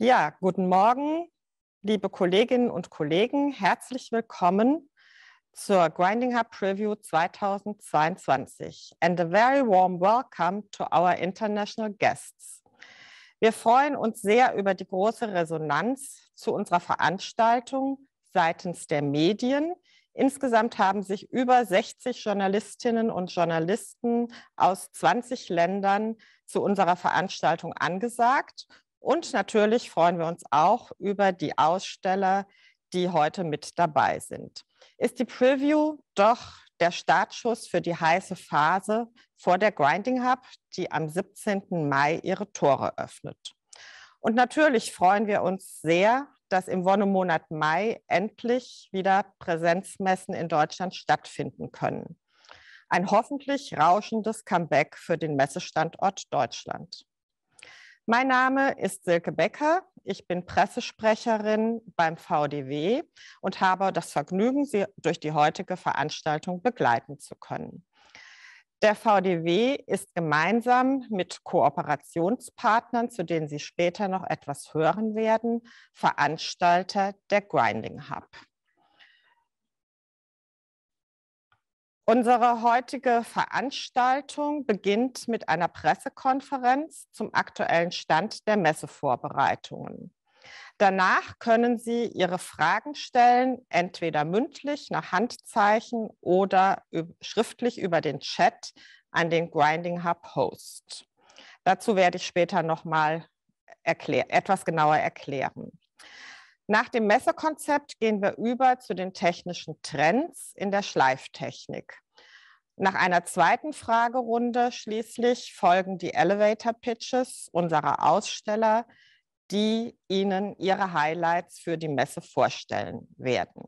Ja, guten Morgen, liebe Kolleginnen und Kollegen. Herzlich willkommen zur Grinding Hub Preview 2022 and a very warm welcome to our international guests. Wir freuen uns sehr über die große Resonanz zu unserer Veranstaltung seitens der Medien. Insgesamt haben sich über 60 Journalistinnen und Journalisten aus 20 Ländern zu unserer Veranstaltung angesagt und natürlich freuen wir uns auch über die Aussteller, die heute mit dabei sind. Ist die Preview doch der Startschuss für die heiße Phase vor der Grinding Hub, die am 17. Mai ihre Tore öffnet. Und natürlich freuen wir uns sehr, dass im Wonnemonat Mai endlich wieder Präsenzmessen in Deutschland stattfinden können. Ein hoffentlich rauschendes Comeback für den Messestandort Deutschland. Mein Name ist Silke Becker. Ich bin Pressesprecherin beim VDW und habe das Vergnügen, Sie durch die heutige Veranstaltung begleiten zu können. Der VDW ist gemeinsam mit Kooperationspartnern, zu denen Sie später noch etwas hören werden, Veranstalter der Grinding Hub. Unsere heutige Veranstaltung beginnt mit einer Pressekonferenz zum aktuellen Stand der Messevorbereitungen. Danach können Sie Ihre Fragen stellen, entweder mündlich nach Handzeichen oder schriftlich über den Chat an den Grinding Hub Host. Dazu werde ich später noch mal etwas genauer erklären. Nach dem Messekonzept gehen wir über zu den technischen Trends in der Schleiftechnik. Nach einer zweiten Fragerunde schließlich folgen die Elevator Pitches unserer Aussteller, die Ihnen ihre Highlights für die Messe vorstellen werden.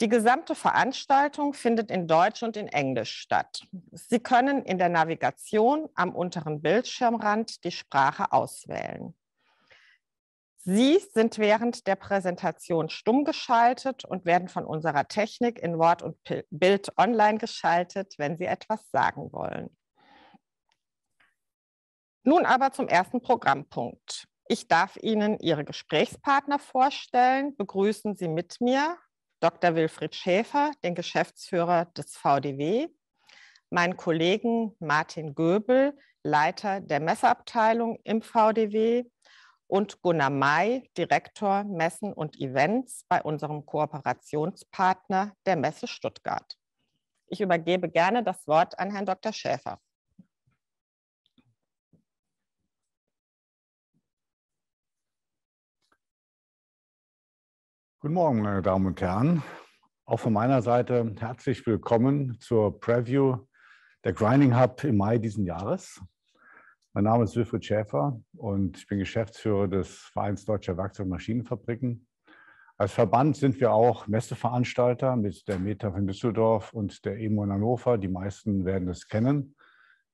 Die gesamte Veranstaltung findet in Deutsch und in Englisch statt. Sie können in der Navigation am unteren Bildschirmrand die Sprache auswählen. Sie sind während der Präsentation stumm geschaltet und werden von unserer Technik in Wort und Bild online geschaltet, wenn Sie etwas sagen wollen. Nun aber zum ersten Programmpunkt. Ich darf Ihnen Ihre Gesprächspartner vorstellen. Begrüßen Sie mit mir Dr. Wilfried Schäfer, den Geschäftsführer des VDW, meinen Kollegen Martin Göbel, Leiter der Messeabteilung im VDW und Gunnar May, Direktor Messen und Events bei unserem Kooperationspartner der Messe Stuttgart. Ich übergebe gerne das Wort an Herrn Dr. Schäfer. Guten Morgen, meine Damen und Herren. Auch von meiner Seite herzlich willkommen zur Preview der Grinding Hub im Mai diesen Jahres. Mein Name ist Wilfried Schäfer und ich bin Geschäftsführer des Vereins Deutscher Werkzeugmaschinenfabriken. Als Verband sind wir auch Messeveranstalter mit der METAF in Düsseldorf und der EMO in Hannover. Die meisten werden es kennen.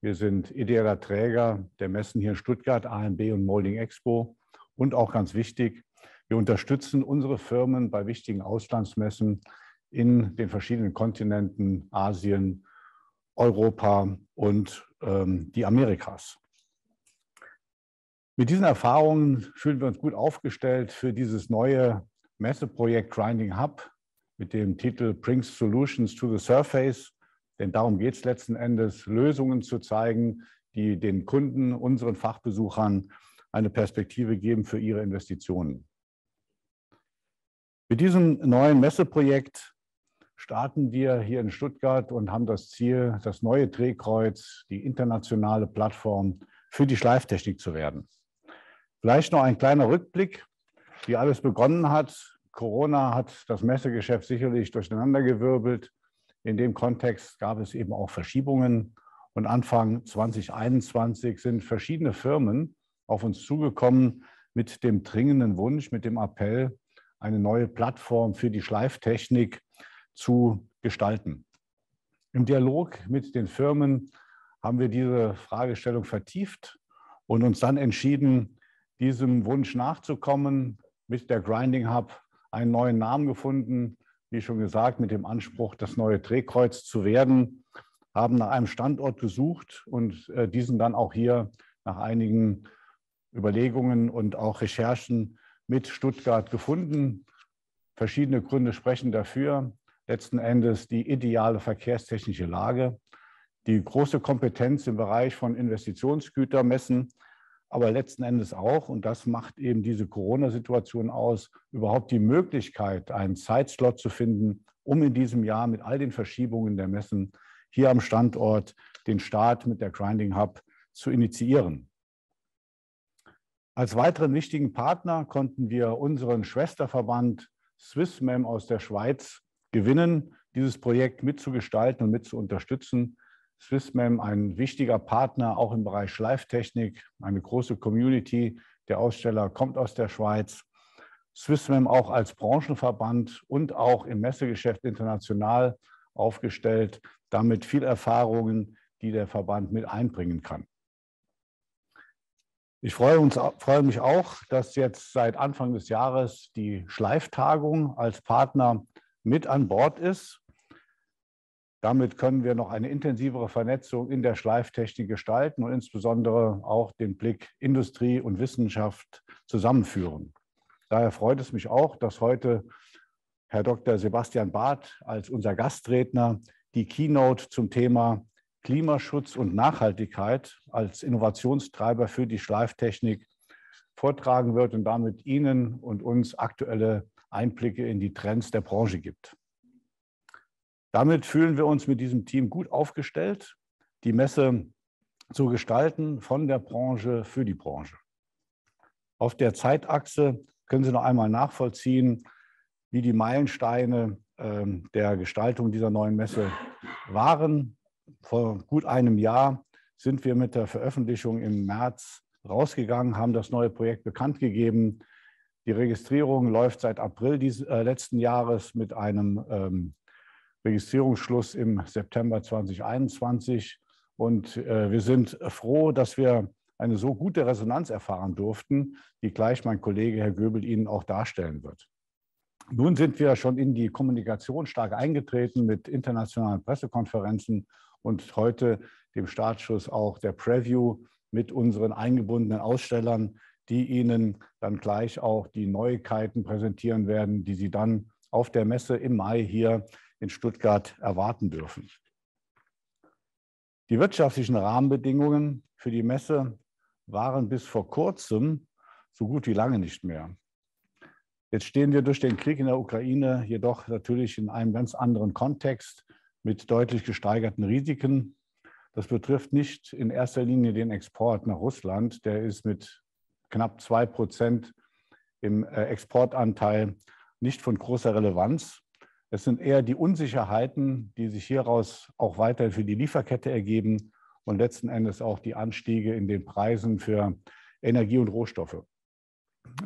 Wir sind ideeller Träger der Messen hier in Stuttgart, AMB und Molding Expo. Und auch ganz wichtig, wir unterstützen unsere Firmen bei wichtigen Auslandsmessen in den verschiedenen Kontinenten Asien, Europa und ähm, die Amerikas. Mit diesen Erfahrungen fühlen wir uns gut aufgestellt für dieses neue Messeprojekt Grinding Hub mit dem Titel Brings Solutions to the Surface. Denn darum geht es letzten Endes, Lösungen zu zeigen, die den Kunden, unseren Fachbesuchern eine Perspektive geben für ihre Investitionen. Mit diesem neuen Messeprojekt starten wir hier in Stuttgart und haben das Ziel, das neue Drehkreuz, die internationale Plattform für die Schleiftechnik zu werden. Vielleicht noch ein kleiner Rückblick, wie alles begonnen hat. Corona hat das Messegeschäft sicherlich durcheinandergewirbelt. In dem Kontext gab es eben auch Verschiebungen. Und Anfang 2021 sind verschiedene Firmen auf uns zugekommen mit dem dringenden Wunsch, mit dem Appell, eine neue Plattform für die Schleiftechnik zu gestalten. Im Dialog mit den Firmen haben wir diese Fragestellung vertieft und uns dann entschieden, diesem Wunsch nachzukommen, mit der Grinding Hub einen neuen Namen gefunden, wie schon gesagt, mit dem Anspruch, das neue Drehkreuz zu werden, haben nach einem Standort gesucht und äh, diesen dann auch hier nach einigen Überlegungen und auch Recherchen mit Stuttgart gefunden. Verschiedene Gründe sprechen dafür. Letzten Endes die ideale verkehrstechnische Lage, die große Kompetenz im Bereich von Investitionsgütermessen, aber letzten Endes auch, und das macht eben diese Corona-Situation aus, überhaupt die Möglichkeit, einen Zeitslot zu finden, um in diesem Jahr mit all den Verschiebungen der Messen hier am Standort den Start mit der Grinding Hub zu initiieren. Als weiteren wichtigen Partner konnten wir unseren Schwesterverband SwissMem aus der Schweiz gewinnen, dieses Projekt mitzugestalten und mit zu unterstützen. SwissMem, ein wichtiger Partner auch im Bereich Schleiftechnik, eine große Community. Der Aussteller kommt aus der Schweiz. SwissMem auch als Branchenverband und auch im Messegeschäft international aufgestellt, damit viel Erfahrungen, die der Verband mit einbringen kann. Ich freue, uns, freue mich auch, dass jetzt seit Anfang des Jahres die Schleiftagung als Partner mit an Bord ist. Damit können wir noch eine intensivere Vernetzung in der Schleiftechnik gestalten und insbesondere auch den Blick Industrie und Wissenschaft zusammenführen. Daher freut es mich auch, dass heute Herr Dr. Sebastian Barth als unser Gastredner die Keynote zum Thema Klimaschutz und Nachhaltigkeit als Innovationstreiber für die Schleiftechnik vortragen wird und damit Ihnen und uns aktuelle Einblicke in die Trends der Branche gibt. Damit fühlen wir uns mit diesem Team gut aufgestellt, die Messe zu gestalten von der Branche für die Branche. Auf der Zeitachse können Sie noch einmal nachvollziehen, wie die Meilensteine ähm, der Gestaltung dieser neuen Messe waren. Vor gut einem Jahr sind wir mit der Veröffentlichung im März rausgegangen, haben das neue Projekt bekannt gegeben. Die Registrierung läuft seit April dieses, äh, letzten Jahres mit einem ähm, Registrierungsschluss im September 2021. Und äh, wir sind froh, dass wir eine so gute Resonanz erfahren durften, die gleich mein Kollege Herr Göbel Ihnen auch darstellen wird. Nun sind wir schon in die Kommunikation stark eingetreten mit internationalen Pressekonferenzen und heute dem Startschuss auch der Preview mit unseren eingebundenen Ausstellern, die Ihnen dann gleich auch die Neuigkeiten präsentieren werden, die Sie dann auf der Messe im Mai hier in Stuttgart erwarten dürfen. Die wirtschaftlichen Rahmenbedingungen für die Messe waren bis vor kurzem so gut wie lange nicht mehr. Jetzt stehen wir durch den Krieg in der Ukraine jedoch natürlich in einem ganz anderen Kontext mit deutlich gesteigerten Risiken. Das betrifft nicht in erster Linie den Export nach Russland. Der ist mit knapp zwei Prozent im äh, Exportanteil nicht von großer Relevanz. Es sind eher die Unsicherheiten, die sich hieraus auch weiter für die Lieferkette ergeben und letzten Endes auch die Anstiege in den Preisen für Energie und Rohstoffe.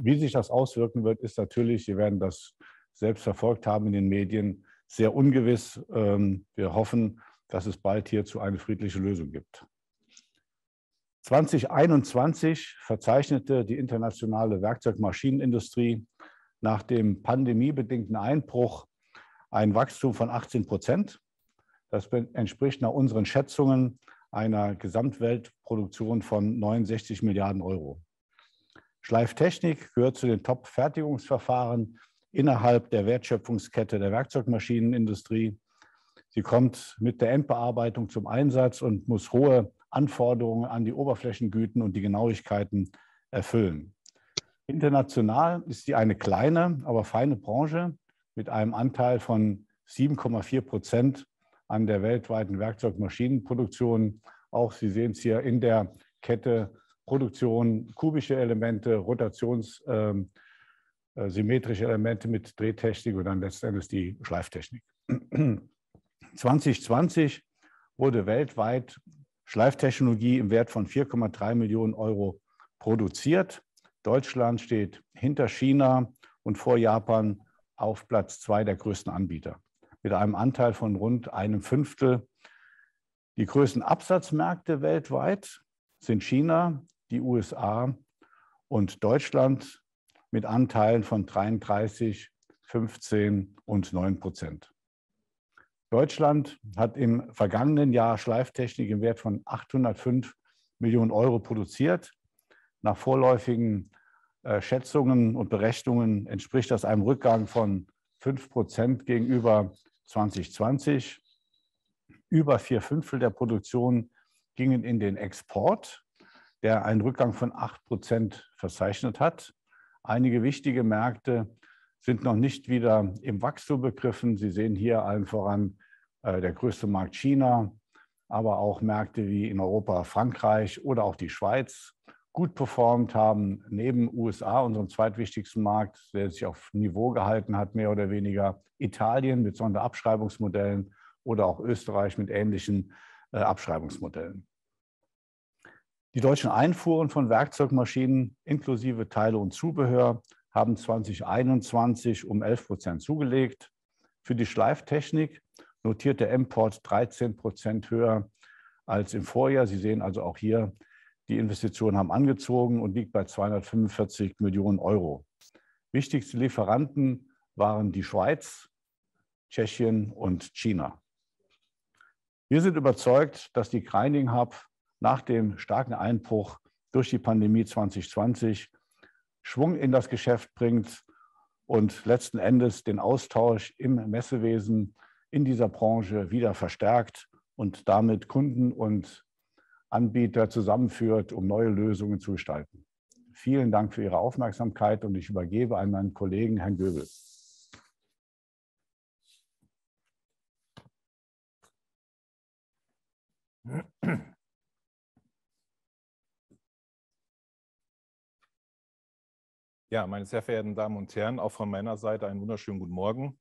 Wie sich das auswirken wird, ist natürlich, Sie werden das selbst verfolgt haben in den Medien, sehr ungewiss. Ähm, wir hoffen, dass es bald hierzu eine friedliche Lösung gibt. 2021 verzeichnete die internationale Werkzeugmaschinenindustrie nach dem pandemiebedingten Einbruch ein Wachstum von 18 Prozent. Das entspricht nach unseren Schätzungen einer Gesamtweltproduktion von 69 Milliarden Euro. Schleiftechnik gehört zu den Top-Fertigungsverfahren innerhalb der Wertschöpfungskette der Werkzeugmaschinenindustrie. Sie kommt mit der Endbearbeitung zum Einsatz und muss hohe Anforderungen an die Oberflächengüten und die Genauigkeiten erfüllen. International ist sie eine kleine, aber feine Branche mit einem Anteil von 7,4 Prozent an der weltweiten Werkzeugmaschinenproduktion. Auch Sie sehen es hier in der Kette Produktion, kubische Elemente, rotationssymmetrische ähm, äh, Elemente mit Drehtechnik und dann letztendlich die Schleiftechnik. 2020 wurde weltweit Schleiftechnologie im Wert von 4,3 Millionen Euro produziert. Deutschland steht hinter China und vor Japan auf Platz zwei der größten Anbieter mit einem Anteil von rund einem Fünftel. Die größten Absatzmärkte weltweit sind China, die USA und Deutschland mit Anteilen von 33, 15 und 9 Prozent. Deutschland hat im vergangenen Jahr Schleiftechnik im Wert von 805 Millionen Euro produziert Nach vorläufigen Schätzungen und Berechnungen entspricht das einem Rückgang von 5 Prozent gegenüber 2020. Über vier Fünftel der Produktion gingen in den Export, der einen Rückgang von 8 Prozent verzeichnet hat. Einige wichtige Märkte sind noch nicht wieder im Wachstum begriffen. Sie sehen hier allen voran äh, der größte Markt China, aber auch Märkte wie in Europa Frankreich oder auch die Schweiz gut performt haben, neben USA, unserem zweitwichtigsten Markt, der sich auf Niveau gehalten hat, mehr oder weniger Italien mit Sonderabschreibungsmodellen oder auch Österreich mit ähnlichen äh, Abschreibungsmodellen. Die deutschen Einfuhren von Werkzeugmaschinen inklusive Teile und Zubehör haben 2021 um 11 Prozent zugelegt. Für die Schleiftechnik notiert der Import 13 Prozent höher als im Vorjahr. Sie sehen also auch hier, die Investitionen haben angezogen und liegt bei 245 Millionen Euro. Wichtigste Lieferanten waren die Schweiz, Tschechien und China. Wir sind überzeugt, dass die Grinding Hub nach dem starken Einbruch durch die Pandemie 2020 Schwung in das Geschäft bringt und letzten Endes den Austausch im Messewesen in dieser Branche wieder verstärkt und damit Kunden und Anbieter zusammenführt, um neue Lösungen zu gestalten. Vielen Dank für Ihre Aufmerksamkeit und ich übergebe an meinen Kollegen Herrn Göbel. Ja, meine sehr verehrten Damen und Herren, auch von meiner Seite einen wunderschönen guten Morgen.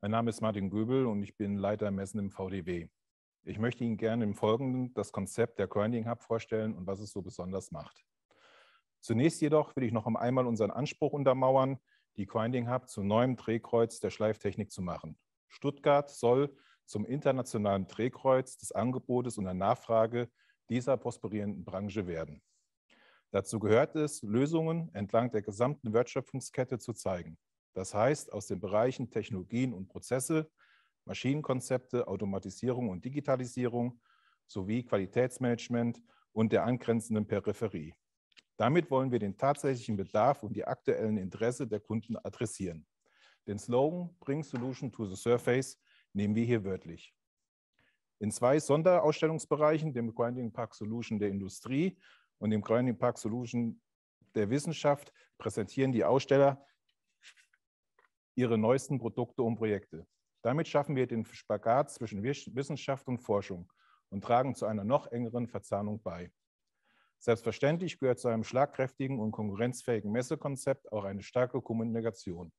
Mein Name ist Martin Göbel und ich bin Leiter Messen im VDW. Ich möchte Ihnen gerne im Folgenden das Konzept der Grinding Hub vorstellen und was es so besonders macht. Zunächst jedoch will ich noch einmal unseren Anspruch untermauern, die Grinding Hub zum neuen Drehkreuz der Schleiftechnik zu machen. Stuttgart soll zum internationalen Drehkreuz des Angebotes und der Nachfrage dieser prosperierenden Branche werden. Dazu gehört es, Lösungen entlang der gesamten Wertschöpfungskette zu zeigen. Das heißt, aus den Bereichen Technologien und Prozesse, Maschinenkonzepte, Automatisierung und Digitalisierung sowie Qualitätsmanagement und der angrenzenden Peripherie. Damit wollen wir den tatsächlichen Bedarf und die aktuellen Interesse der Kunden adressieren. Den Slogan Bring Solution to the Surface nehmen wir hier wörtlich. In zwei Sonderausstellungsbereichen, dem Grinding Park Solution der Industrie und dem Grinding Park Solution der Wissenschaft präsentieren die Aussteller ihre neuesten Produkte und Projekte. Damit schaffen wir den Spagat zwischen Wissenschaft und Forschung und tragen zu einer noch engeren Verzahnung bei. Selbstverständlich gehört zu einem schlagkräftigen und konkurrenzfähigen Messekonzept auch eine starke Kommunikation.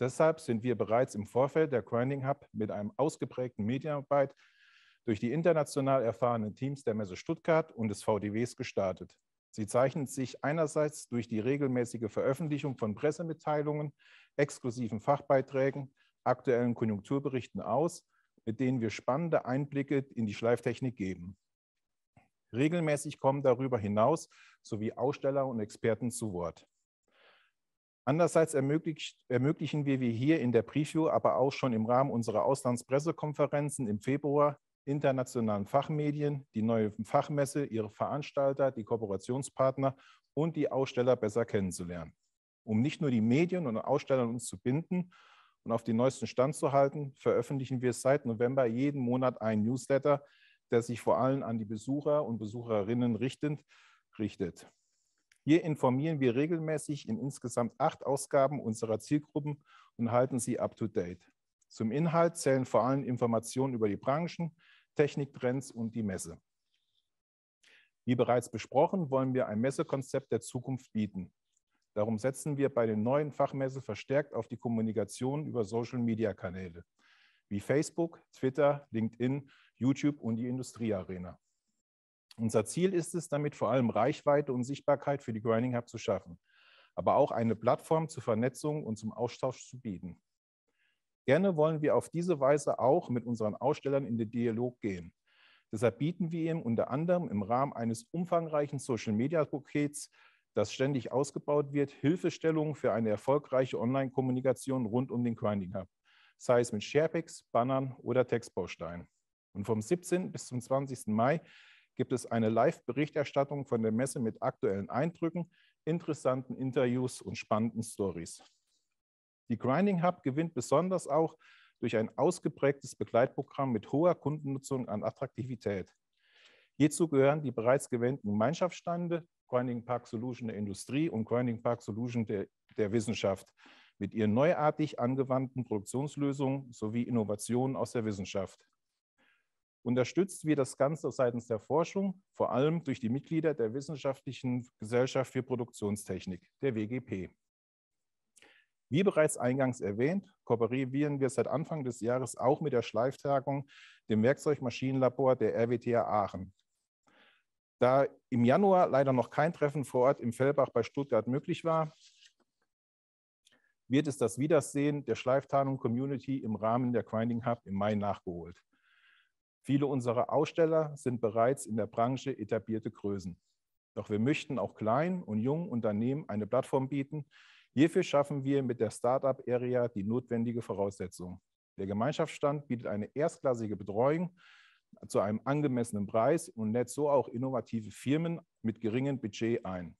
Deshalb sind wir bereits im Vorfeld der Grinding Hub mit einem ausgeprägten Medienarbeit durch die international erfahrenen Teams der Messe Stuttgart und des VDWs gestartet. Sie zeichnet sich einerseits durch die regelmäßige Veröffentlichung von Pressemitteilungen, exklusiven Fachbeiträgen, aktuellen Konjunkturberichten aus, mit denen wir spannende Einblicke in die Schleiftechnik geben. Regelmäßig kommen darüber hinaus sowie Aussteller und Experten zu Wort. Andererseits ermöglichen wir wie hier in der Preview, aber auch schon im Rahmen unserer Auslandspressekonferenzen im Februar internationalen Fachmedien, die neue Fachmesse, ihre Veranstalter, die Kooperationspartner und die Aussteller besser kennenzulernen. Um nicht nur die Medien und Aussteller uns zu binden und auf den neuesten Stand zu halten, veröffentlichen wir seit November jeden Monat einen Newsletter, der sich vor allem an die Besucher und Besucherinnen richtend, richtet. Hier informieren wir regelmäßig in insgesamt acht Ausgaben unserer Zielgruppen und halten sie up-to-date. Zum Inhalt zählen vor allem Informationen über die Branchen, Techniktrends und die Messe. Wie bereits besprochen, wollen wir ein Messekonzept der Zukunft bieten. Darum setzen wir bei den neuen Fachmesse verstärkt auf die Kommunikation über Social-Media-Kanäle wie Facebook, Twitter, LinkedIn, YouTube und die Industriearena. Unser Ziel ist es, damit vor allem Reichweite und Sichtbarkeit für die Grinding Hub zu schaffen, aber auch eine Plattform zur Vernetzung und zum Austausch zu bieten. Gerne wollen wir auf diese Weise auch mit unseren Ausstellern in den Dialog gehen. Deshalb bieten wir ihnen unter anderem im Rahmen eines umfangreichen Social-Media-Pakets, das ständig ausgebaut wird, Hilfestellungen für eine erfolgreiche Online-Kommunikation rund um den Grinding Hub, sei es mit Sharepics, Bannern oder Textbausteinen. Und vom 17. bis zum 20. Mai gibt es eine Live-Berichterstattung von der Messe mit aktuellen Eindrücken, interessanten Interviews und spannenden Stories. Die Grinding Hub gewinnt besonders auch durch ein ausgeprägtes Begleitprogramm mit hoher Kundennutzung an Attraktivität. Hierzu gehören die bereits gewähnten Gemeinschaftsstände Grinding Park Solution der Industrie und Grinding Park Solution der, der Wissenschaft mit ihren neuartig angewandten Produktionslösungen sowie Innovationen aus der Wissenschaft. Unterstützt wird das Ganze seitens der Forschung, vor allem durch die Mitglieder der Wissenschaftlichen Gesellschaft für Produktionstechnik, der WGP. Wie bereits eingangs erwähnt, kooperieren wir seit Anfang des Jahres auch mit der Schleiftagung, dem Werkzeugmaschinenlabor der RWTH Aachen. Da im Januar leider noch kein Treffen vor Ort im Fellbach bei Stuttgart möglich war, wird es das Wiedersehen der Schleiftarnung Community im Rahmen der Grinding Hub im Mai nachgeholt. Viele unserer Aussteller sind bereits in der Branche etablierte Größen. Doch wir möchten auch kleinen und jungen Unternehmen eine Plattform bieten. Hierfür schaffen wir mit der Startup Area die notwendige Voraussetzung. Der Gemeinschaftsstand bietet eine erstklassige Betreuung zu einem angemessenen Preis und lädt so auch innovative Firmen mit geringem Budget ein.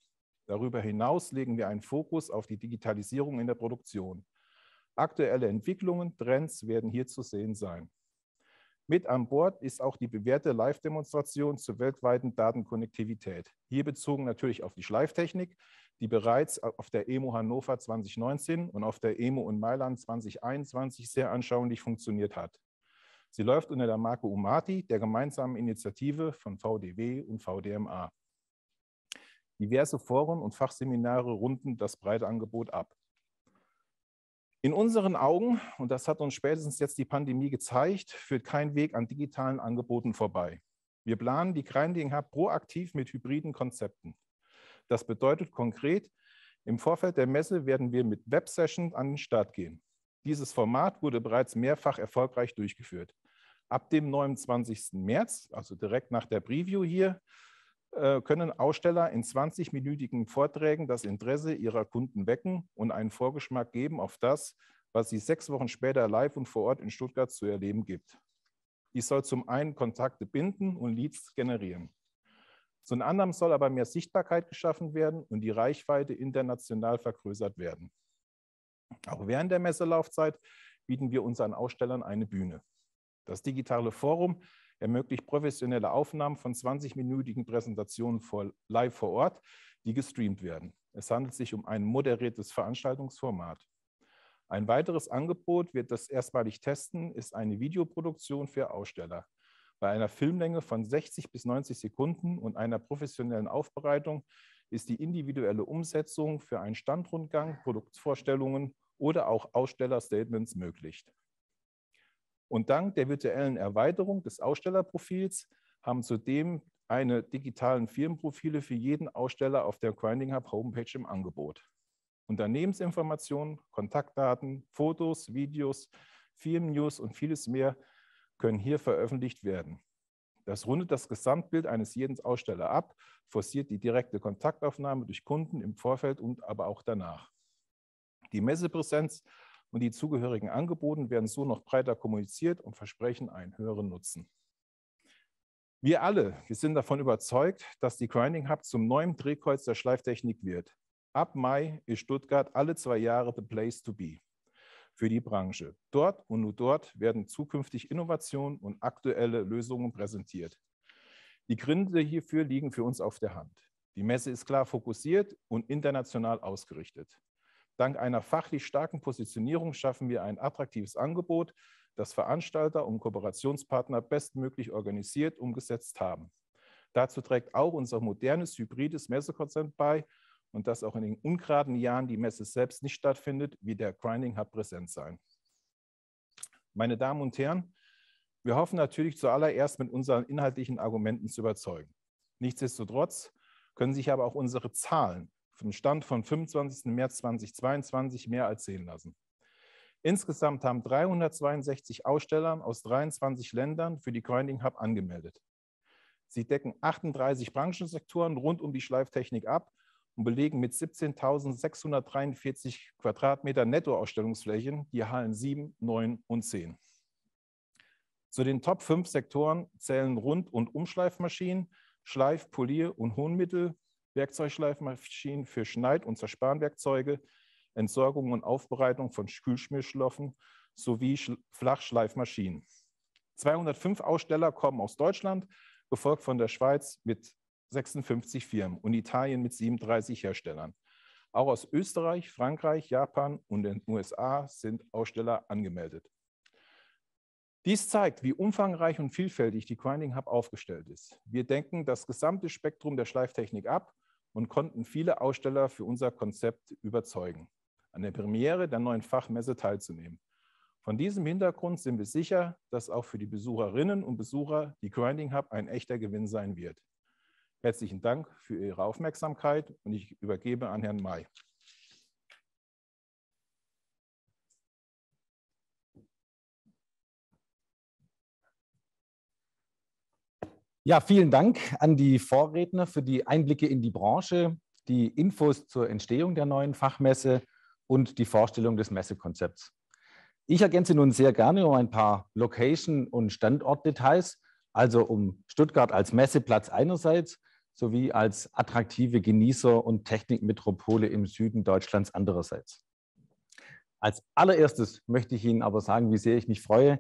Darüber hinaus legen wir einen Fokus auf die Digitalisierung in der Produktion. Aktuelle Entwicklungen, Trends werden hier zu sehen sein. Mit an Bord ist auch die bewährte Live-Demonstration zur weltweiten Datenkonnektivität. Hier bezogen natürlich auf die Schleiftechnik, die bereits auf der EMO Hannover 2019 und auf der EMO in Mailand 2021 sehr anschaulich funktioniert hat. Sie läuft unter der Marke Umati, der gemeinsamen Initiative von VDW und VDMA. Diverse Foren und Fachseminare runden das breite Angebot ab. In unseren Augen, und das hat uns spätestens jetzt die Pandemie gezeigt, führt kein Weg an digitalen Angeboten vorbei. Wir planen die Grinding Hub proaktiv mit hybriden Konzepten. Das bedeutet konkret, im Vorfeld der Messe werden wir mit Web-Sessions an den Start gehen. Dieses Format wurde bereits mehrfach erfolgreich durchgeführt. Ab dem 29. März, also direkt nach der Preview hier, äh, können Aussteller in 20-minütigen Vorträgen das Interesse ihrer Kunden wecken und einen Vorgeschmack geben auf das, was sie sechs Wochen später live und vor Ort in Stuttgart zu erleben gibt. Dies soll zum einen Kontakte binden und Leads generieren. Zum anderen soll aber mehr Sichtbarkeit geschaffen werden und die Reichweite international vergrößert werden. Auch während der Messelaufzeit bieten wir unseren Ausstellern eine Bühne. Das digitale Forum ermöglicht professionelle Aufnahmen von 20-minütigen Präsentationen vor, live vor Ort, die gestreamt werden. Es handelt sich um ein moderiertes Veranstaltungsformat. Ein weiteres Angebot wird das erstmalig testen, ist eine Videoproduktion für Aussteller. Bei einer Filmlänge von 60 bis 90 Sekunden und einer professionellen Aufbereitung ist die individuelle Umsetzung für einen Standrundgang, Produktvorstellungen oder auch Ausstellerstatements möglich. Und dank der virtuellen Erweiterung des Ausstellerprofils haben zudem eine digitalen Firmenprofile für jeden Aussteller auf der Grinding Hub Homepage im Angebot. Unternehmensinformationen, Kontaktdaten, Fotos, Videos, Firmennews und vieles mehr können hier veröffentlicht werden. Das rundet das Gesamtbild eines jeden Ausstellers ab, forciert die direkte Kontaktaufnahme durch Kunden im Vorfeld und aber auch danach. Die Messepräsenz und die zugehörigen Angebote werden so noch breiter kommuniziert und versprechen einen höheren Nutzen. Wir alle, wir sind davon überzeugt, dass die Grinding Hub zum neuen Drehkreuz der Schleiftechnik wird. Ab Mai ist Stuttgart alle zwei Jahre the place to be für die Branche. Dort und nur dort werden zukünftig Innovationen und aktuelle Lösungen präsentiert. Die Gründe hierfür liegen für uns auf der Hand. Die Messe ist klar fokussiert und international ausgerichtet. Dank einer fachlich starken Positionierung schaffen wir ein attraktives Angebot, das Veranstalter und Kooperationspartner bestmöglich organisiert umgesetzt haben. Dazu trägt auch unser modernes hybrides Messekonzept bei und dass auch in den ungeraden Jahren die Messe selbst nicht stattfindet, wie der Grinding Hub präsent sein. Meine Damen und Herren, wir hoffen natürlich zuallererst mit unseren inhaltlichen Argumenten zu überzeugen. Nichtsdestotrotz können sich aber auch unsere Zahlen vom Stand von 25. März 2022 mehr als sehen lassen. Insgesamt haben 362 Aussteller aus 23 Ländern für die Grinding Hub angemeldet. Sie decken 38 Branchensektoren rund um die Schleiftechnik ab und belegen mit 17.643 Quadratmeter Nettoausstellungsflächen die Hallen 7, 9 und 10. Zu den Top 5 Sektoren zählen Rund- und Umschleifmaschinen, Schleif-, Polier- und Hohnmittel, Werkzeugschleifmaschinen für Schneid- und Zersparenwerkzeuge, Entsorgung und Aufbereitung von Kühlschmierstoffen sowie Flachschleifmaschinen. 205 Aussteller kommen aus Deutschland, gefolgt von der Schweiz mit 56 Firmen und Italien mit 37 Herstellern. Auch aus Österreich, Frankreich, Japan und den USA sind Aussteller angemeldet. Dies zeigt, wie umfangreich und vielfältig die Grinding Hub aufgestellt ist. Wir denken das gesamte Spektrum der Schleiftechnik ab und konnten viele Aussteller für unser Konzept überzeugen, an der Premiere der neuen Fachmesse teilzunehmen. Von diesem Hintergrund sind wir sicher, dass auch für die Besucherinnen und Besucher die Grinding Hub ein echter Gewinn sein wird. Herzlichen Dank für Ihre Aufmerksamkeit und ich übergebe an Herrn May. Ja, vielen Dank an die Vorredner für die Einblicke in die Branche, die Infos zur Entstehung der neuen Fachmesse und die Vorstellung des Messekonzepts. Ich ergänze nun sehr gerne um ein paar Location- und Standortdetails, also um Stuttgart als Messeplatz einerseits sowie als attraktive Genießer- und Technikmetropole im Süden Deutschlands andererseits. Als allererstes möchte ich Ihnen aber sagen, wie sehr ich mich freue,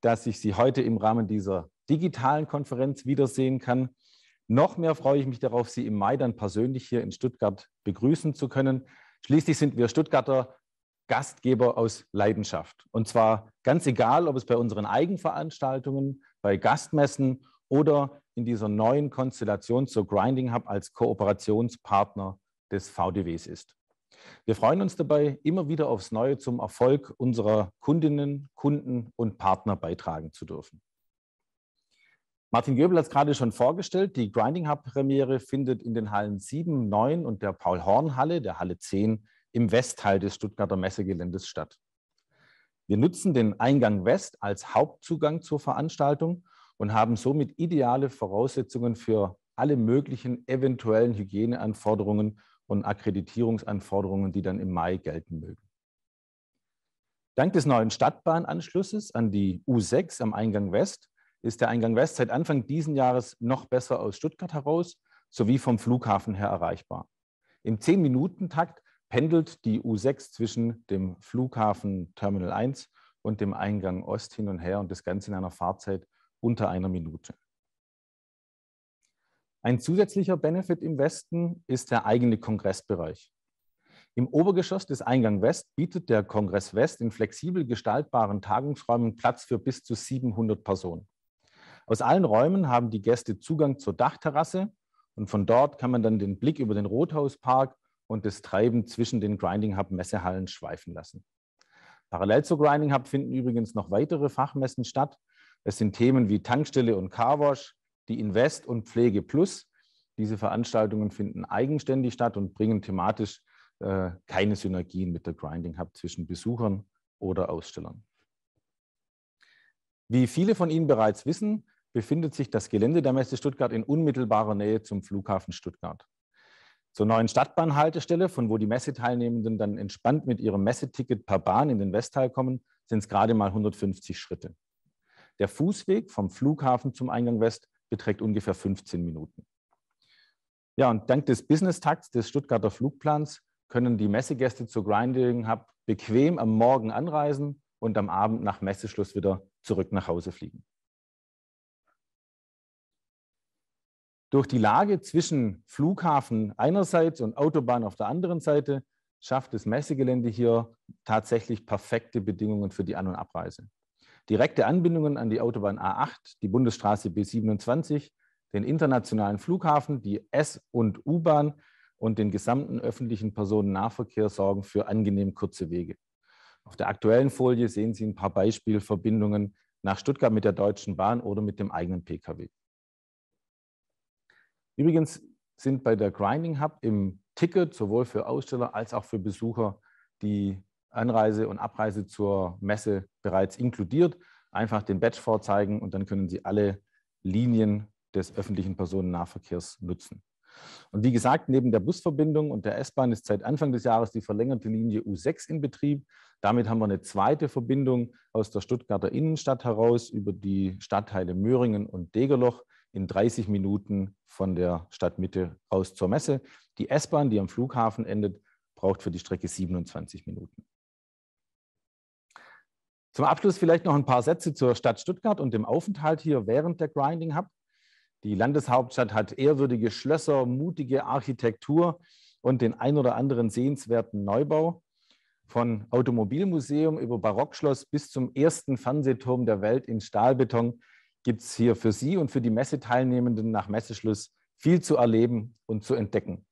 dass ich Sie heute im Rahmen dieser digitalen Konferenz wiedersehen kann. Noch mehr freue ich mich darauf, Sie im Mai dann persönlich hier in Stuttgart begrüßen zu können. Schließlich sind wir Stuttgarter Gastgeber aus Leidenschaft. Und zwar ganz egal, ob es bei unseren Eigenveranstaltungen, bei Gastmessen oder in dieser neuen Konstellation zur Grinding Hub als Kooperationspartner des VDWs ist. Wir freuen uns dabei, immer wieder aufs Neue zum Erfolg unserer Kundinnen, Kunden und Partner beitragen zu dürfen. Martin Göbel hat es gerade schon vorgestellt. Die Grinding Hub Premiere findet in den Hallen 7, 9 und der Paul-Horn-Halle, der Halle 10, im Westteil des Stuttgarter Messegeländes statt. Wir nutzen den Eingang West als Hauptzugang zur Veranstaltung und haben somit ideale Voraussetzungen für alle möglichen eventuellen Hygieneanforderungen und Akkreditierungsanforderungen, die dann im Mai gelten mögen. Dank des neuen Stadtbahnanschlusses an die U6 am Eingang West ist der Eingang West seit Anfang dieses Jahres noch besser aus Stuttgart heraus sowie vom Flughafen her erreichbar. Im 10-Minuten-Takt pendelt die U6 zwischen dem Flughafen Terminal 1 und dem Eingang Ost hin und her und das Ganze in einer Fahrzeit unter einer Minute. Ein zusätzlicher Benefit im Westen ist der eigene Kongressbereich. Im Obergeschoss des Eingang West bietet der Kongress West in flexibel gestaltbaren Tagungsräumen Platz für bis zu 700 Personen. Aus allen Räumen haben die Gäste Zugang zur Dachterrasse und von dort kann man dann den Blick über den Rothauspark und das Treiben zwischen den Grinding Hub Messehallen schweifen lassen. Parallel zur Grinding Hub finden übrigens noch weitere Fachmessen statt. Es sind Themen wie Tankstelle und Carwash, die Invest und Pflege Plus. Diese Veranstaltungen finden eigenständig statt und bringen thematisch äh, keine Synergien mit der Grinding Hub zwischen Besuchern oder Ausstellern. Wie viele von Ihnen bereits wissen, befindet sich das Gelände der Messe Stuttgart in unmittelbarer Nähe zum Flughafen Stuttgart. Zur neuen Stadtbahnhaltestelle, von wo die Messeteilnehmenden dann entspannt mit ihrem Messeticket per Bahn in den Westteil kommen, sind es gerade mal 150 Schritte. Der Fußweg vom Flughafen zum Eingang West beträgt ungefähr 15 Minuten. Ja, und dank des Business-Takts des Stuttgarter Flugplans können die Messegäste zur Grinding Hub bequem am Morgen anreisen und am Abend nach Messeschluss wieder zurück nach Hause fliegen. Durch die Lage zwischen Flughafen einerseits und Autobahn auf der anderen Seite schafft das Messegelände hier tatsächlich perfekte Bedingungen für die An- und Abreise. Direkte Anbindungen an die Autobahn A8, die Bundesstraße B27, den internationalen Flughafen, die S- und U-Bahn und den gesamten öffentlichen Personennahverkehr sorgen für angenehm kurze Wege. Auf der aktuellen Folie sehen Sie ein paar Beispielverbindungen nach Stuttgart mit der Deutschen Bahn oder mit dem eigenen Pkw. Übrigens sind bei der Grinding Hub im Ticket sowohl für Aussteller als auch für Besucher die Anreise und Abreise zur Messe bereits inkludiert. Einfach den Badge vorzeigen und dann können Sie alle Linien des öffentlichen Personennahverkehrs nutzen. Und wie gesagt, neben der Busverbindung und der S-Bahn ist seit Anfang des Jahres die verlängerte Linie U6 in Betrieb. Damit haben wir eine zweite Verbindung aus der Stuttgarter Innenstadt heraus über die Stadtteile Möhringen und Degerloch in 30 Minuten von der Stadtmitte raus zur Messe. Die S-Bahn, die am Flughafen endet, braucht für die Strecke 27 Minuten. Zum Abschluss vielleicht noch ein paar Sätze zur Stadt Stuttgart und dem Aufenthalt hier während der Grinding Hub. Die Landeshauptstadt hat ehrwürdige Schlösser, mutige Architektur und den ein oder anderen sehenswerten Neubau. Von Automobilmuseum über Barockschloss bis zum ersten Fernsehturm der Welt in Stahlbeton gibt es hier für Sie und für die Messeteilnehmenden nach Messeschluss viel zu erleben und zu entdecken.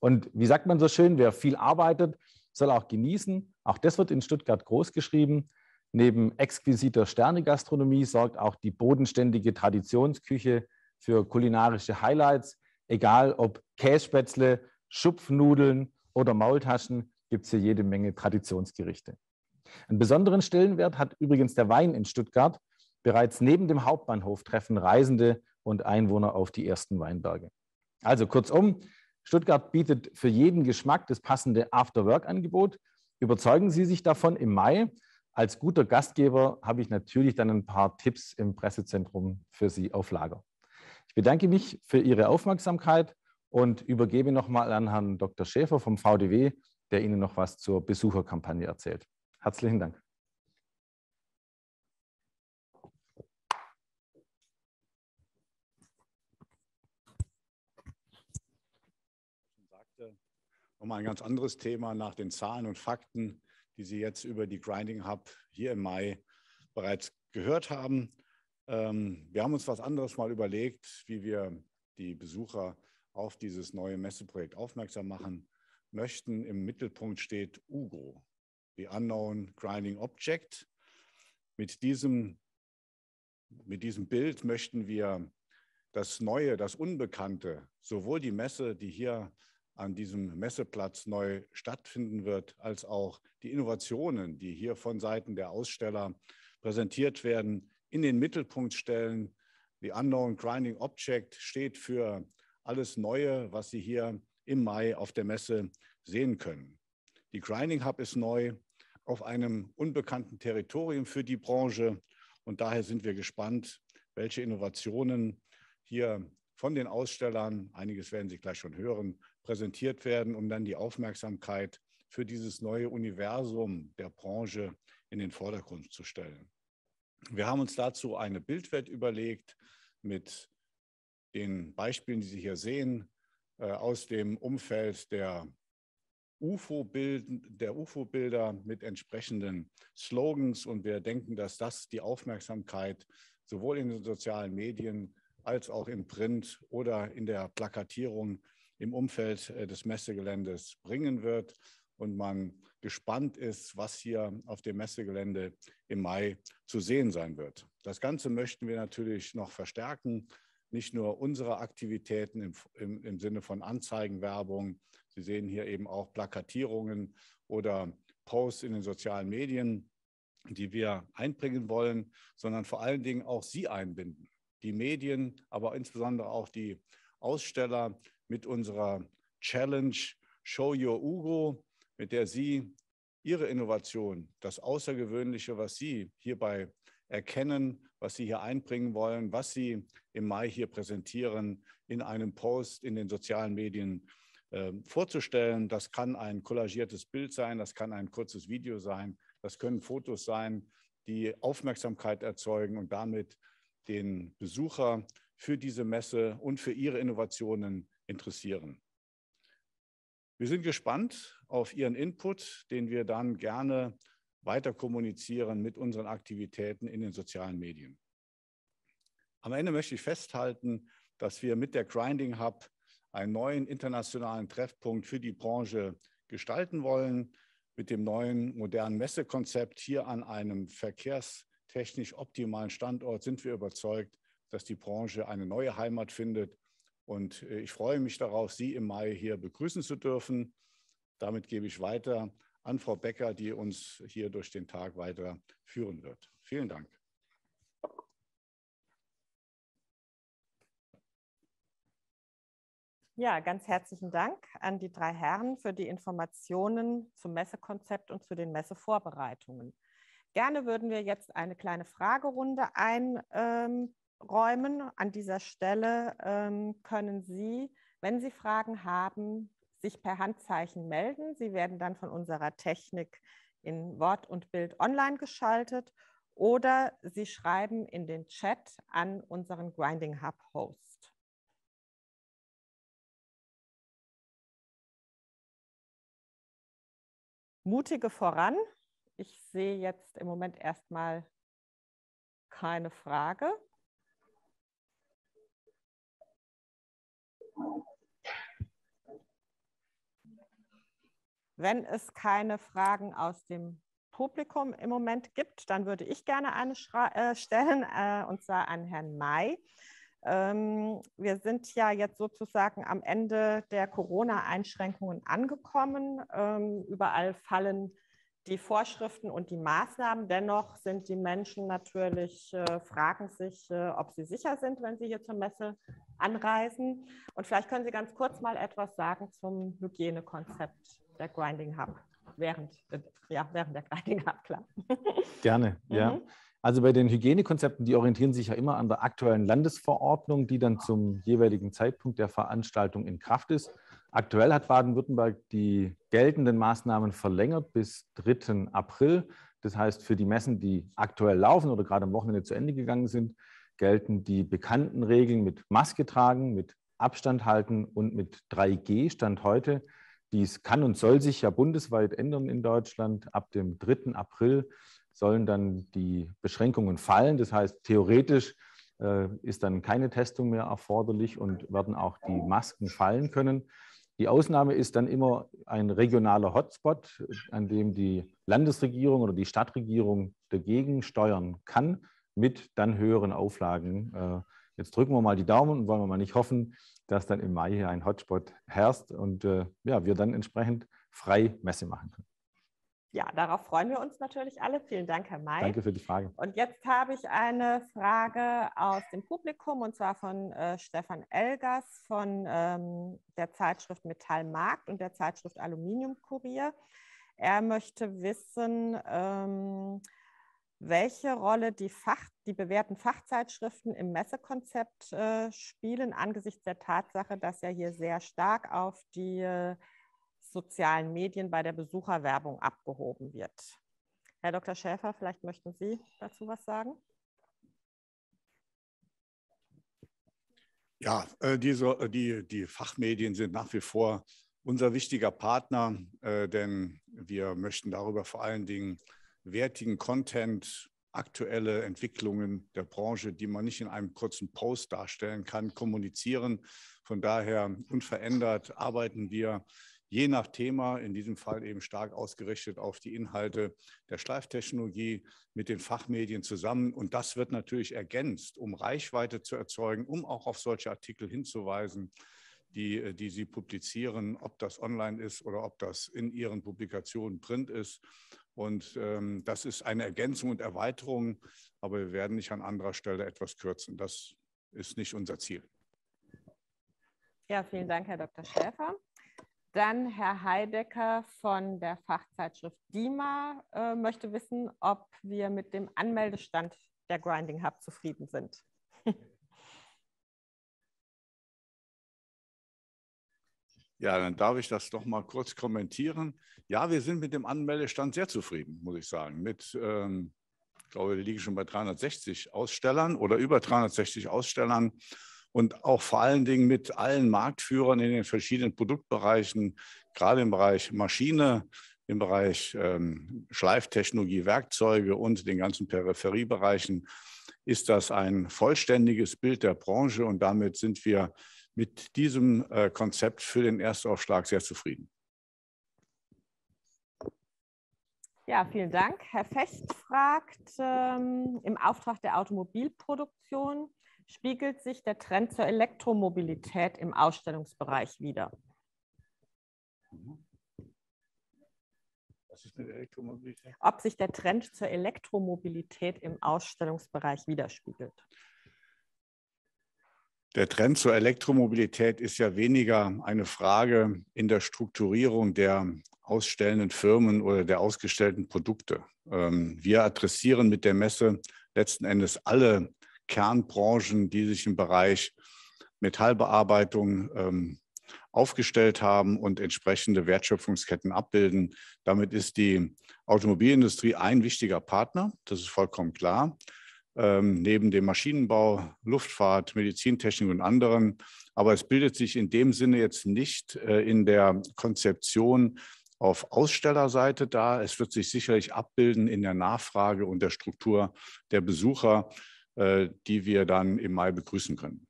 Und wie sagt man so schön, wer viel arbeitet, soll auch genießen. Auch das wird in Stuttgart groß geschrieben. Neben exquisiter Sternegastronomie sorgt auch die bodenständige Traditionsküche für kulinarische Highlights. Egal ob Kässpätzle, Schupfnudeln oder Maultaschen, gibt es hier jede Menge Traditionsgerichte. Einen besonderen Stellenwert hat übrigens der Wein in Stuttgart. Bereits neben dem Hauptbahnhof treffen Reisende und Einwohner auf die ersten Weinberge. Also kurzum, Stuttgart bietet für jeden Geschmack das passende After-Work-Angebot. Überzeugen Sie sich davon im Mai. Als guter Gastgeber habe ich natürlich dann ein paar Tipps im Pressezentrum für Sie auf Lager. Ich bedanke mich für Ihre Aufmerksamkeit und übergebe nochmal an Herrn Dr. Schäfer vom VDW, der Ihnen noch was zur Besucherkampagne erzählt. Herzlichen Dank. Nochmal ein ganz anderes Thema nach den Zahlen und Fakten, die Sie jetzt über die Grinding Hub hier im Mai bereits gehört haben. Ähm, wir haben uns was anderes mal überlegt, wie wir die Besucher auf dieses neue Messeprojekt aufmerksam machen möchten. Im Mittelpunkt steht UGO, the Unknown Grinding Object. Mit diesem, mit diesem Bild möchten wir das Neue, das Unbekannte, sowohl die Messe, die hier an diesem Messeplatz neu stattfinden wird, als auch die Innovationen, die hier von Seiten der Aussteller präsentiert werden, in den Mittelpunkt stellen. The Unknown Grinding Object steht für alles Neue, was Sie hier im Mai auf der Messe sehen können. Die Grinding Hub ist neu auf einem unbekannten Territorium für die Branche und daher sind wir gespannt, welche Innovationen hier von den Ausstellern, einiges werden Sie gleich schon hören, präsentiert werden, um dann die Aufmerksamkeit für dieses neue Universum der Branche in den Vordergrund zu stellen. Wir haben uns dazu eine Bildwelt überlegt mit den Beispielen, die Sie hier sehen, äh, aus dem Umfeld der UFO-Bilder UFO mit entsprechenden Slogans. Und wir denken, dass das die Aufmerksamkeit sowohl in den sozialen Medien als auch im Print oder in der Plakatierung im Umfeld äh, des Messegeländes bringen wird und man gespannt ist, was hier auf dem Messegelände im Mai zu sehen sein wird. Das Ganze möchten wir natürlich noch verstärken. Nicht nur unsere Aktivitäten im, im, im Sinne von Anzeigenwerbung. Sie sehen hier eben auch Plakatierungen oder Posts in den sozialen Medien, die wir einbringen wollen, sondern vor allen Dingen auch Sie einbinden. Die Medien, aber insbesondere auch die Aussteller, mit unserer Challenge Show Your Ugo, mit der Sie Ihre Innovation, das Außergewöhnliche, was Sie hierbei erkennen, was Sie hier einbringen wollen, was Sie im Mai hier präsentieren, in einem Post in den sozialen Medien äh, vorzustellen. Das kann ein kollagiertes Bild sein, das kann ein kurzes Video sein, das können Fotos sein, die Aufmerksamkeit erzeugen und damit den Besucher für diese Messe und für ihre Innovationen interessieren. Wir sind gespannt auf Ihren Input, den wir dann gerne weiter kommunizieren mit unseren Aktivitäten in den sozialen Medien. Am Ende möchte ich festhalten, dass wir mit der Grinding Hub einen neuen internationalen Treffpunkt für die Branche gestalten wollen, mit dem neuen modernen Messekonzept hier an einem verkehrstechnisch optimalen Standort sind wir überzeugt, dass die Branche eine neue Heimat findet und äh, ich freue mich darauf, Sie im Mai hier begrüßen zu dürfen. Damit gebe ich weiter an Frau Becker, die uns hier durch den Tag weiter führen wird. Vielen Dank. Ja, ganz herzlichen Dank an die drei Herren für die Informationen zum Messekonzept und zu den Messevorbereitungen. Gerne würden wir jetzt eine kleine Fragerunde einräumen. An dieser Stelle ähm, können Sie, wenn Sie Fragen haben, sich per Handzeichen melden. Sie werden dann von unserer Technik in Wort und Bild online geschaltet oder Sie schreiben in den Chat an unseren Grinding Hub Host. Mutige voran. Ich sehe jetzt im Moment erstmal keine Frage. Wenn es keine Fragen aus dem Publikum im Moment gibt, dann würde ich gerne eine äh, stellen, äh, und zwar an Herrn May. Ähm, wir sind ja jetzt sozusagen am Ende der Corona-Einschränkungen angekommen. Ähm, überall fallen die Vorschriften und die Maßnahmen. Dennoch sind die Menschen natürlich, äh, fragen sich, äh, ob sie sicher sind, wenn sie hier zur Messe anreisen. Und vielleicht können Sie ganz kurz mal etwas sagen zum Hygienekonzept der Grinding Hub während, äh, ja, während der Grinding Hub, klar. Gerne, ja. Mhm. Also bei den Hygienekonzepten, die orientieren sich ja immer an der aktuellen Landesverordnung, die dann zum jeweiligen Zeitpunkt der Veranstaltung in Kraft ist. Aktuell hat Baden-Württemberg die geltenden Maßnahmen verlängert bis 3. April. Das heißt, für die Messen, die aktuell laufen oder gerade am Wochenende zu Ende gegangen sind, gelten die bekannten Regeln mit Maske tragen, mit Abstand halten und mit 3G Stand heute. Dies kann und soll sich ja bundesweit ändern in Deutschland. Ab dem 3. April sollen dann die Beschränkungen fallen. Das heißt, theoretisch äh, ist dann keine Testung mehr erforderlich und werden auch die Masken fallen können. Die Ausnahme ist dann immer ein regionaler Hotspot, an dem die Landesregierung oder die Stadtregierung dagegen steuern kann mit dann höheren Auflagen. Äh, jetzt drücken wir mal die Daumen und wollen wir mal nicht hoffen, dass dann im Mai hier ein Hotspot herrscht und äh, ja, wir dann entsprechend frei Messe machen können. Ja, darauf freuen wir uns natürlich alle. Vielen Dank, Herr May. Danke für die Frage. Und jetzt habe ich eine Frage aus dem Publikum und zwar von äh, Stefan Elgers von ähm, der Zeitschrift Metallmarkt und der Zeitschrift Aluminium Kurier. Er möchte wissen, ähm, welche Rolle die, Fach, die bewährten Fachzeitschriften im Messekonzept äh, spielen, angesichts der Tatsache, dass ja hier sehr stark auf die äh, sozialen Medien bei der Besucherwerbung abgehoben wird. Herr Dr. Schäfer, vielleicht möchten Sie dazu was sagen? Ja, äh, diese, äh, die, die Fachmedien sind nach wie vor unser wichtiger Partner, äh, denn wir möchten darüber vor allen Dingen wertigen Content, aktuelle Entwicklungen der Branche, die man nicht in einem kurzen Post darstellen kann, kommunizieren. Von daher unverändert arbeiten wir je nach Thema, in diesem Fall eben stark ausgerichtet auf die Inhalte der Schleiftechnologie mit den Fachmedien zusammen. Und das wird natürlich ergänzt, um Reichweite zu erzeugen, um auch auf solche Artikel hinzuweisen, die, die Sie publizieren, ob das online ist oder ob das in Ihren Publikationen print ist. Und ähm, das ist eine Ergänzung und Erweiterung, aber wir werden nicht an anderer Stelle etwas kürzen. Das ist nicht unser Ziel. Ja, vielen Dank, Herr Dr. Schäfer. Dann Herr Heidecker von der Fachzeitschrift DIMA äh, möchte wissen, ob wir mit dem Anmeldestand der Grinding Hub zufrieden sind. Ja, dann darf ich das doch mal kurz kommentieren. Ja, wir sind mit dem Anmeldestand sehr zufrieden, muss ich sagen. Mit, ähm, ich glaube, wir liegen schon bei 360 Ausstellern oder über 360 Ausstellern und auch vor allen Dingen mit allen Marktführern in den verschiedenen Produktbereichen, gerade im Bereich Maschine, im Bereich ähm, Schleiftechnologie, Werkzeuge und den ganzen Peripheriebereichen ist das ein vollständiges Bild der Branche und damit sind wir mit diesem äh, Konzept für den Erstaufschlag sehr zufrieden. Ja, vielen Dank. Herr Fecht fragt, ähm, im Auftrag der Automobilproduktion spiegelt sich der Trend zur Elektromobilität im Ausstellungsbereich wider? Was ist mit Elektromobilität? Ob sich der Trend zur Elektromobilität im Ausstellungsbereich widerspiegelt. Der Trend zur Elektromobilität ist ja weniger eine Frage in der Strukturierung der ausstellenden Firmen oder der ausgestellten Produkte. Ähm, wir adressieren mit der Messe letzten Endes alle Kernbranchen, die sich im Bereich Metallbearbeitung ähm, aufgestellt haben und entsprechende Wertschöpfungsketten abbilden. Damit ist die Automobilindustrie ein wichtiger Partner, das ist vollkommen klar. Ähm, neben dem Maschinenbau, Luftfahrt, Medizintechnik und anderen. Aber es bildet sich in dem Sinne jetzt nicht äh, in der Konzeption auf Ausstellerseite da. Es wird sich sicherlich abbilden in der Nachfrage und der Struktur der Besucher, die wir dann im Mai begrüßen können.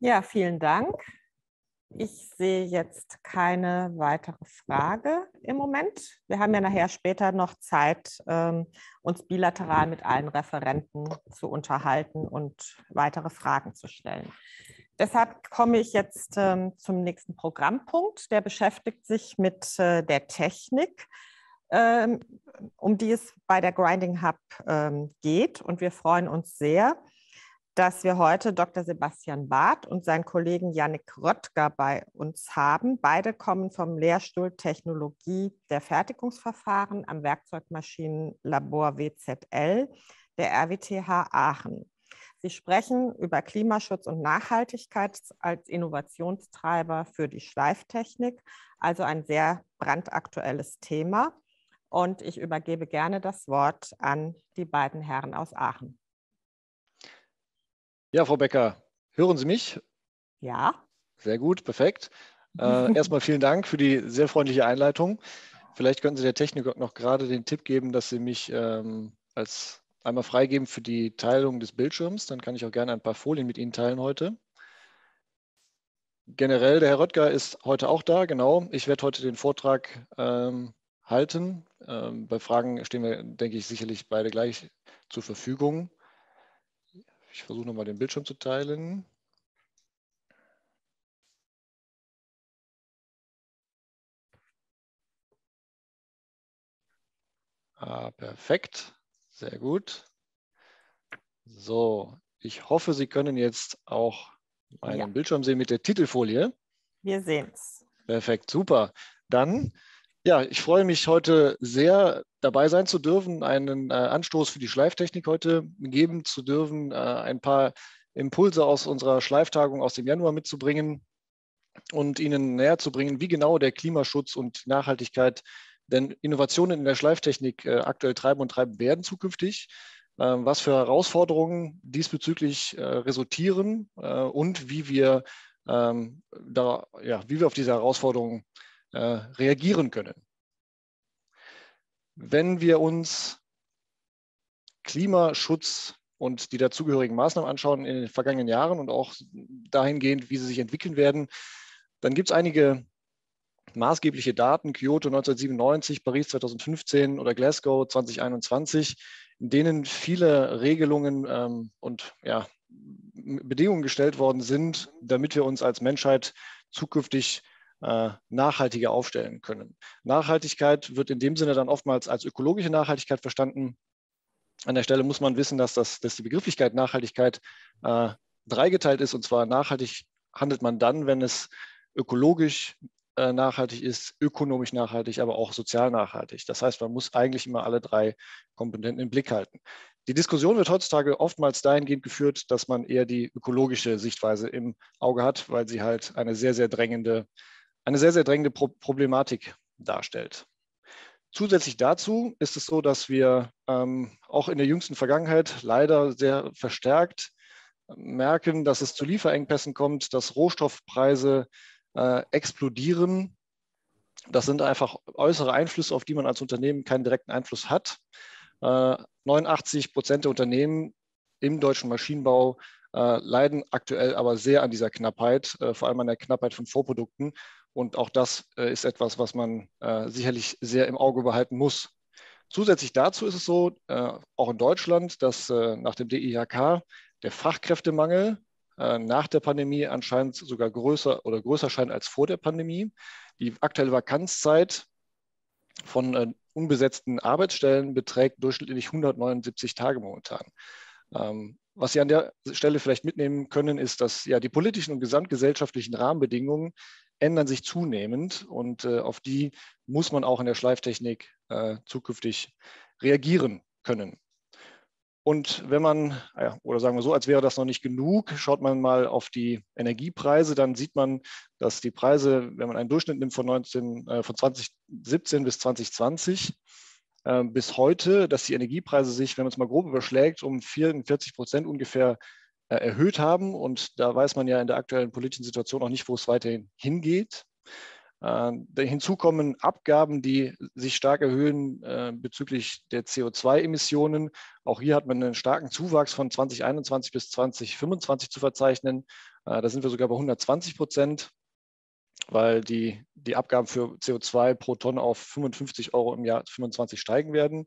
Ja, vielen Dank. Ich sehe jetzt keine weitere Frage im Moment. Wir haben ja nachher später noch Zeit, ähm, uns bilateral mit allen Referenten zu unterhalten und weitere Fragen zu stellen. Deshalb komme ich jetzt ähm, zum nächsten Programmpunkt. Der beschäftigt sich mit äh, der Technik, ähm, um die es bei der Grinding Hub geht. Und wir freuen uns sehr, dass wir heute Dr. Sebastian Barth und seinen Kollegen Yannick Röttger bei uns haben. Beide kommen vom Lehrstuhl Technologie der Fertigungsverfahren am Werkzeugmaschinenlabor WZL der RWTH Aachen. Sie sprechen über Klimaschutz und Nachhaltigkeit als Innovationstreiber für die Schleiftechnik, also ein sehr brandaktuelles Thema. Und ich übergebe gerne das Wort an die beiden Herren aus Aachen. Ja, Frau Becker, hören Sie mich? Ja. Sehr gut, perfekt. Äh, erstmal vielen Dank für die sehr freundliche Einleitung. Vielleicht könnten Sie der Technik noch gerade den Tipp geben, dass Sie mich ähm, als einmal freigeben für die Teilung des Bildschirms. Dann kann ich auch gerne ein paar Folien mit Ihnen teilen heute. Generell, der Herr Röttger ist heute auch da, genau. Ich werde heute den Vortrag ähm, halten. Ähm, bei Fragen stehen wir, denke ich, sicherlich beide gleich zur Verfügung. Ich versuche nochmal den Bildschirm zu teilen. Ah, perfekt, sehr gut. So, ich hoffe, Sie können jetzt auch meinen ja. Bildschirm sehen mit der Titelfolie. Wir sehen es. Perfekt, super. Dann ja, ich freue mich heute sehr, dabei sein zu dürfen, einen äh, Anstoß für die Schleiftechnik heute geben zu dürfen, äh, ein paar Impulse aus unserer Schleiftagung aus dem Januar mitzubringen und Ihnen näher zu bringen, wie genau der Klimaschutz und Nachhaltigkeit denn Innovationen in der Schleiftechnik äh, aktuell treiben und treiben werden zukünftig, ähm, was für Herausforderungen diesbezüglich äh, resultieren äh, und wie wir, ähm, da, ja, wie wir auf diese Herausforderungen äh, reagieren können. Wenn wir uns Klimaschutz und die dazugehörigen Maßnahmen anschauen in den vergangenen Jahren und auch dahingehend, wie sie sich entwickeln werden, dann gibt es einige maßgebliche Daten, Kyoto 1997, Paris 2015 oder Glasgow 2021, in denen viele Regelungen ähm, und ja, Bedingungen gestellt worden sind, damit wir uns als Menschheit zukünftig äh, nachhaltiger aufstellen können. Nachhaltigkeit wird in dem Sinne dann oftmals als ökologische Nachhaltigkeit verstanden. An der Stelle muss man wissen, dass, das, dass die Begrifflichkeit Nachhaltigkeit äh, dreigeteilt ist. Und zwar nachhaltig handelt man dann, wenn es ökologisch äh, nachhaltig ist, ökonomisch nachhaltig, aber auch sozial nachhaltig. Das heißt, man muss eigentlich immer alle drei Komponenten im Blick halten. Die Diskussion wird heutzutage oftmals dahingehend geführt, dass man eher die ökologische Sichtweise im Auge hat, weil sie halt eine sehr, sehr drängende eine sehr, sehr drängende Pro Problematik darstellt. Zusätzlich dazu ist es so, dass wir ähm, auch in der jüngsten Vergangenheit leider sehr verstärkt merken, dass es zu Lieferengpässen kommt, dass Rohstoffpreise äh, explodieren. Das sind einfach äußere Einflüsse, auf die man als Unternehmen keinen direkten Einfluss hat. Äh, 89 Prozent der Unternehmen im deutschen Maschinenbau äh, leiden aktuell aber sehr an dieser Knappheit, äh, vor allem an der Knappheit von Vorprodukten. Und auch das äh, ist etwas, was man äh, sicherlich sehr im Auge behalten muss. Zusätzlich dazu ist es so, äh, auch in Deutschland, dass nach dem DIHK der Fachkräftemangel nach der Pandemie anscheinend sogar größer oder größer scheint als vor der Pandemie. Die aktuelle Vakanzzeit von unbesetzten Arbeitsstellen beträgt durchschnittlich 179 Tage momentan. Was Sie an der Stelle vielleicht mitnehmen können, ist, dass ja die politischen und gesamtgesellschaftlichen Rahmenbedingungen ändern sich zunehmend und äh, auf die muss man auch in der Schleiftechnik äh, zukünftig reagieren. können. Und wenn man, ja, oder sagen wir so, als wäre das noch nicht genug, schaut man mal auf die Energiepreise, dann sieht man, dass die Preise, wenn man einen Durchschnitt nimmt von, 19, äh, von 2017 bis 2020, äh, bis heute, dass die Energiepreise sich, wenn man es mal grob überschlägt, um 44 Prozent ungefähr äh, erhöht haben. Und da weiß man ja in der aktuellen politischen Situation auch nicht, wo es weiterhin hingeht. Äh, hinzu kommen Abgaben, die sich stark erhöhen äh, bezüglich der CO2-Emissionen. Auch hier hat man einen starken Zuwachs von 2021 bis 2025 zu verzeichnen. Äh, da sind wir sogar bei 120 Prozent, weil die, die Abgaben für CO2 pro Tonne auf 55 Euro im Jahr 2025 steigen werden.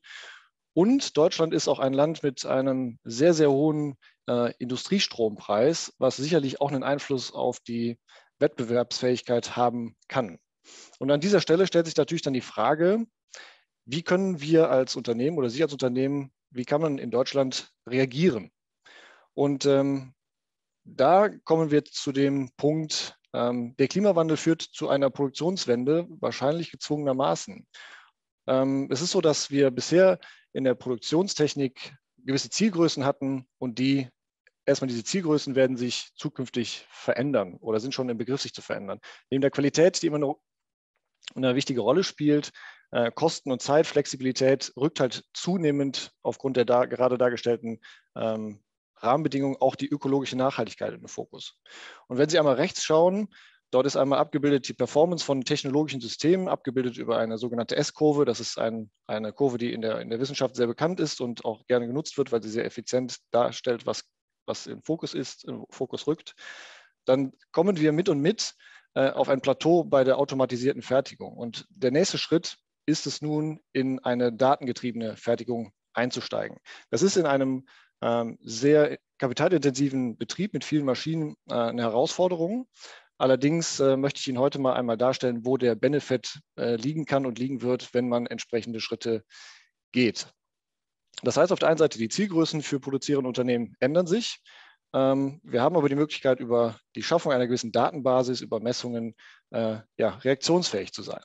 Und Deutschland ist auch ein Land mit einem sehr, sehr hohen äh, Industriestrompreis, was sicherlich auch einen Einfluss auf die Wettbewerbsfähigkeit haben kann. Und an dieser Stelle stellt sich natürlich dann die Frage, wie können wir als Unternehmen oder Sie als Unternehmen, wie kann man in Deutschland reagieren? Und ähm, da kommen wir zu dem Punkt, der Klimawandel führt zu einer Produktionswende, wahrscheinlich gezwungenermaßen. Ähm, es ist so, dass wir bisher in der Produktionstechnik gewisse Zielgrößen hatten und die erstmal diese Zielgrößen werden sich zukünftig verändern oder sind schon im Begriff, sich zu verändern. Neben der Qualität, die immer noch eine wichtige Rolle spielt. Äh, Kosten und Zeit, Flexibilität rückt halt zunehmend aufgrund der da, gerade dargestellten ähm, Rahmenbedingungen auch die ökologische Nachhaltigkeit in den Fokus. Und wenn Sie einmal rechts schauen, dort ist einmal abgebildet die Performance von technologischen Systemen, abgebildet über eine sogenannte S-Kurve. Das ist ein, eine Kurve, die in der, in der Wissenschaft sehr bekannt ist und auch gerne genutzt wird, weil sie sehr effizient darstellt, was, was im Fokus ist, im Fokus rückt. Dann kommen wir mit und mit äh, auf ein Plateau bei der automatisierten Fertigung. Und der nächste Schritt ist es nun, in eine datengetriebene Fertigung einzusteigen. Das ist in einem sehr kapitalintensiven Betrieb mit vielen Maschinen äh, eine Herausforderung. Allerdings äh, möchte ich Ihnen heute mal einmal darstellen, wo der Benefit äh, liegen kann und liegen wird, wenn man entsprechende Schritte geht. Das heißt auf der einen Seite, die Zielgrößen für produzierende Unternehmen ändern sich. Ähm, wir haben aber die Möglichkeit, über die Schaffung einer gewissen Datenbasis, über Messungen ja, reaktionsfähig zu sein.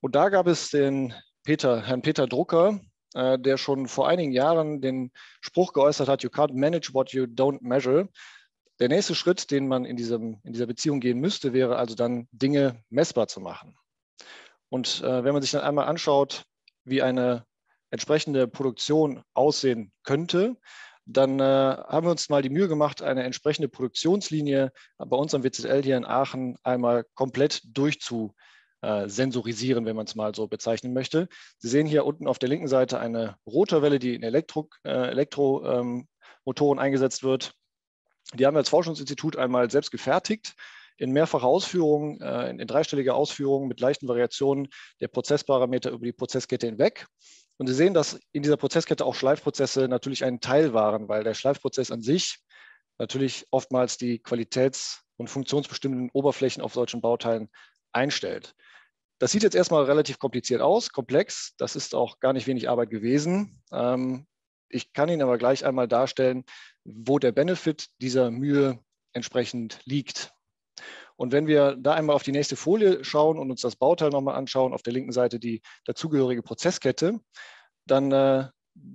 Und da gab es den Peter, Herrn Peter Drucker, äh, der schon vor einigen Jahren den Spruch geäußert hat, you can't manage what you don't measure. Der nächste Schritt, den man in, diesem, in dieser Beziehung gehen müsste, wäre also dann Dinge messbar zu machen. Und äh, wenn man sich dann einmal anschaut, wie eine entsprechende Produktion aussehen könnte, dann äh, haben wir uns mal die Mühe gemacht, eine entsprechende Produktionslinie bei uns am WZL hier in Aachen einmal komplett durchzusensorisieren, wenn man es mal so bezeichnen möchte. Sie sehen hier unten auf der linken Seite eine Rotorwelle, die in Elektro, äh, Elektromotoren ähm, eingesetzt wird. Die haben wir als Forschungsinstitut einmal selbst gefertigt in mehrfacher Ausführung, äh, in, in dreistelliger Ausführung mit leichten Variationen der Prozessparameter über die Prozesskette hinweg. Und Sie sehen, dass in dieser Prozesskette auch Schleifprozesse natürlich ein Teil waren, weil der Schleifprozess an sich natürlich oftmals die qualitäts- und funktionsbestimmenden Oberflächen auf solchen Bauteilen einstellt. Das sieht jetzt erstmal relativ kompliziert aus, komplex. Das ist auch gar nicht wenig Arbeit gewesen. Ähm, ich kann Ihnen aber gleich einmal darstellen, wo der Benefit dieser Mühe entsprechend liegt. Und wenn wir da einmal auf die nächste Folie schauen und uns das Bauteil nochmal anschauen, auf der linken Seite die dazugehörige Prozesskette, dann äh,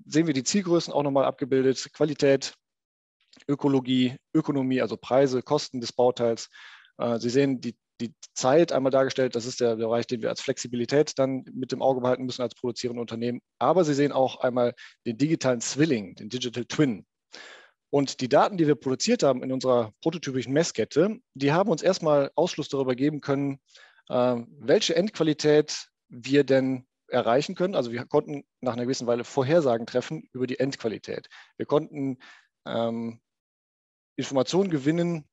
sehen wir die Zielgrößen auch nochmal abgebildet, Qualität, Ökologie, Ökonomie, also Preise, Kosten des Bauteils. Äh, Sie sehen die, die Zeit einmal dargestellt, das ist der Bereich, den wir als Flexibilität dann mit dem Auge behalten müssen als produzierende Unternehmen. Aber Sie sehen auch einmal den digitalen Zwilling, den Digital Twin. Und die Daten, die wir produziert haben in unserer prototypischen Messkette, die haben uns erstmal Ausschluss darüber geben können, äh, welche Endqualität wir denn erreichen können. Also wir konnten nach einer gewissen Weile Vorhersagen treffen über die Endqualität. Wir konnten ähm, Informationen gewinnen,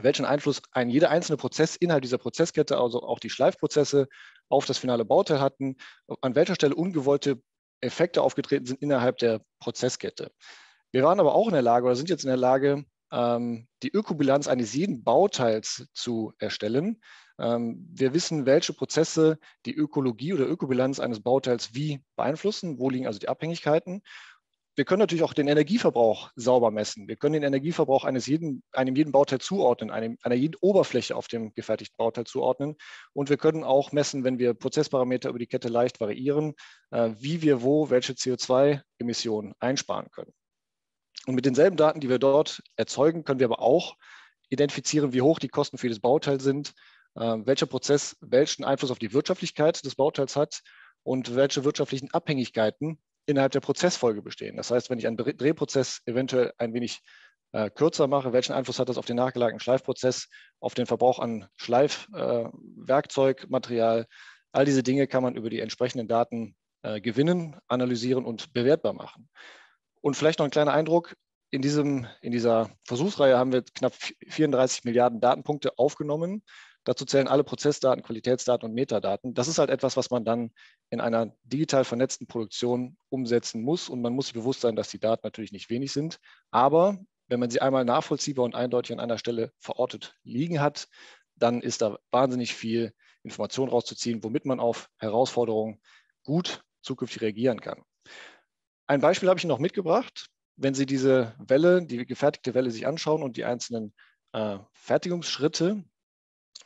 welchen Einfluss ein jeder einzelne Prozess innerhalb dieser Prozesskette, also auch die Schleifprozesse, auf das finale Bauteil hatten, an welcher Stelle ungewollte Effekte aufgetreten sind innerhalb der Prozesskette. Wir waren aber auch in der Lage oder sind jetzt in der Lage, ähm, die Ökobilanz eines jeden Bauteils zu erstellen. Ähm, wir wissen, welche Prozesse die Ökologie oder Ökobilanz eines Bauteils wie beeinflussen, wo liegen also die Abhängigkeiten. Wir können natürlich auch den Energieverbrauch sauber messen. Wir können den Energieverbrauch eines jeden, einem jeden Bauteil zuordnen, einem, einer jeden Oberfläche auf dem gefertigten Bauteil zuordnen. Und wir können auch messen, wenn wir Prozessparameter über die Kette leicht variieren, äh, wie wir wo welche CO2-Emissionen einsparen können. Und mit denselben Daten, die wir dort erzeugen, können wir aber auch identifizieren, wie hoch die Kosten für das Bauteil sind, äh, welcher Prozess welchen Einfluss auf die Wirtschaftlichkeit des Bauteils hat und welche wirtschaftlichen Abhängigkeiten innerhalb der Prozessfolge bestehen. Das heißt, wenn ich einen Drehprozess eventuell ein wenig äh, kürzer mache, welchen Einfluss hat das auf den nachgelagerten Schleifprozess, auf den Verbrauch an Schleifwerkzeugmaterial? Äh, All diese Dinge kann man über die entsprechenden Daten äh, gewinnen, analysieren und bewertbar machen. Und vielleicht noch ein kleiner Eindruck. In, diesem, in dieser Versuchsreihe haben wir knapp 34 Milliarden Datenpunkte aufgenommen Dazu zählen alle Prozessdaten, Qualitätsdaten und Metadaten. Das ist halt etwas, was man dann in einer digital vernetzten Produktion umsetzen muss. Und man muss sich bewusst sein, dass die Daten natürlich nicht wenig sind. Aber wenn man sie einmal nachvollziehbar und eindeutig an einer Stelle verortet liegen hat, dann ist da wahnsinnig viel Information rauszuziehen, womit man auf Herausforderungen gut zukünftig reagieren kann. Ein Beispiel habe ich noch mitgebracht. Wenn Sie diese Welle, die gefertigte Welle sich anschauen und die einzelnen äh, Fertigungsschritte,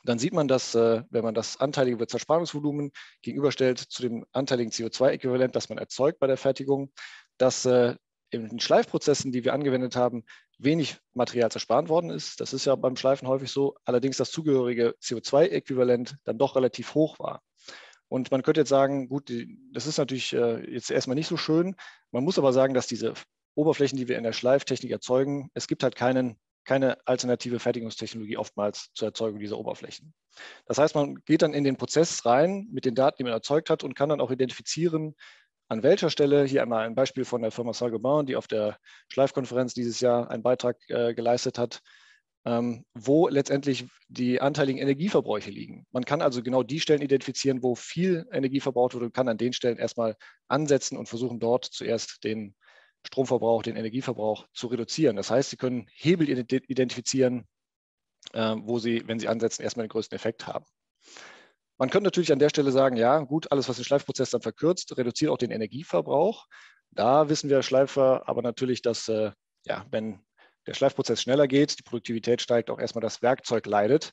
dann sieht man, dass, äh, wenn man das anteilige Zerspannungsvolumen gegenüberstellt zu dem anteiligen CO2-Äquivalent, das man erzeugt bei der Fertigung, dass äh, in den Schleifprozessen, die wir angewendet haben, wenig Material zerspart worden ist. Das ist ja beim Schleifen häufig so. Allerdings das zugehörige CO2-Äquivalent dann doch relativ hoch war. Und man könnte jetzt sagen, gut, das ist natürlich äh, jetzt erstmal nicht so schön. Man muss aber sagen, dass diese Oberflächen, die wir in der Schleiftechnik erzeugen, es gibt halt keinen keine alternative Fertigungstechnologie oftmals zur Erzeugung dieser Oberflächen. Das heißt, man geht dann in den Prozess rein mit den Daten, die man erzeugt hat und kann dann auch identifizieren, an welcher Stelle, hier einmal ein Beispiel von der Firma Saint-Gobain, die auf der Schleifkonferenz dieses Jahr einen Beitrag äh, geleistet hat, ähm, wo letztendlich die anteiligen Energieverbräuche liegen. Man kann also genau die Stellen identifizieren, wo viel Energie verbraucht wird und kann an den Stellen erstmal ansetzen und versuchen, dort zuerst den Stromverbrauch, den Energieverbrauch zu reduzieren. Das heißt, Sie können Hebel identifizieren, äh, wo Sie, wenn Sie ansetzen, erstmal den größten Effekt haben. Man könnte natürlich an der Stelle sagen, ja, gut, alles, was den Schleifprozess dann verkürzt, reduziert auch den Energieverbrauch. Da wissen wir Schleifer aber natürlich, dass, äh, ja, wenn der Schleifprozess schneller geht, die Produktivität steigt, auch erstmal das Werkzeug leidet.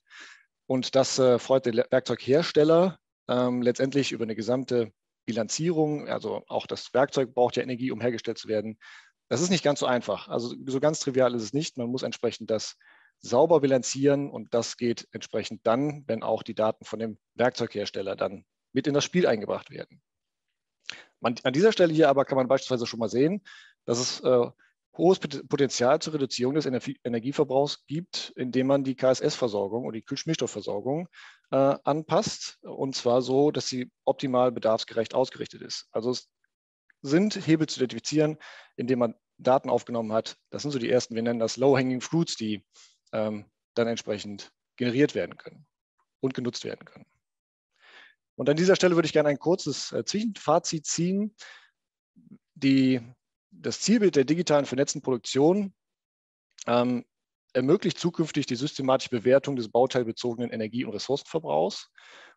Und das äh, freut den Werkzeughersteller ähm, letztendlich über eine gesamte Bilanzierung, also auch das Werkzeug braucht ja Energie, um hergestellt zu werden. Das ist nicht ganz so einfach. Also so ganz trivial ist es nicht. Man muss entsprechend das sauber bilanzieren und das geht entsprechend dann, wenn auch die Daten von dem Werkzeughersteller dann mit in das Spiel eingebracht werden. Man, an dieser Stelle hier aber kann man beispielsweise schon mal sehen, dass es äh, hohes Potenzial zur Reduzierung des Energieverbrauchs gibt, indem man die KSS-Versorgung oder die Kühlschmierstoffversorgung äh, anpasst. Und zwar so, dass sie optimal bedarfsgerecht ausgerichtet ist. Also es sind Hebel zu identifizieren, indem man Daten aufgenommen hat. Das sind so die ersten, wir nennen das Low-Hanging Fruits, die ähm, dann entsprechend generiert werden können und genutzt werden können. Und an dieser Stelle würde ich gerne ein kurzes äh, Zwischenfazit ziehen. Die das Zielbild der digitalen vernetzten Produktion ähm, ermöglicht zukünftig die systematische Bewertung des bauteilbezogenen Energie- und Ressourcenverbrauchs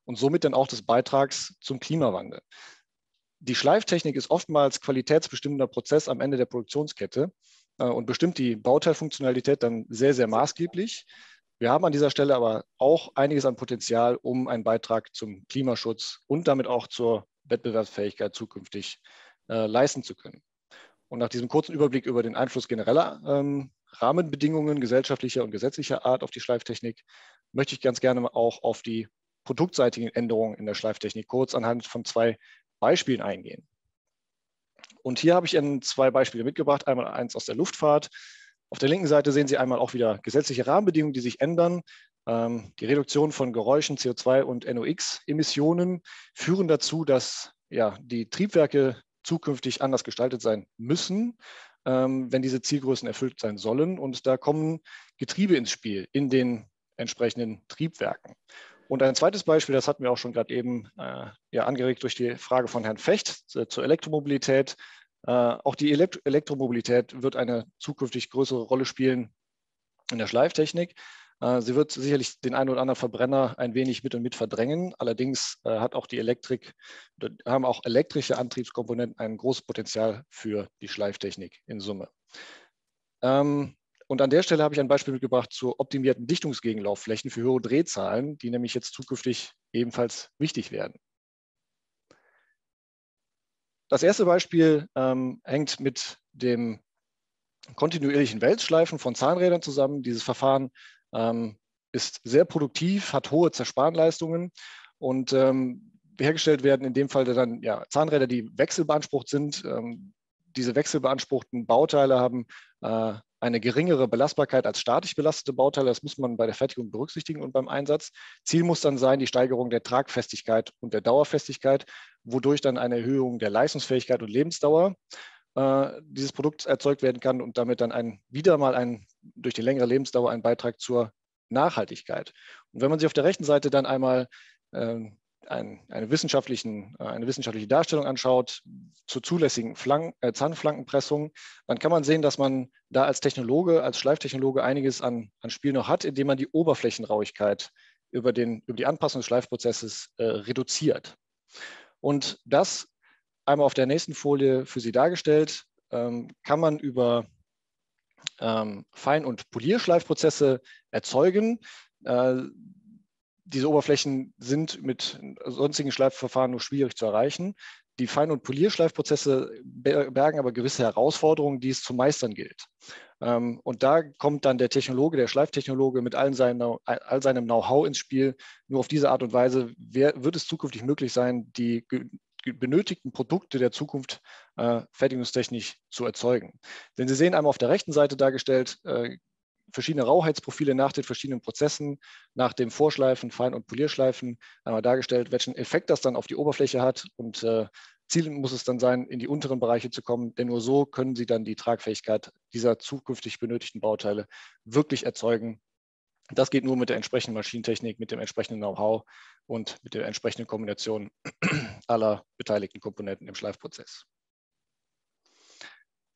und somit dann auch des Beitrags zum Klimawandel. Die Schleiftechnik ist oftmals qualitätsbestimmender Prozess am Ende der Produktionskette äh, und bestimmt die Bauteilfunktionalität dann sehr, sehr maßgeblich. Wir haben an dieser Stelle aber auch einiges an Potenzial, um einen Beitrag zum Klimaschutz und damit auch zur Wettbewerbsfähigkeit zukünftig äh, leisten zu können. Und nach diesem kurzen Überblick über den Einfluss genereller ähm, Rahmenbedingungen gesellschaftlicher und gesetzlicher Art auf die Schleiftechnik möchte ich ganz gerne auch auf die produktseitigen Änderungen in der Schleiftechnik kurz anhand von zwei Beispielen eingehen. Und hier habe ich Ihnen zwei Beispiele mitgebracht. Einmal eins aus der Luftfahrt. Auf der linken Seite sehen Sie einmal auch wieder gesetzliche Rahmenbedingungen, die sich ändern. Ähm, die Reduktion von Geräuschen, CO2 und NOx-Emissionen führen dazu, dass ja, die Triebwerke zukünftig anders gestaltet sein müssen, ähm, wenn diese Zielgrößen erfüllt sein sollen. Und da kommen Getriebe ins Spiel in den entsprechenden Triebwerken. Und ein zweites Beispiel, das hatten wir auch schon gerade eben äh, ja, angeregt durch die Frage von Herrn Fecht äh, zur Elektromobilität. Äh, auch die Elekt Elektromobilität wird eine zukünftig größere Rolle spielen in der Schleiftechnik. Äh, sie wird sicherlich den einen oder anderen Verbrenner ein wenig mit und mit verdrängen. Allerdings äh, hat auch die Elektrik, haben auch elektrische Antriebskomponenten ein großes Potenzial für die Schleiftechnik in Summe. Ähm, und an der Stelle habe ich ein Beispiel mitgebracht zu optimierten Dichtungsgegenlaufflächen für höhere Drehzahlen, die nämlich jetzt zukünftig ebenfalls wichtig werden. Das erste Beispiel ähm, hängt mit dem kontinuierlichen Wälzschleifen von Zahnrädern zusammen. Dieses Verfahren ist sehr produktiv, hat hohe Zersparenleistungen und ähm, hergestellt werden in dem Fall dann ja, Zahnräder, die wechselbeansprucht sind. Ähm, diese wechselbeanspruchten Bauteile haben äh, eine geringere Belastbarkeit als statisch belastete Bauteile. Das muss man bei der Fertigung berücksichtigen und beim Einsatz. Ziel muss dann sein, die Steigerung der Tragfestigkeit und der Dauerfestigkeit, wodurch dann eine Erhöhung der Leistungsfähigkeit und Lebensdauer äh, dieses Produkts erzeugt werden kann und damit dann ein, wieder mal ein, durch die längere Lebensdauer ein Beitrag zur Nachhaltigkeit. Und wenn man sich auf der rechten Seite dann einmal äh, ein, eine, wissenschaftlichen, eine wissenschaftliche Darstellung anschaut zur zulässigen Flank, äh, Zahnflankenpressung, dann kann man sehen, dass man da als Technologe, als Schleiftechnologe einiges an, an Spiel noch hat, indem man die Oberflächenrauigkeit über, den, über die Anpassung des Schleifprozesses äh, reduziert. Und das einmal auf der nächsten Folie für Sie dargestellt, ähm, kann man über ähm, Fein- und Polierschleifprozesse erzeugen. Äh, diese Oberflächen sind mit sonstigen Schleifverfahren nur schwierig zu erreichen. Die Fein- und Polierschleifprozesse bergen aber gewisse Herausforderungen, die es zu meistern gilt. Ähm, und da kommt dann der Technologe, der Schleiftechnologe mit all, seinem, all seinem Know-how ins Spiel. Nur auf diese Art und Weise wird es zukünftig möglich sein, die benötigten Produkte der Zukunft äh, fertigungstechnisch zu erzeugen. Denn Sie sehen einmal auf der rechten Seite dargestellt, äh, verschiedene Rauheitsprofile nach den verschiedenen Prozessen, nach dem Vorschleifen, Fein- und Polierschleifen einmal dargestellt, welchen Effekt das dann auf die Oberfläche hat. Und äh, Ziel muss es dann sein, in die unteren Bereiche zu kommen, denn nur so können Sie dann die Tragfähigkeit dieser zukünftig benötigten Bauteile wirklich erzeugen. Das geht nur mit der entsprechenden Maschinentechnik, mit dem entsprechenden Know-how und mit der entsprechenden Kombination aller beteiligten Komponenten im Schleifprozess.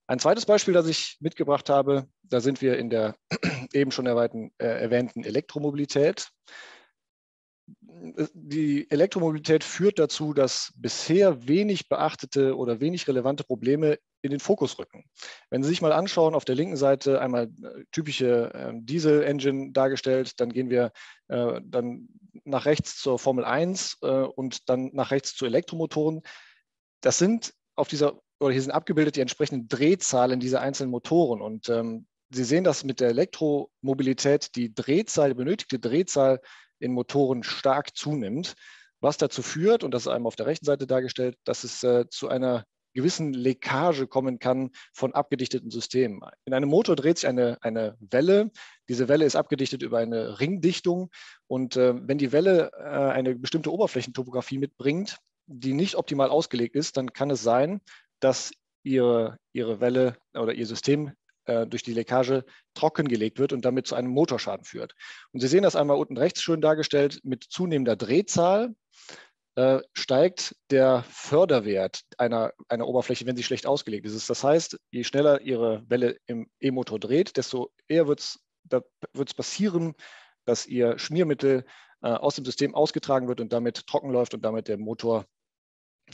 Ein zweites Beispiel, das ich mitgebracht habe, da sind wir in der eben schon erwähnten, äh, erwähnten Elektromobilität. Die Elektromobilität führt dazu, dass bisher wenig beachtete oder wenig relevante Probleme in den Fokus rücken. Wenn Sie sich mal anschauen, auf der linken Seite einmal äh, typische äh, Diesel-Engine dargestellt, dann gehen wir äh, dann nach rechts zur Formel 1 äh, und dann nach rechts zu Elektromotoren. Das sind auf dieser oder hier sind abgebildet die entsprechenden Drehzahlen dieser einzelnen Motoren. Und ähm, Sie sehen, dass mit der Elektromobilität die Drehzahl, die benötigte Drehzahl in Motoren stark zunimmt, was dazu führt, und das ist einmal auf der rechten Seite dargestellt, dass es äh, zu einer gewissen Leckage kommen kann von abgedichteten Systemen. In einem Motor dreht sich eine, eine Welle. Diese Welle ist abgedichtet über eine Ringdichtung. Und äh, wenn die Welle äh, eine bestimmte Oberflächentopographie mitbringt, die nicht optimal ausgelegt ist, dann kann es sein, dass ihre, ihre Welle oder ihr System äh, durch die Leckage trockengelegt wird und damit zu einem Motorschaden führt. Und Sie sehen das einmal unten rechts schön dargestellt mit zunehmender Drehzahl äh, steigt der Förderwert einer, einer Oberfläche, wenn sie schlecht ausgelegt ist. Das heißt, je schneller Ihre Welle im E-Motor dreht, desto eher wird es passieren, dass Ihr Schmiermittel äh, aus dem System ausgetragen wird und damit trocken läuft und damit der Motor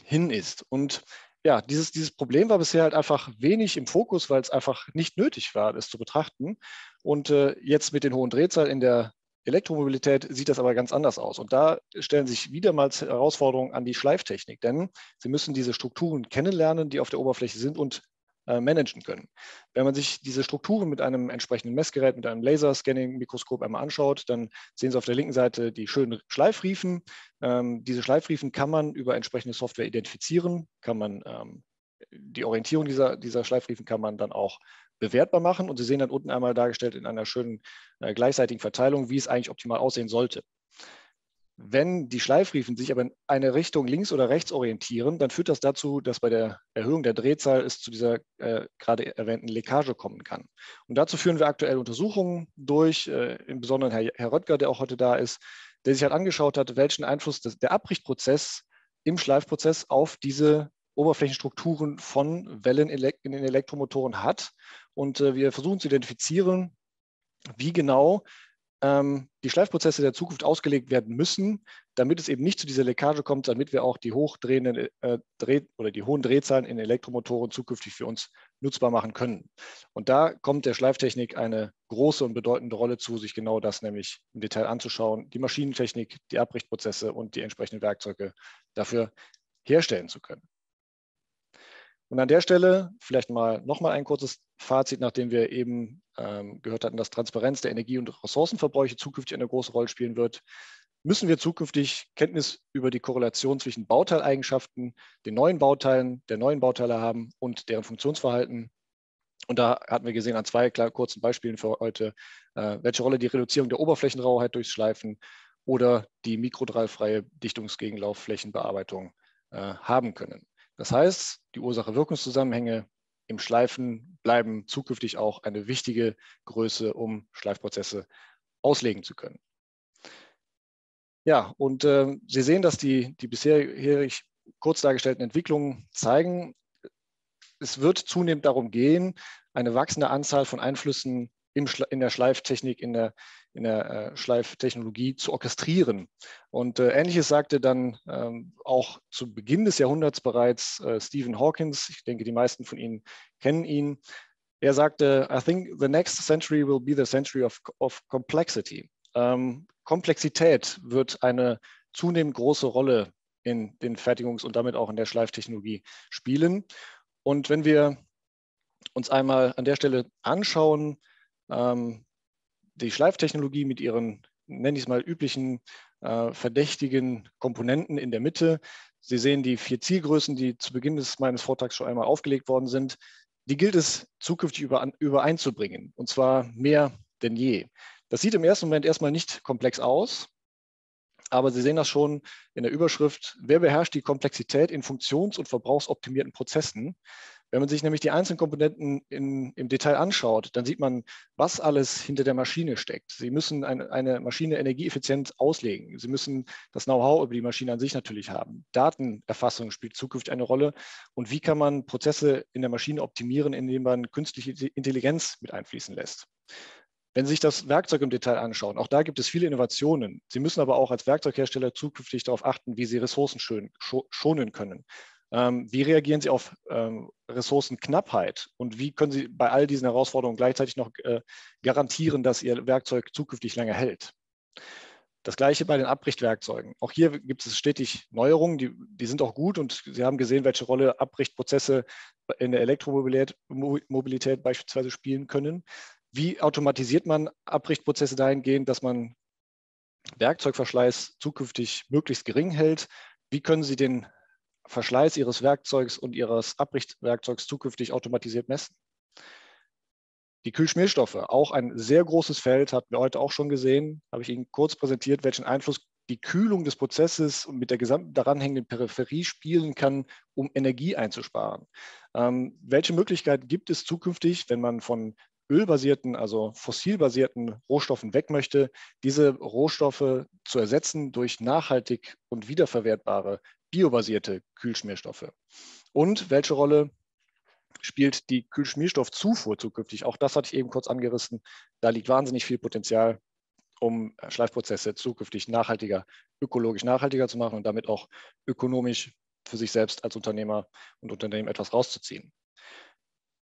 hin ist. Und ja, dieses, dieses Problem war bisher halt einfach wenig im Fokus, weil es einfach nicht nötig war, das zu betrachten. Und äh, jetzt mit den hohen Drehzahlen in der Elektromobilität sieht das aber ganz anders aus. Und da stellen sich wiedermals Herausforderungen an die Schleiftechnik, denn Sie müssen diese Strukturen kennenlernen, die auf der Oberfläche sind und äh, managen können. Wenn man sich diese Strukturen mit einem entsprechenden Messgerät, mit einem Laserscanning-Mikroskop einmal anschaut, dann sehen Sie auf der linken Seite die schönen Schleifriefen. Ähm, diese Schleifriefen kann man über entsprechende Software identifizieren, kann man ähm, die Orientierung dieser, dieser Schleifriefen kann man dann auch bewertbar machen. Und Sie sehen dann unten einmal dargestellt in einer schönen äh, gleichseitigen Verteilung, wie es eigentlich optimal aussehen sollte. Wenn die Schleifriefen sich aber in eine Richtung links oder rechts orientieren, dann führt das dazu, dass bei der Erhöhung der Drehzahl es zu dieser äh, gerade erwähnten Leckage kommen kann. Und dazu führen wir aktuell Untersuchungen durch, äh, im Besonderen Herr, Herr Röttger, der auch heute da ist, der sich halt angeschaut hat, welchen Einfluss das, der Abbrichprozess im Schleifprozess auf diese Oberflächenstrukturen von Wellen in den Elektromotoren hat. Und äh, wir versuchen zu identifizieren, wie genau ähm, die Schleifprozesse der Zukunft ausgelegt werden müssen, damit es eben nicht zu dieser Leckage kommt, damit wir auch die hochdrehenden äh, Dreh oder die hohen Drehzahlen in Elektromotoren zukünftig für uns nutzbar machen können. Und da kommt der Schleiftechnik eine große und bedeutende Rolle zu, sich genau das nämlich im Detail anzuschauen, die Maschinentechnik, die Abbrichprozesse und die entsprechenden Werkzeuge dafür herstellen zu können. Und an der Stelle vielleicht mal nochmal ein kurzes Fazit, nachdem wir eben ähm, gehört hatten, dass Transparenz der Energie- und Ressourcenverbräuche zukünftig eine große Rolle spielen wird, müssen wir zukünftig Kenntnis über die Korrelation zwischen Bauteileigenschaften, den neuen Bauteilen, der neuen Bauteile haben und deren Funktionsverhalten. Und da hatten wir gesehen an zwei klar, kurzen Beispielen für heute, äh, welche Rolle die Reduzierung der Oberflächenrauheit durchs Schleifen oder die mikrodrallfreie Dichtungsgegenlaufflächenbearbeitung äh, haben können. Das heißt, die Ursache-Wirkungszusammenhänge im Schleifen bleiben zukünftig auch eine wichtige Größe, um Schleifprozesse auslegen zu können. Ja, und äh, Sie sehen, dass die, die bisher kurz dargestellten Entwicklungen zeigen, es wird zunehmend darum gehen, eine wachsende Anzahl von Einflüssen im, in der Schleiftechnik, in der, in der äh, Schleiftechnologie zu orchestrieren. Und äh, Ähnliches sagte dann ähm, auch zu Beginn des Jahrhunderts bereits äh, Stephen Hawkins. Ich denke, die meisten von Ihnen kennen ihn. Er sagte, I think the next century will be the century of, of complexity. Ähm, Komplexität wird eine zunehmend große Rolle in den Fertigungs- und damit auch in der Schleiftechnologie spielen. Und wenn wir uns einmal an der Stelle anschauen, ähm, die Schleiftechnologie mit ihren, nenne ich es mal, üblichen äh, verdächtigen Komponenten in der Mitte. Sie sehen die vier Zielgrößen, die zu Beginn des, meines Vortrags schon einmal aufgelegt worden sind. Die gilt es zukünftig über, übereinzubringen, und zwar mehr denn je. Das sieht im ersten Moment erstmal nicht komplex aus, aber Sie sehen das schon in der Überschrift, wer beherrscht die Komplexität in funktions- und verbrauchsoptimierten Prozessen? Wenn man sich nämlich die einzelnen Komponenten in, im Detail anschaut, dann sieht man, was alles hinter der Maschine steckt. Sie müssen eine, eine Maschine energieeffizient auslegen. Sie müssen das Know-how über die Maschine an sich natürlich haben. Datenerfassung spielt zukünftig eine Rolle. Und wie kann man Prozesse in der Maschine optimieren, indem man künstliche Intelligenz mit einfließen lässt? Wenn Sie sich das Werkzeug im Detail anschauen, auch da gibt es viele Innovationen. Sie müssen aber auch als Werkzeughersteller zukünftig darauf achten, wie Sie Ressourcen schonen können. Ähm, wie reagieren Sie auf ähm, Ressourcenknappheit und wie können Sie bei all diesen Herausforderungen gleichzeitig noch äh, garantieren, dass Ihr Werkzeug zukünftig länger hält? Das gleiche bei den Abbrichtwerkzeugen. Auch hier gibt es stetig Neuerungen, die, die sind auch gut und Sie haben gesehen, welche Rolle Abbrichtprozesse in der Elektromobilität Mobilität beispielsweise spielen können. Wie automatisiert man Abbrichtprozesse dahingehend, dass man Werkzeugverschleiß zukünftig möglichst gering hält? Wie können Sie den Verschleiß Ihres Werkzeugs und Ihres Abrichtwerkzeugs zukünftig automatisiert messen. Die Kühlschmierstoffe, auch ein sehr großes Feld, hatten wir heute auch schon gesehen, habe ich Ihnen kurz präsentiert, welchen Einfluss die Kühlung des Prozesses und mit der gesamten daran hängenden Peripherie spielen kann, um Energie einzusparen. Ähm, welche Möglichkeiten gibt es zukünftig, wenn man von ölbasierten, also fossilbasierten Rohstoffen weg möchte, diese Rohstoffe zu ersetzen durch nachhaltig und wiederverwertbare biobasierte Kühlschmierstoffe? Und welche Rolle spielt die Kühlschmierstoffzufuhr zukünftig? Auch das hatte ich eben kurz angerissen. Da liegt wahnsinnig viel Potenzial, um Schleifprozesse zukünftig nachhaltiger, ökologisch nachhaltiger zu machen und damit auch ökonomisch für sich selbst als Unternehmer und Unternehmen etwas rauszuziehen.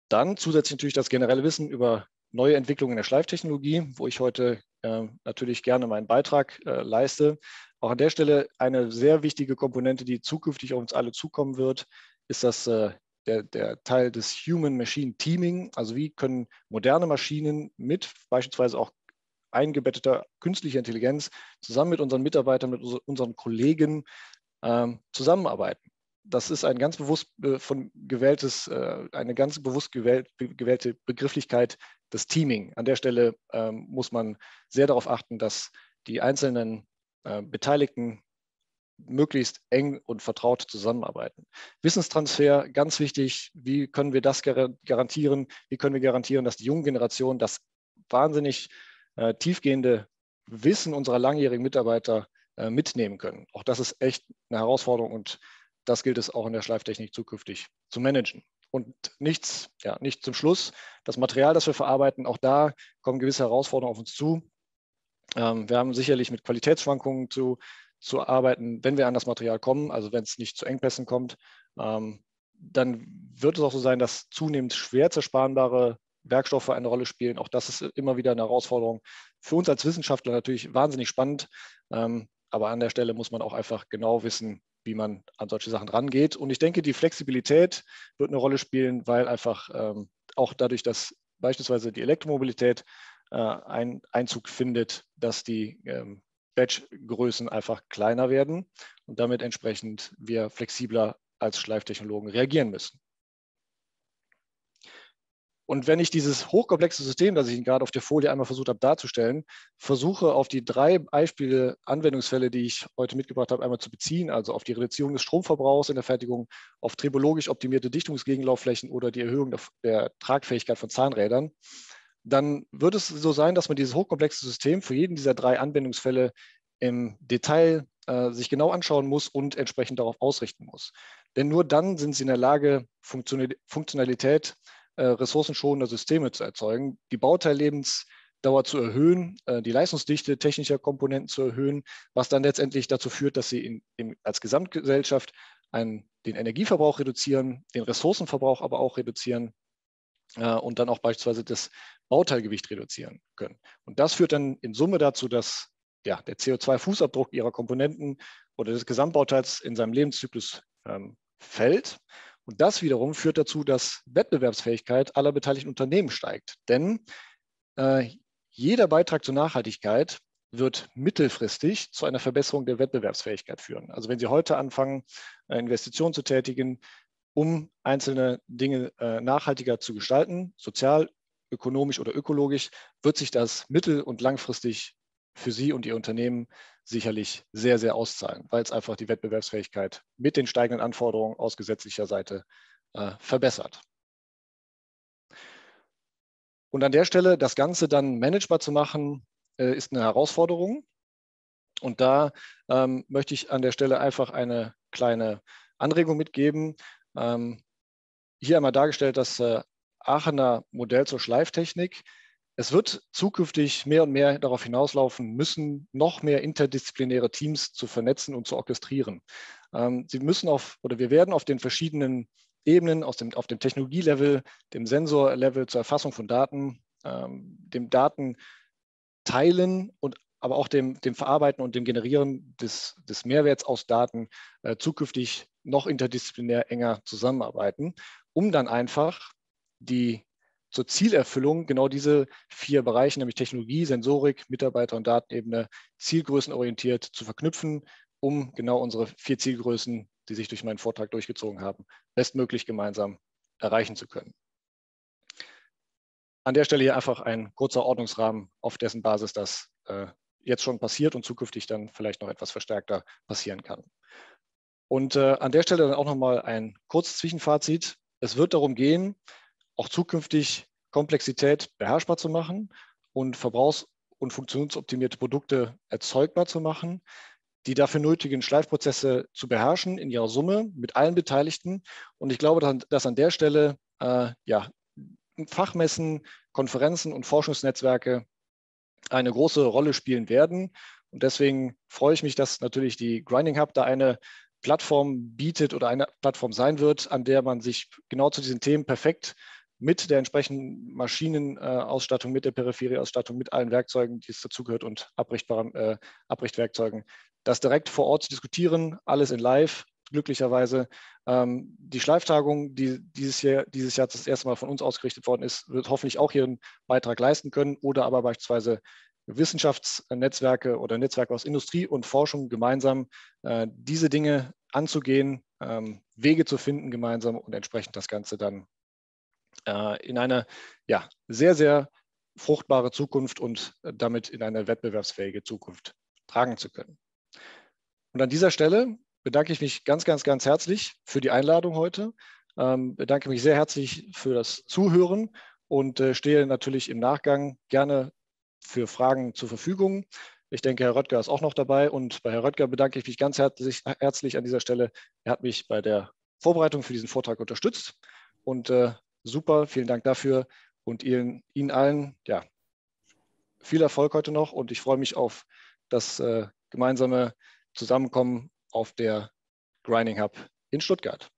Dann zusätzlich natürlich das generelle Wissen über neue Entwicklungen in der Schleiftechnologie, wo ich heute äh, natürlich gerne meinen Beitrag äh, leiste. Auch an der Stelle eine sehr wichtige Komponente, die zukünftig auf uns alle zukommen wird, ist das äh, der, der, Teil des Human-Machine Teaming. Also wie können moderne Maschinen mit beispielsweise auch eingebetteter künstlicher Intelligenz zusammen mit unseren Mitarbeitern, mit unseren Kollegen ähm, zusammenarbeiten. Das ist ein ganz bewusst äh, von gewähltes, äh, eine ganz bewusst gewählt, gewählte Begrifflichkeit des Teaming. An der Stelle ähm, muss man sehr darauf achten, dass die einzelnen äh, Beteiligten möglichst eng und vertraut zusammenarbeiten. Wissenstransfer, ganz wichtig. Wie können wir das garantieren? Wie können wir garantieren, dass die junge Generation das wahnsinnig äh, tiefgehende Wissen unserer langjährigen Mitarbeiter äh, mitnehmen können? Auch das ist echt eine Herausforderung und das gilt es auch in der Schleiftechnik zukünftig zu managen. Und nichts, ja, nicht zum Schluss. Das Material, das wir verarbeiten, auch da kommen gewisse Herausforderungen auf uns zu. Ähm, wir haben sicherlich mit Qualitätsschwankungen zu, zu arbeiten, wenn wir an das Material kommen, also wenn es nicht zu Engpässen kommt. Ähm, dann wird es auch so sein, dass zunehmend schwer zersparenbare Werkstoffe eine Rolle spielen. Auch das ist immer wieder eine Herausforderung. Für uns als Wissenschaftler natürlich wahnsinnig spannend. Ähm, aber an der Stelle muss man auch einfach genau wissen, wie man an solche Sachen rangeht. Und ich denke, die Flexibilität wird eine Rolle spielen, weil einfach ähm, auch dadurch, dass beispielsweise die Elektromobilität ein Einzug findet, dass die ähm, Batch-Größen einfach kleiner werden und damit entsprechend wir flexibler als Schleiftechnologen reagieren müssen. Und wenn ich dieses hochkomplexe System, das ich Ihnen gerade auf der Folie einmal versucht habe darzustellen, versuche auf die drei Beispiele, Anwendungsfälle, die ich heute mitgebracht habe, einmal zu beziehen, also auf die Reduzierung des Stromverbrauchs in der Fertigung, auf tribologisch optimierte Dichtungsgegenlaufflächen oder die Erhöhung der, der Tragfähigkeit von Zahnrädern, dann wird es so sein, dass man dieses hochkomplexe System für jeden dieser drei Anwendungsfälle im Detail äh, sich genau anschauen muss und entsprechend darauf ausrichten muss. Denn nur dann sind sie in der Lage, Funktionalität äh, ressourcenschonender Systeme zu erzeugen, die Bauteillebensdauer zu erhöhen, äh, die Leistungsdichte technischer Komponenten zu erhöhen, was dann letztendlich dazu führt, dass sie in, in, als Gesamtgesellschaft einen, den Energieverbrauch reduzieren, den Ressourcenverbrauch aber auch reduzieren äh, und dann auch beispielsweise das Bauteilgewicht reduzieren können. Und das führt dann in Summe dazu, dass ja, der CO2-Fußabdruck ihrer Komponenten oder des Gesamtbauteils in seinem Lebenszyklus ähm, fällt. Und das wiederum führt dazu, dass Wettbewerbsfähigkeit aller beteiligten Unternehmen steigt. Denn äh, jeder Beitrag zur Nachhaltigkeit wird mittelfristig zu einer Verbesserung der Wettbewerbsfähigkeit führen. Also wenn Sie heute anfangen, äh, Investitionen zu tätigen, um einzelne Dinge äh, nachhaltiger zu gestalten, sozial, ökonomisch oder ökologisch, wird sich das mittel- und langfristig für Sie und Ihr Unternehmen sicherlich sehr, sehr auszahlen, weil es einfach die Wettbewerbsfähigkeit mit den steigenden Anforderungen aus gesetzlicher Seite äh, verbessert. Und an der Stelle das Ganze dann managebar zu machen, äh, ist eine Herausforderung. Und da ähm, möchte ich an der Stelle einfach eine kleine Anregung mitgeben. Ähm, hier einmal dargestellt das äh, Aachener Modell zur Schleiftechnik. Es wird zukünftig mehr und mehr darauf hinauslaufen müssen, noch mehr interdisziplinäre Teams zu vernetzen und zu orchestrieren. Ähm, sie müssen auf, oder wir werden auf den verschiedenen Ebenen, aus dem, auf dem Technologielevel, dem Sensorlevel zur Erfassung von Daten, ähm, dem Daten teilen und aber auch dem, dem Verarbeiten und dem Generieren des, des Mehrwerts aus Daten äh, zukünftig noch interdisziplinär enger zusammenarbeiten, um dann einfach die zur Zielerfüllung genau diese vier Bereiche, nämlich Technologie, Sensorik, Mitarbeiter- und Datenebene, zielgrößenorientiert zu verknüpfen, um genau unsere vier Zielgrößen, die sich durch meinen Vortrag durchgezogen haben, bestmöglich gemeinsam erreichen zu können. An der Stelle hier einfach ein kurzer Ordnungsrahmen, auf dessen Basis das äh, jetzt schon passiert und zukünftig dann vielleicht noch etwas verstärkter passieren kann. Und äh, an der Stelle dann auch nochmal ein kurzes Zwischenfazit. Es wird darum gehen, auch zukünftig Komplexität beherrschbar zu machen und verbrauchs- und funktionsoptimierte Produkte erzeugbar zu machen, die dafür nötigen Schleifprozesse zu beherrschen in ihrer Summe mit allen Beteiligten. Und ich glaube, dass an der Stelle äh, ja, Fachmessen, Konferenzen und Forschungsnetzwerke eine große Rolle spielen werden. Und deswegen freue ich mich, dass natürlich die Grinding Hub da eine Plattform bietet oder eine Plattform sein wird, an der man sich genau zu diesen Themen perfekt mit der entsprechenden Maschinenausstattung, mit der Peripherieausstattung, mit allen Werkzeugen, die es dazugehört und abrichtbaren äh, Abrichtwerkzeugen, das direkt vor Ort zu diskutieren, alles in live, glücklicherweise. Ähm, die Schleiftagung, die dieses Jahr, dieses Jahr das erste Mal von uns ausgerichtet worden ist, wird hoffentlich auch hier einen Beitrag leisten können oder aber beispielsweise Wissenschaftsnetzwerke oder Netzwerke aus Industrie und Forschung gemeinsam äh, diese Dinge anzugehen, ähm, Wege zu finden gemeinsam und entsprechend das Ganze dann äh, in eine ja, sehr, sehr fruchtbare Zukunft und damit in eine wettbewerbsfähige Zukunft tragen zu können. Und an dieser Stelle bedanke ich mich ganz, ganz, ganz herzlich für die Einladung heute. Ähm, bedanke mich sehr herzlich für das Zuhören und äh, stehe natürlich im Nachgang gerne für Fragen zur Verfügung. Ich denke, Herr Röttger ist auch noch dabei und bei Herrn Röttger bedanke ich mich ganz herzlich, herzlich an dieser Stelle. Er hat mich bei der Vorbereitung für diesen Vortrag unterstützt und äh, super, vielen Dank dafür und Ihnen, Ihnen allen, ja, viel Erfolg heute noch und ich freue mich auf das äh, gemeinsame Zusammenkommen auf der Grinding Hub in Stuttgart.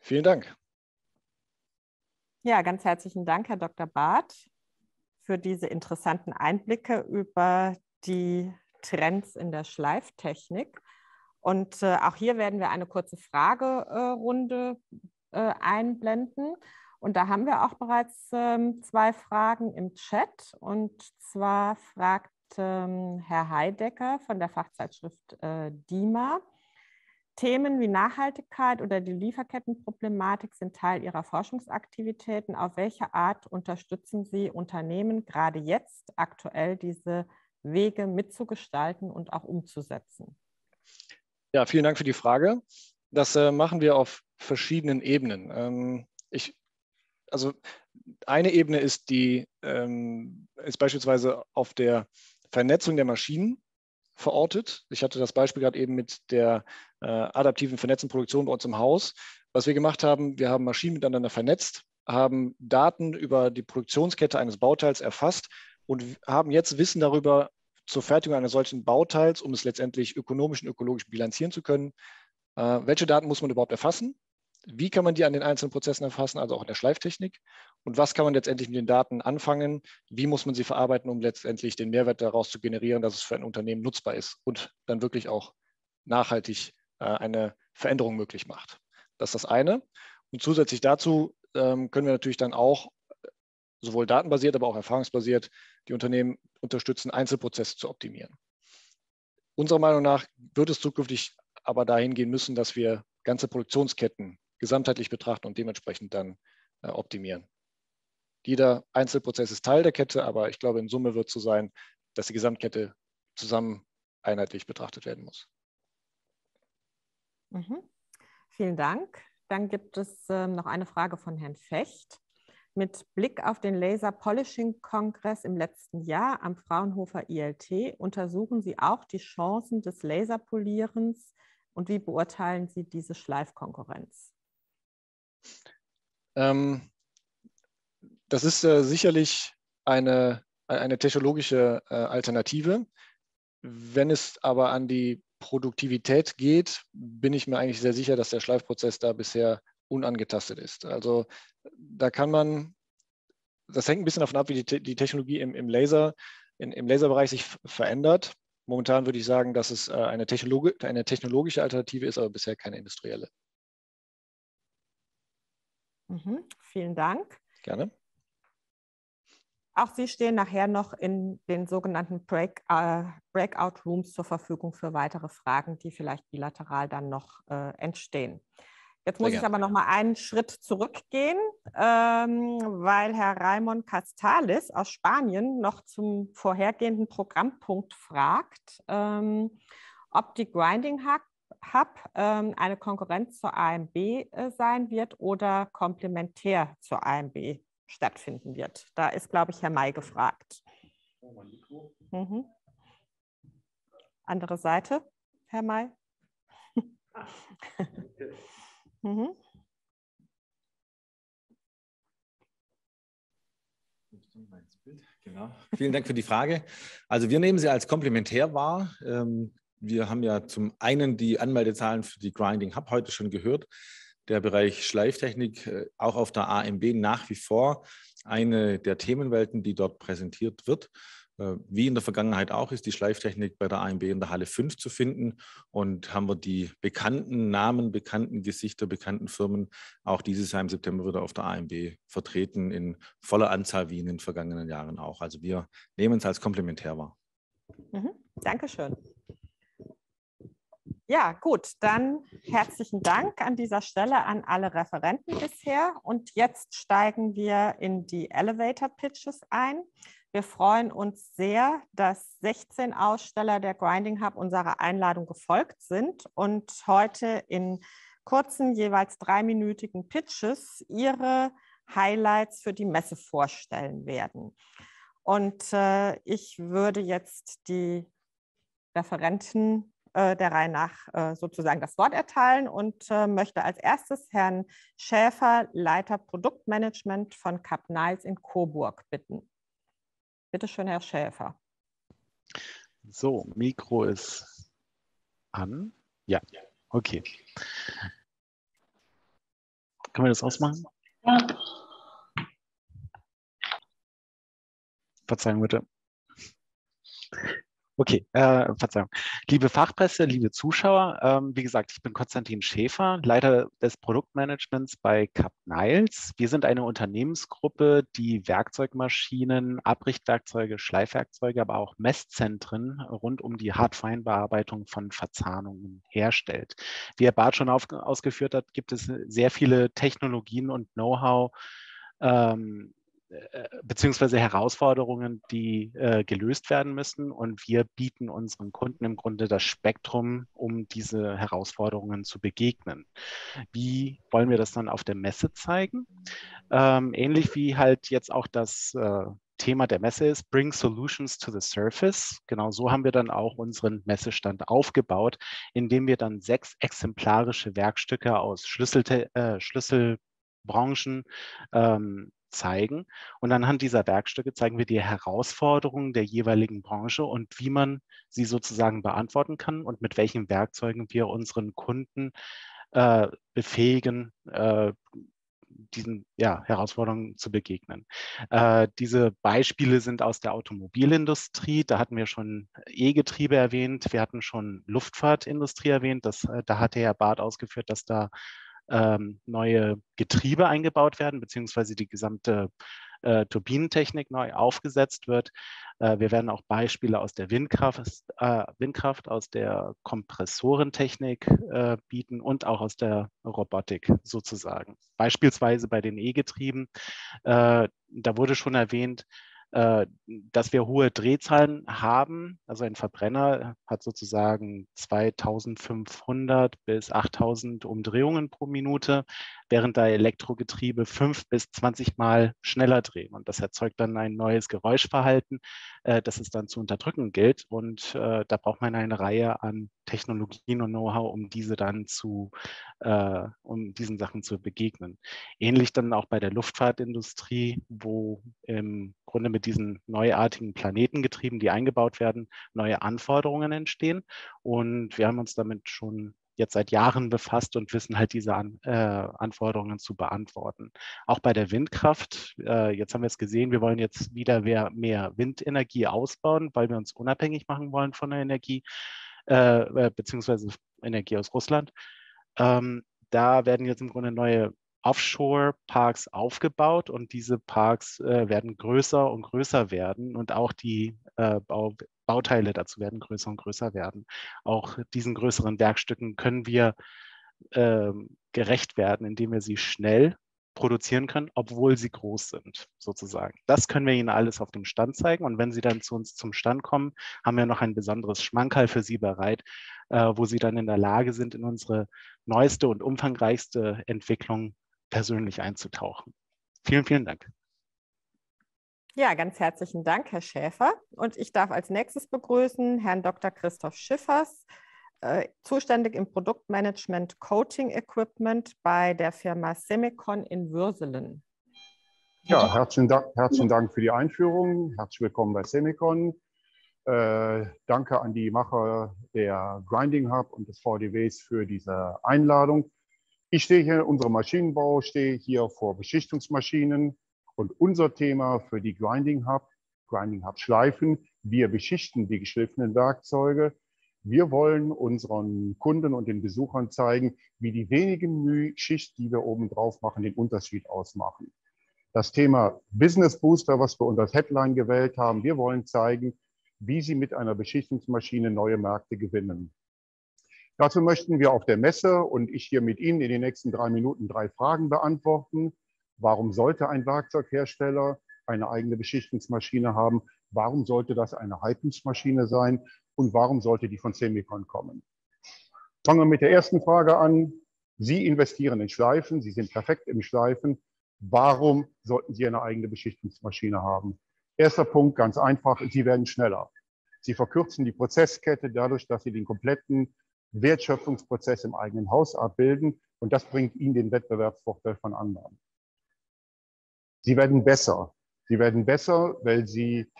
Vielen Dank. Ja, ganz herzlichen Dank, Herr Dr. Barth, für diese interessanten Einblicke über die Trends in der Schleiftechnik. Und äh, auch hier werden wir eine kurze Fragerunde äh, einblenden. Und da haben wir auch bereits ähm, zwei Fragen im Chat. Und zwar fragt ähm, Herr Heidecker von der Fachzeitschrift äh, DIMA. Themen wie Nachhaltigkeit oder die Lieferkettenproblematik sind Teil Ihrer Forschungsaktivitäten. Auf welche Art unterstützen Sie Unternehmen gerade jetzt aktuell diese Wege mitzugestalten und auch umzusetzen? Ja, vielen Dank für die Frage. Das äh, machen wir auf verschiedenen Ebenen. Ähm, ich, also eine Ebene ist die ähm, ist beispielsweise auf der Vernetzung der Maschinen verortet. Ich hatte das Beispiel gerade eben mit der äh, adaptiven vernetzten Produktion bei uns im Haus. Was wir gemacht haben, wir haben Maschinen miteinander vernetzt, haben Daten über die Produktionskette eines Bauteils erfasst und haben jetzt Wissen darüber, zur Fertigung eines solchen Bauteils, um es letztendlich ökonomisch und ökologisch bilanzieren zu können. Äh, welche Daten muss man überhaupt erfassen? Wie kann man die an den einzelnen Prozessen erfassen, also auch in der Schleiftechnik? Und was kann man letztendlich mit den Daten anfangen? Wie muss man sie verarbeiten, um letztendlich den Mehrwert daraus zu generieren, dass es für ein Unternehmen nutzbar ist und dann wirklich auch nachhaltig äh, eine Veränderung möglich macht? Das ist das eine. Und zusätzlich dazu ähm, können wir natürlich dann auch sowohl datenbasiert, aber auch erfahrungsbasiert die Unternehmen unterstützen, Einzelprozesse zu optimieren. Unserer Meinung nach wird es zukünftig aber dahin gehen müssen, dass wir ganze Produktionsketten gesamtheitlich betrachten und dementsprechend dann äh, optimieren. Jeder Einzelprozess ist Teil der Kette, aber ich glaube, in Summe wird es so sein, dass die Gesamtkette zusammen einheitlich betrachtet werden muss. Mhm. Vielen Dank. Dann gibt es äh, noch eine Frage von Herrn Fecht. Mit Blick auf den Laser Polishing Kongress im letzten Jahr am Fraunhofer ILT untersuchen Sie auch die Chancen des Laserpolierens und wie beurteilen Sie diese Schleifkonkurrenz? Ähm, das ist äh, sicherlich eine, eine technologische äh, Alternative. Wenn es aber an die Produktivität geht, bin ich mir eigentlich sehr sicher, dass der Schleifprozess da bisher unangetastet ist. Also da kann man, das hängt ein bisschen davon ab, wie die, die Technologie im, im Laser, in, im Laserbereich sich verändert. Momentan würde ich sagen, dass es äh, eine, Technologi eine technologische Alternative ist, aber bisher keine industrielle. Mhm, vielen Dank. Gerne. Auch Sie stehen nachher noch in den sogenannten Break, äh, Breakout Rooms zur Verfügung für weitere Fragen, die vielleicht bilateral dann noch äh, entstehen. Jetzt muss ich aber noch mal einen Schritt zurückgehen, ähm, weil Herr Raimon Castalis aus Spanien noch zum vorhergehenden Programmpunkt fragt, ähm, ob die Grinding Hub, Hub ähm, eine Konkurrenz zur AMB äh, sein wird oder komplementär zur AMB stattfinden wird. Da ist, glaube ich, Herr May gefragt. Mhm. Andere Seite, Herr May. Mhm. Genau. Vielen Dank für die Frage. Also wir nehmen sie als komplementär wahr. Ähm, wir haben ja zum einen die Anmeldezahlen für die Grinding Hub heute schon gehört. Der Bereich Schleiftechnik äh, auch auf der AMB nach wie vor eine der Themenwelten, die dort präsentiert wird. Äh, wie in der Vergangenheit auch ist die Schleiftechnik bei der AMB in der Halle 5 zu finden und haben wir die bekannten Namen, bekannten Gesichter, bekannten Firmen auch dieses Jahr im September wieder auf der AMB vertreten in voller Anzahl wie in den vergangenen Jahren auch. Also wir nehmen es als komplementär wahr. Mhm. Dankeschön. Ja, gut, dann herzlichen Dank an dieser Stelle an alle Referenten bisher. Und jetzt steigen wir in die Elevator Pitches ein. Wir freuen uns sehr, dass 16 Aussteller der Grinding Hub unserer Einladung gefolgt sind und heute in kurzen, jeweils dreiminütigen Pitches ihre Highlights für die Messe vorstellen werden. Und äh, ich würde jetzt die Referenten äh, der Reihe nach äh, sozusagen das Wort erteilen und äh, möchte als erstes Herrn Schäfer, Leiter Produktmanagement von Cap Niles in Coburg, bitten. Bitte schön, Herr Schäfer. So, Mikro ist an. Ja, okay. Können wir das ausmachen? Ja. Verzeihung bitte. Okay, äh, Verzeihung. Liebe Fachpresse, liebe Zuschauer, ähm, wie gesagt, ich bin Konstantin Schäfer, Leiter des Produktmanagements bei Cap Niles. Wir sind eine Unternehmensgruppe, die Werkzeugmaschinen, Abrichtwerkzeuge, Schleifwerkzeuge, aber auch Messzentren rund um die Hartfeinbearbeitung von Verzahnungen herstellt. Wie Herr Barth schon auf, ausgeführt hat, gibt es sehr viele Technologien und Know-how, ähm, äh, beziehungsweise Herausforderungen, die äh, gelöst werden müssen. Und wir bieten unseren Kunden im Grunde das Spektrum, um diese Herausforderungen zu begegnen. Wie wollen wir das dann auf der Messe zeigen? Ähm, ähnlich wie halt jetzt auch das äh, Thema der Messe ist, Bring Solutions to the Surface. Genau so haben wir dann auch unseren Messestand aufgebaut, indem wir dann sechs exemplarische Werkstücke aus Schlüssel, äh, Schlüsselbranchen ähm, zeigen. Und anhand dieser Werkstücke zeigen wir die Herausforderungen der jeweiligen Branche und wie man sie sozusagen beantworten kann und mit welchen Werkzeugen wir unseren Kunden äh, befähigen, äh, diesen ja, Herausforderungen zu begegnen. Äh, diese Beispiele sind aus der Automobilindustrie. Da hatten wir schon E-Getriebe erwähnt. Wir hatten schon Luftfahrtindustrie erwähnt. Das, äh, da hatte Herr Barth ausgeführt, dass da ähm, neue Getriebe eingebaut werden, beziehungsweise die gesamte äh, Turbinentechnik neu aufgesetzt wird. Äh, wir werden auch Beispiele aus der Windkraft, äh, Windkraft aus der Kompressorentechnik äh, bieten und auch aus der Robotik sozusagen. Beispielsweise bei den E-Getrieben, äh, da wurde schon erwähnt, äh, dass wir hohe Drehzahlen haben. Also ein Verbrenner hat sozusagen 2500 bis 8000 Umdrehungen pro Minute, während da Elektrogetriebe fünf bis 20 Mal schneller drehen. Und das erzeugt dann ein neues Geräuschverhalten, äh, das es dann zu unterdrücken gilt. Und äh, da braucht man eine Reihe an Technologien und Know-how, um diese dann zu, um diesen Sachen zu begegnen. Ähnlich dann auch bei der Luftfahrtindustrie, wo im Grunde mit diesen neuartigen Planetengetrieben, die eingebaut werden, neue Anforderungen entstehen. Und wir haben uns damit schon jetzt seit Jahren befasst und wissen halt diese An äh, Anforderungen zu beantworten. Auch bei der Windkraft, äh, jetzt haben wir es gesehen, wir wollen jetzt wieder mehr, mehr Windenergie ausbauen, weil wir uns unabhängig machen wollen von der Energie, äh, äh beziehungsweise Energie aus Russland. Ähm, da werden jetzt im Grunde neue Offshore-Parks aufgebaut und diese Parks äh, werden größer und größer werden und auch die äh, Bau Bauteile dazu werden größer und größer werden. Auch diesen größeren Werkstücken können wir äh, gerecht werden, indem wir sie schnell produzieren können, obwohl sie groß sind, sozusagen. Das können wir Ihnen alles auf dem Stand zeigen. Und wenn Sie dann zu uns zum Stand kommen, haben wir noch ein besonderes Schmankerl für Sie bereit, äh, wo Sie dann in der Lage sind, in unsere neueste und umfangreichste Entwicklung persönlich einzutauchen. Vielen, vielen Dank. Ja, ganz herzlichen Dank, Herr Schäfer. Und ich darf als nächstes begrüßen Herrn Dr. Christoph Schiffers, äh, zuständig im Produktmanagement Coating Equipment bei der Firma Semicon in Würselen. Ja, herzlichen Dank, herzlichen Dank für die Einführung. Herzlich willkommen bei Semicon. Äh, danke an die Macher der Grinding Hub und des VDWs für diese Einladung. Ich stehe hier in unserem Maschinenbau, stehe hier vor Beschichtungsmaschinen und unser Thema für die Grinding Hub, Grinding Hub Schleifen, wir beschichten die geschliffenen Werkzeuge. Wir wollen unseren Kunden und den Besuchern zeigen, wie die wenigen Mühe Schicht, die wir oben drauf machen, den Unterschied ausmachen. Das Thema Business Booster, was wir unter das Headline gewählt haben, wir wollen zeigen, wie Sie mit einer Beschichtungsmaschine neue Märkte gewinnen. Dazu möchten wir auf der Messe und ich hier mit Ihnen in den nächsten drei Minuten drei Fragen beantworten. Warum sollte ein Werkzeughersteller eine eigene Beschichtungsmaschine haben? Warum sollte das eine Halbungsmaschine sein? Und warum sollte die von Semicon kommen? Fangen wir mit der ersten Frage an. Sie investieren in Schleifen, Sie sind perfekt im Schleifen. Warum sollten Sie eine eigene Beschichtungsmaschine haben? Erster Punkt, ganz einfach, Sie werden schneller. Sie verkürzen die Prozesskette dadurch, dass Sie den kompletten Wertschöpfungsprozess im eigenen Haus abbilden und das bringt ihnen den Wettbewerbsvorteil von anderen. Sie werden besser. Sie werden besser, weil sie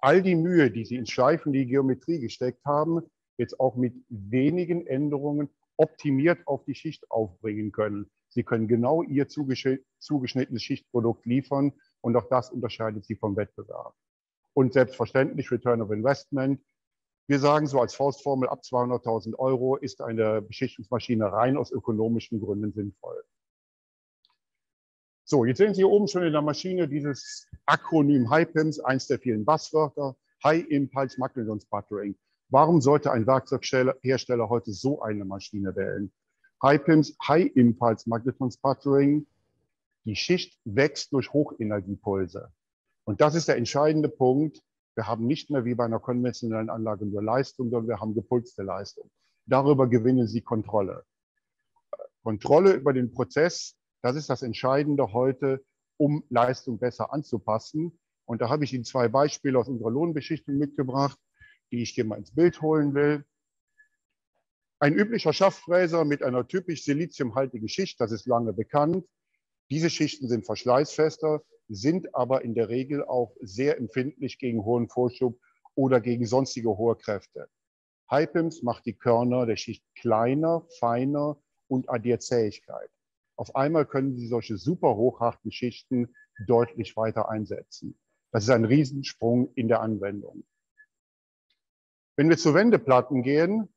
all die Mühe, die Sie ins Schleifen, die Geometrie gesteckt haben, jetzt auch mit wenigen Änderungen optimiert auf die Schicht aufbringen können. Sie können genau Ihr zugeschnittenes Schichtprodukt liefern und auch das unterscheidet Sie vom Wettbewerb. Und selbstverständlich Return of Investment. Wir sagen so als Faustformel, ab 200.000 Euro ist eine Beschichtungsmaschine rein aus ökonomischen Gründen sinnvoll. So, jetzt sehen Sie hier oben schon in der Maschine dieses Akronym HIPIMS, eins der vielen Buzzwörter, High Impulse Magnetron Sputtering. Warum sollte ein Werkzeughersteller heute so eine Maschine wählen? HIPIMS, High Impulse Magnetron Sputtering, die Schicht wächst durch Hochenergiepulse. Und das ist der entscheidende Punkt. Wir haben nicht mehr wie bei einer konventionellen Anlage nur Leistung, sondern wir haben gepulste Leistung. Darüber gewinnen Sie Kontrolle. Kontrolle über den Prozess das ist das Entscheidende heute, um Leistung besser anzupassen. Und da habe ich Ihnen zwei Beispiele aus unserer Lohnbeschichtung mitgebracht, die ich hier mal ins Bild holen will. Ein üblicher Schaftfräser mit einer typisch siliziumhaltigen Schicht, das ist lange bekannt. Diese Schichten sind verschleißfester, sind aber in der Regel auch sehr empfindlich gegen hohen Vorschub oder gegen sonstige hohe Kräfte. Hypims macht die Körner der Schicht kleiner, feiner und addiert Zähigkeit. Auf einmal können Sie solche super hochharten Schichten deutlich weiter einsetzen. Das ist ein Riesensprung in der Anwendung. Wenn wir zu Wendeplatten gehen,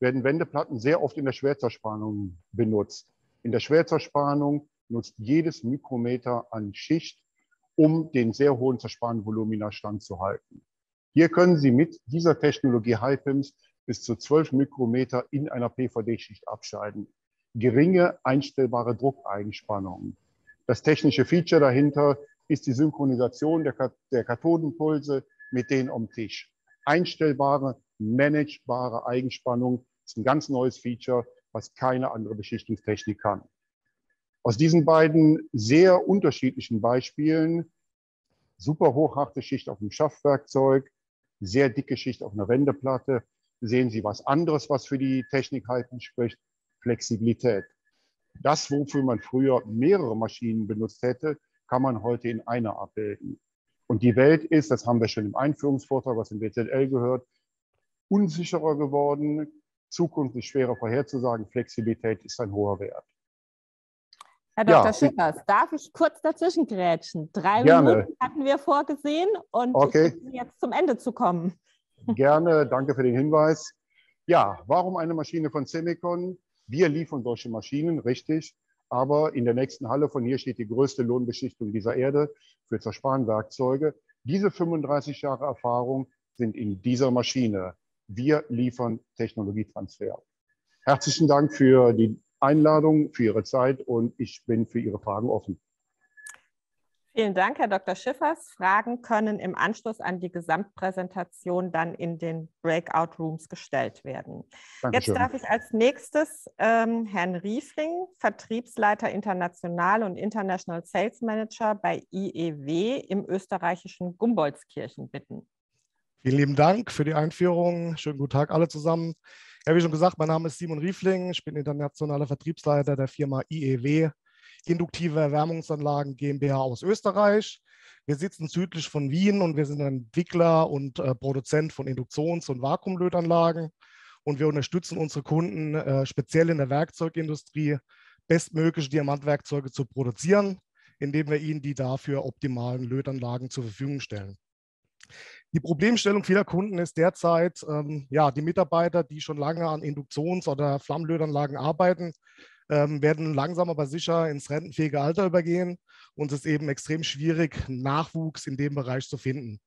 werden Wendeplatten sehr oft in der Schwertverspannung benutzt. In der Schwertverspannung nutzt jedes Mikrometer an Schicht, um den sehr hohen Zerspanvolumina standzuhalten. Hier können Sie mit dieser Technologie HiPIMS bis zu 12 Mikrometer in einer PVD-Schicht abscheiden geringe einstellbare Druckeigenspannungen. Das technische Feature dahinter ist die Synchronisation der, der Kathodenpulse mit denen am Tisch. Einstellbare, managebare Eigenspannung ist ein ganz neues Feature, was keine andere Beschichtungstechnik kann. Aus diesen beiden sehr unterschiedlichen Beispielen, super hochharte Schicht auf dem Schaftwerkzeug, sehr dicke Schicht auf einer Wendeplatte, sehen Sie was anderes, was für die Technik halten spricht. Flexibilität. Das, wofür man früher mehrere Maschinen benutzt hätte, kann man heute in einer abbilden. Und die Welt ist, das haben wir schon im Einführungsvortrag, was im BZL gehört, unsicherer geworden. Zukunft schwerer vorherzusagen. Flexibilität ist ein hoher Wert. Herr Dr. Ja, Schippers, darf ich kurz dazwischen grätschen? Drei gerne. Minuten hatten wir vorgesehen und okay. jetzt zum Ende zu kommen. Gerne, danke für den Hinweis. Ja, warum eine Maschine von Semicon? Wir liefern solche Maschinen, richtig. Aber in der nächsten Halle von hier steht die größte Lohnbeschichtung dieser Erde für Zerspanwerkzeuge. Diese 35 Jahre Erfahrung sind in dieser Maschine. Wir liefern Technologietransfer. Herzlichen Dank für die Einladung, für Ihre Zeit und ich bin für Ihre Fragen offen. Vielen Dank, Herr Dr. Schiffers. Fragen können im Anschluss an die Gesamtpräsentation dann in den Breakout Rooms gestellt werden. Dankeschön. Jetzt darf ich als nächstes ähm, Herrn Riefling, Vertriebsleiter International und International Sales Manager bei IEW im österreichischen Gumboldskirchen bitten. Vielen lieben Dank für die Einführung. Schönen guten Tag alle zusammen. Ja, wie schon gesagt, mein Name ist Simon Riefling. Ich bin internationaler Vertriebsleiter der Firma IEW Induktive Erwärmungsanlagen GmbH aus Österreich. Wir sitzen südlich von Wien und wir sind Entwickler und äh, Produzent von Induktions- und Vakuumlötanlagen. Und wir unterstützen unsere Kunden äh, speziell in der Werkzeugindustrie, bestmögliche Diamantwerkzeuge zu produzieren, indem wir ihnen die dafür optimalen Lötanlagen zur Verfügung stellen. Die Problemstellung vieler Kunden ist derzeit, ähm, ja, die Mitarbeiter, die schon lange an Induktions- oder Flammlötanlagen arbeiten, ähm, werden langsam aber sicher ins rentenfähige Alter übergehen und es ist eben extrem schwierig, Nachwuchs in dem Bereich zu finden.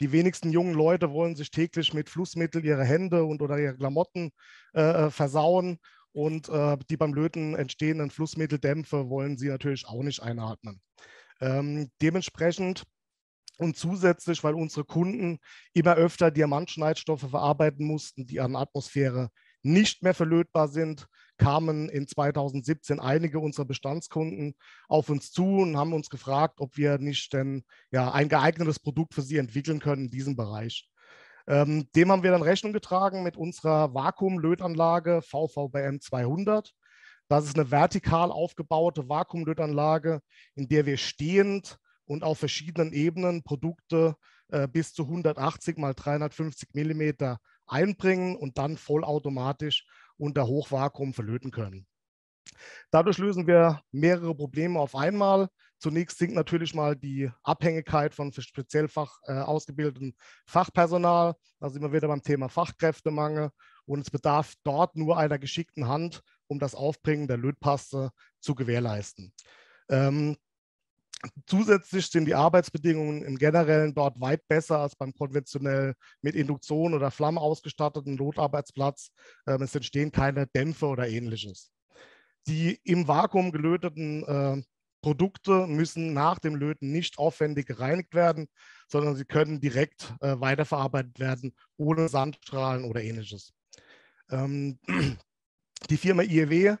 Die wenigsten jungen Leute wollen sich täglich mit Flussmittel ihre Hände und oder ihre Klamotten äh, äh, versauen und äh, die beim Löten entstehenden Flussmitteldämpfe wollen sie natürlich auch nicht einatmen. Ähm, dementsprechend und zusätzlich, weil unsere Kunden immer öfter Diamantschneidstoffe verarbeiten mussten, die an Atmosphäre nicht mehr verlötbar sind, kamen in 2017 einige unserer Bestandskunden auf uns zu und haben uns gefragt, ob wir nicht denn ja, ein geeignetes Produkt für sie entwickeln können in diesem Bereich. Ähm, dem haben wir dann Rechnung getragen mit unserer Vakuumlötanlage VVBM 200. Das ist eine vertikal aufgebaute Vakuumlötanlage, in der wir stehend und auf verschiedenen Ebenen Produkte äh, bis zu 180 mal 350 Millimeter einbringen und dann vollautomatisch unter Hochvakuum verlöten können. Dadurch lösen wir mehrere Probleme auf einmal. Zunächst sinkt natürlich mal die Abhängigkeit von speziell Fach, äh, ausgebildeten Fachpersonal. Da sind wir wieder beim Thema Fachkräftemangel. Und es bedarf dort nur einer geschickten Hand, um das Aufbringen der Lötpaste zu gewährleisten. Ähm, Zusätzlich sind die Arbeitsbedingungen im Generellen dort weit besser als beim konventionell mit Induktion oder Flamme ausgestatteten Lotarbeitsplatz. Ähm, es entstehen keine Dämpfe oder ähnliches. Die im Vakuum gelöteten äh, Produkte müssen nach dem Löten nicht aufwendig gereinigt werden, sondern sie können direkt äh, weiterverarbeitet werden, ohne Sandstrahlen oder ähnliches. Ähm, die Firma IEW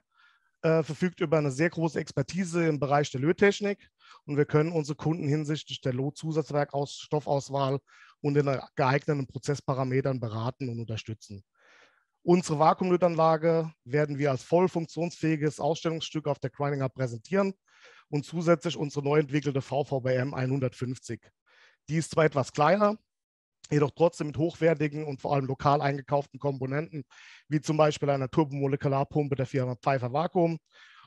äh, verfügt über eine sehr große Expertise im Bereich der Löttechnik und wir können unsere Kunden hinsichtlich der Lotzusatzwerkstoffauswahl und den geeigneten Prozessparametern beraten und unterstützen. Unsere Vakuumlötanlage werden wir als voll funktionsfähiges Ausstellungsstück auf der Hub präsentieren und zusätzlich unsere neu entwickelte VVBM 150. Die ist zwar etwas kleiner, jedoch trotzdem mit hochwertigen und vor allem lokal eingekauften Komponenten, wie zum Beispiel einer Turbomolekularpumpe der Firma Pfeiffer Vakuum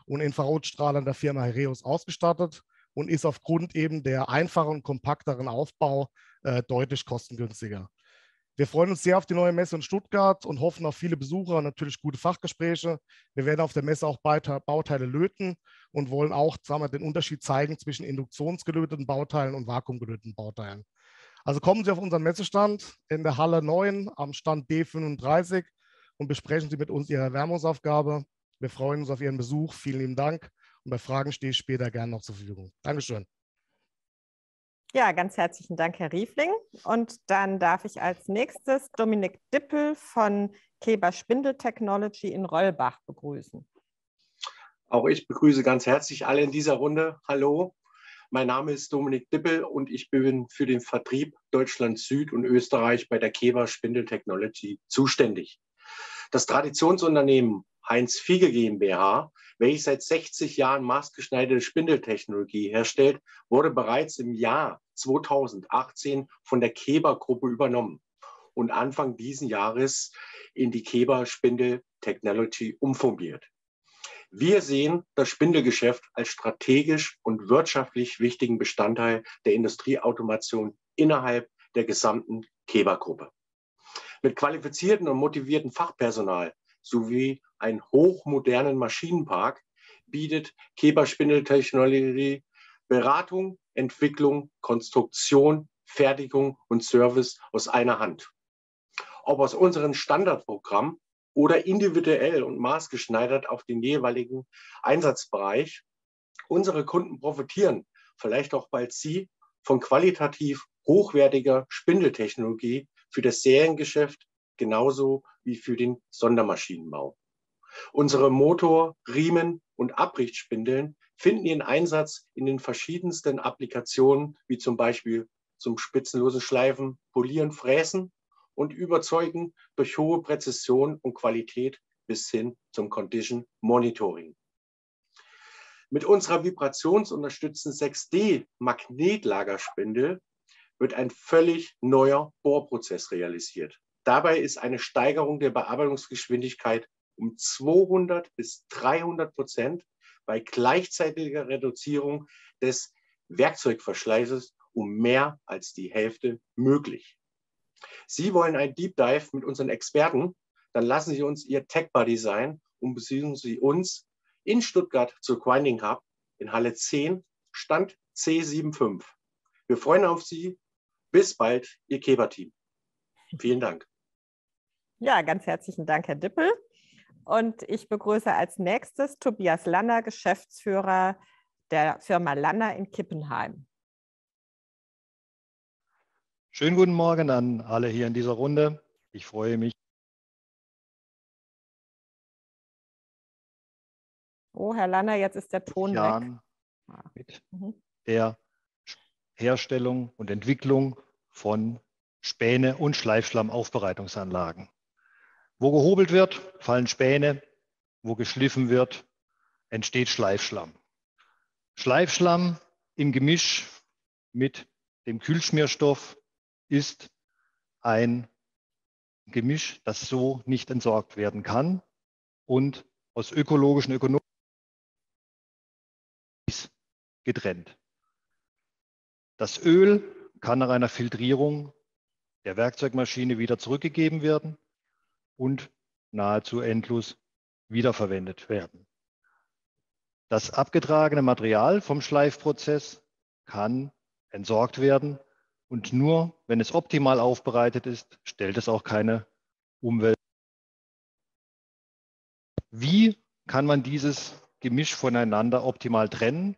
und Infrarotstrahlern der Firma Hereus ausgestattet und ist aufgrund eben der einfachen und kompakteren Aufbau äh, deutlich kostengünstiger. Wir freuen uns sehr auf die neue Messe in Stuttgart und hoffen auf viele Besucher und natürlich gute Fachgespräche. Wir werden auf der Messe auch Bauteile löten und wollen auch sagen den Unterschied zeigen zwischen induktionsgelöteten Bauteilen und vakuumgelöteten Bauteilen. Also kommen Sie auf unseren Messestand in der Halle 9 am Stand D35 und besprechen Sie mit uns Ihre Erwärmungsaufgabe. Wir freuen uns auf Ihren Besuch. Vielen lieben Dank. Und bei Fragen stehe ich später gerne noch zur Verfügung. Dankeschön. Ja, ganz herzlichen Dank, Herr Riefling. Und dann darf ich als nächstes Dominik Dippel von Keber Spindel Technology in Rollbach begrüßen. Auch ich begrüße ganz herzlich alle in dieser Runde. Hallo, mein Name ist Dominik Dippel und ich bin für den Vertrieb Deutschland Süd und Österreich bei der Keber Spindel Technology zuständig. Das Traditionsunternehmen Heinz Fiege GmbH welches seit 60 Jahren maßgeschneiderte Spindeltechnologie herstellt, wurde bereits im Jahr 2018 von der Keber-Gruppe übernommen und Anfang diesen Jahres in die Keber Spindel Technology umformiert. Wir sehen das Spindelgeschäft als strategisch und wirtschaftlich wichtigen Bestandteil der Industrieautomation innerhalb der gesamten Keber-Gruppe. Mit qualifizierten und motivierten Fachpersonal sowie einen hochmodernen Maschinenpark bietet Keber Spindeltechnologie Beratung, Entwicklung, Konstruktion, Fertigung und Service aus einer Hand. Ob aus unserem Standardprogramm oder individuell und maßgeschneidert auf den jeweiligen Einsatzbereich, unsere Kunden profitieren, vielleicht auch bald Sie, von qualitativ hochwertiger Spindeltechnologie für das Seriengeschäft genauso wie für den Sondermaschinenbau. Unsere Motor-, Riemen- und Abrichtspindeln finden ihren Einsatz in den verschiedensten Applikationen, wie zum Beispiel zum spitzenlosen Schleifen, Polieren, Fräsen und überzeugen durch hohe Präzision und Qualität bis hin zum Condition Monitoring. Mit unserer vibrationsunterstützenden 6D Magnetlagerspindel wird ein völlig neuer Bohrprozess realisiert. Dabei ist eine Steigerung der Bearbeitungsgeschwindigkeit um 200 bis 300 Prozent bei gleichzeitiger Reduzierung des Werkzeugverschleißes um mehr als die Hälfte möglich. Sie wollen ein Deep Dive mit unseren Experten? Dann lassen Sie uns Ihr Tech Buddy sein und besuchen Sie uns in Stuttgart zur Grinding Hub in Halle 10, Stand C75. Wir freuen auf Sie. Bis bald, Ihr Keber-Team. Vielen Dank. Ja, ganz herzlichen Dank, Herr Dippel. Und ich begrüße als nächstes Tobias Lanner, Geschäftsführer der Firma Lanner in Kippenheim. Schönen guten Morgen an alle hier in dieser Runde. Ich freue mich. Oh, Herr Lanner, jetzt ist der Ton Jahren weg. Mit mhm. der Herstellung und Entwicklung von Späne- und Schleifschlammaufbereitungsanlagen. Wo gehobelt wird, fallen Späne. Wo geschliffen wird, entsteht Schleifschlamm. Schleifschlamm im Gemisch mit dem Kühlschmierstoff ist ein Gemisch, das so nicht entsorgt werden kann und aus ökologischen, ökonomischen getrennt. Das Öl kann nach einer Filtrierung der Werkzeugmaschine wieder zurückgegeben werden und nahezu endlos wiederverwendet werden. Das abgetragene Material vom Schleifprozess kann entsorgt werden und nur wenn es optimal aufbereitet ist, stellt es auch keine Umwelt. Wie kann man dieses Gemisch voneinander optimal trennen?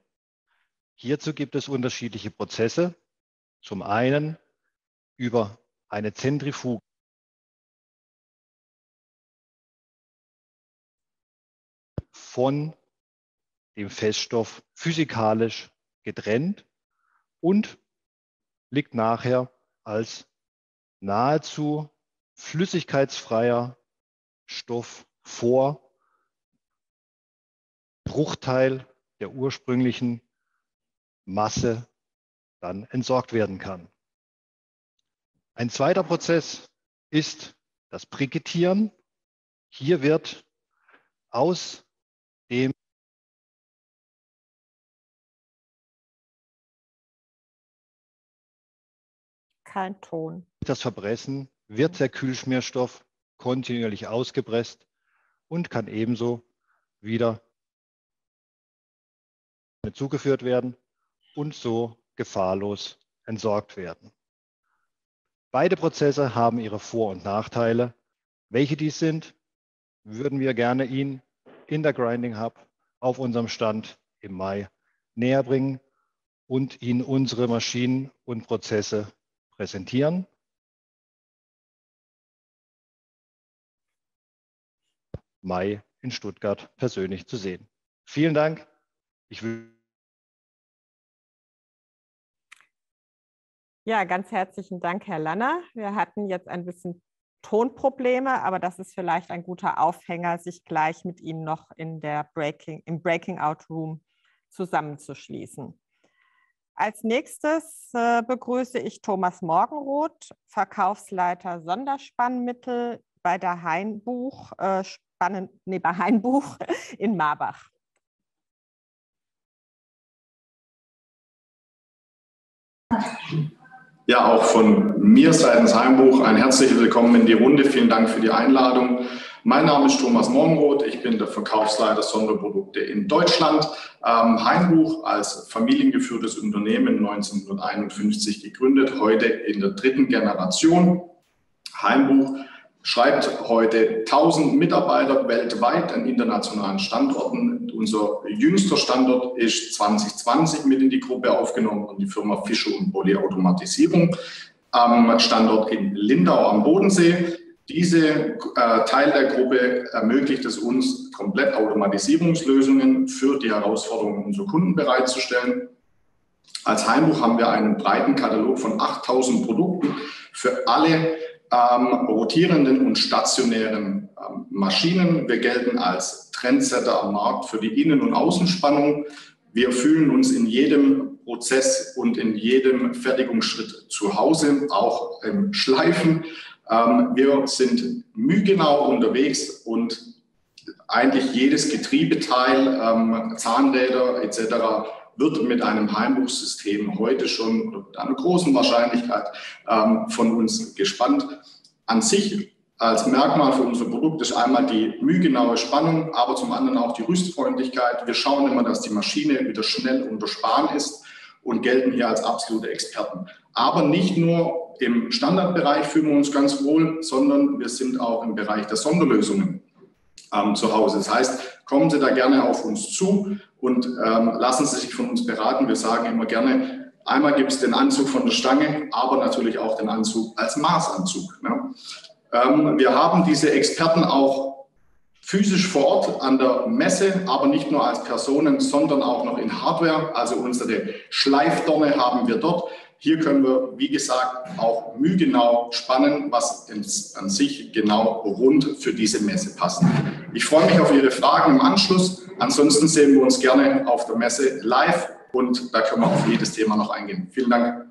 Hierzu gibt es unterschiedliche Prozesse. Zum einen über eine Zentrifuge. von dem Feststoff physikalisch getrennt und liegt nachher als nahezu flüssigkeitsfreier Stoff vor, Bruchteil der ursprünglichen Masse dann entsorgt werden kann. Ein zweiter Prozess ist das Brikettieren. Hier wird aus dem Kein Ton. Das Verbressen wird der Kühlschmierstoff kontinuierlich ausgepresst und kann ebenso wieder zugeführt werden und so gefahrlos entsorgt werden. Beide Prozesse haben ihre Vor- und Nachteile. Welche dies sind, würden wir gerne Ihnen in der Grinding Hub auf unserem Stand im Mai näher bringen und Ihnen unsere Maschinen und Prozesse präsentieren. Mai in Stuttgart persönlich zu sehen. Vielen Dank. Ich will ja, ganz herzlichen Dank, Herr Lanner. Wir hatten jetzt ein bisschen Tonprobleme, aber das ist vielleicht ein guter Aufhänger, sich gleich mit Ihnen noch in der Breaking, im Breaking Out Room zusammenzuschließen. Als nächstes äh, begrüße ich Thomas Morgenroth, Verkaufsleiter Sonderspannmittel bei der Heinbuch, äh, Spannen, nee, bei Heinbuch in Marbach. Ja, auch von mir seitens Heimbuch ein herzliches Willkommen in die Runde. Vielen Dank für die Einladung. Mein Name ist Thomas Morgenroth. Ich bin der Verkaufsleiter Sonderprodukte in Deutschland. Ähm, Heimbuch als familiengeführtes Unternehmen 1951 gegründet, heute in der dritten Generation. Heimbuch schreibt heute 1000 Mitarbeiter weltweit an internationalen Standorten. Unser jüngster Standort ist 2020 mit in die Gruppe aufgenommen und die Firma Fischer und Polyautomatisierung am Standort in Lindau am Bodensee. Diese äh, Teil der Gruppe ermöglicht es uns, komplett Automatisierungslösungen für die Herausforderungen unserer Kunden bereitzustellen. Als Heimbuch haben wir einen breiten Katalog von 8000 Produkten für alle ähm, rotierenden und stationären ähm, Maschinen. Wir gelten als Trendsetter am Markt für die Innen- und Außenspannung. Wir fühlen uns in jedem Prozess und in jedem Fertigungsschritt zu Hause, auch im Schleifen. Ähm, wir sind mühgenau unterwegs und eigentlich jedes Getriebeteil, ähm, Zahnräder etc. wird mit einem Heimbuchsystem heute schon oder mit einer großen Wahrscheinlichkeit ähm, von uns gespannt. An sich als Merkmal für unser Produkt ist einmal die mühgenaue Spannung, aber zum anderen auch die Rüstfreundlichkeit. Wir schauen immer, dass die Maschine wieder schnell unter Sparen ist und gelten hier als absolute Experten. Aber nicht nur im Standardbereich fühlen wir uns ganz wohl, sondern wir sind auch im Bereich der Sonderlösungen ähm, zu Hause. Das heißt, kommen Sie da gerne auf uns zu und ähm, lassen Sie sich von uns beraten. Wir sagen immer gerne, einmal gibt es den Anzug von der Stange, aber natürlich auch den Anzug als Maßanzug. Ne? Ähm, wir haben diese Experten auch physisch vor Ort an der Messe, aber nicht nur als Personen, sondern auch noch in Hardware. Also unsere Schleifdonne haben wir dort. Hier können wir, wie gesagt, auch mühgenau spannen, was an sich genau rund für diese Messe passt. Ich freue mich auf Ihre Fragen im Anschluss. Ansonsten sehen wir uns gerne auf der Messe live und da können wir auf jedes Thema noch eingehen. Vielen Dank.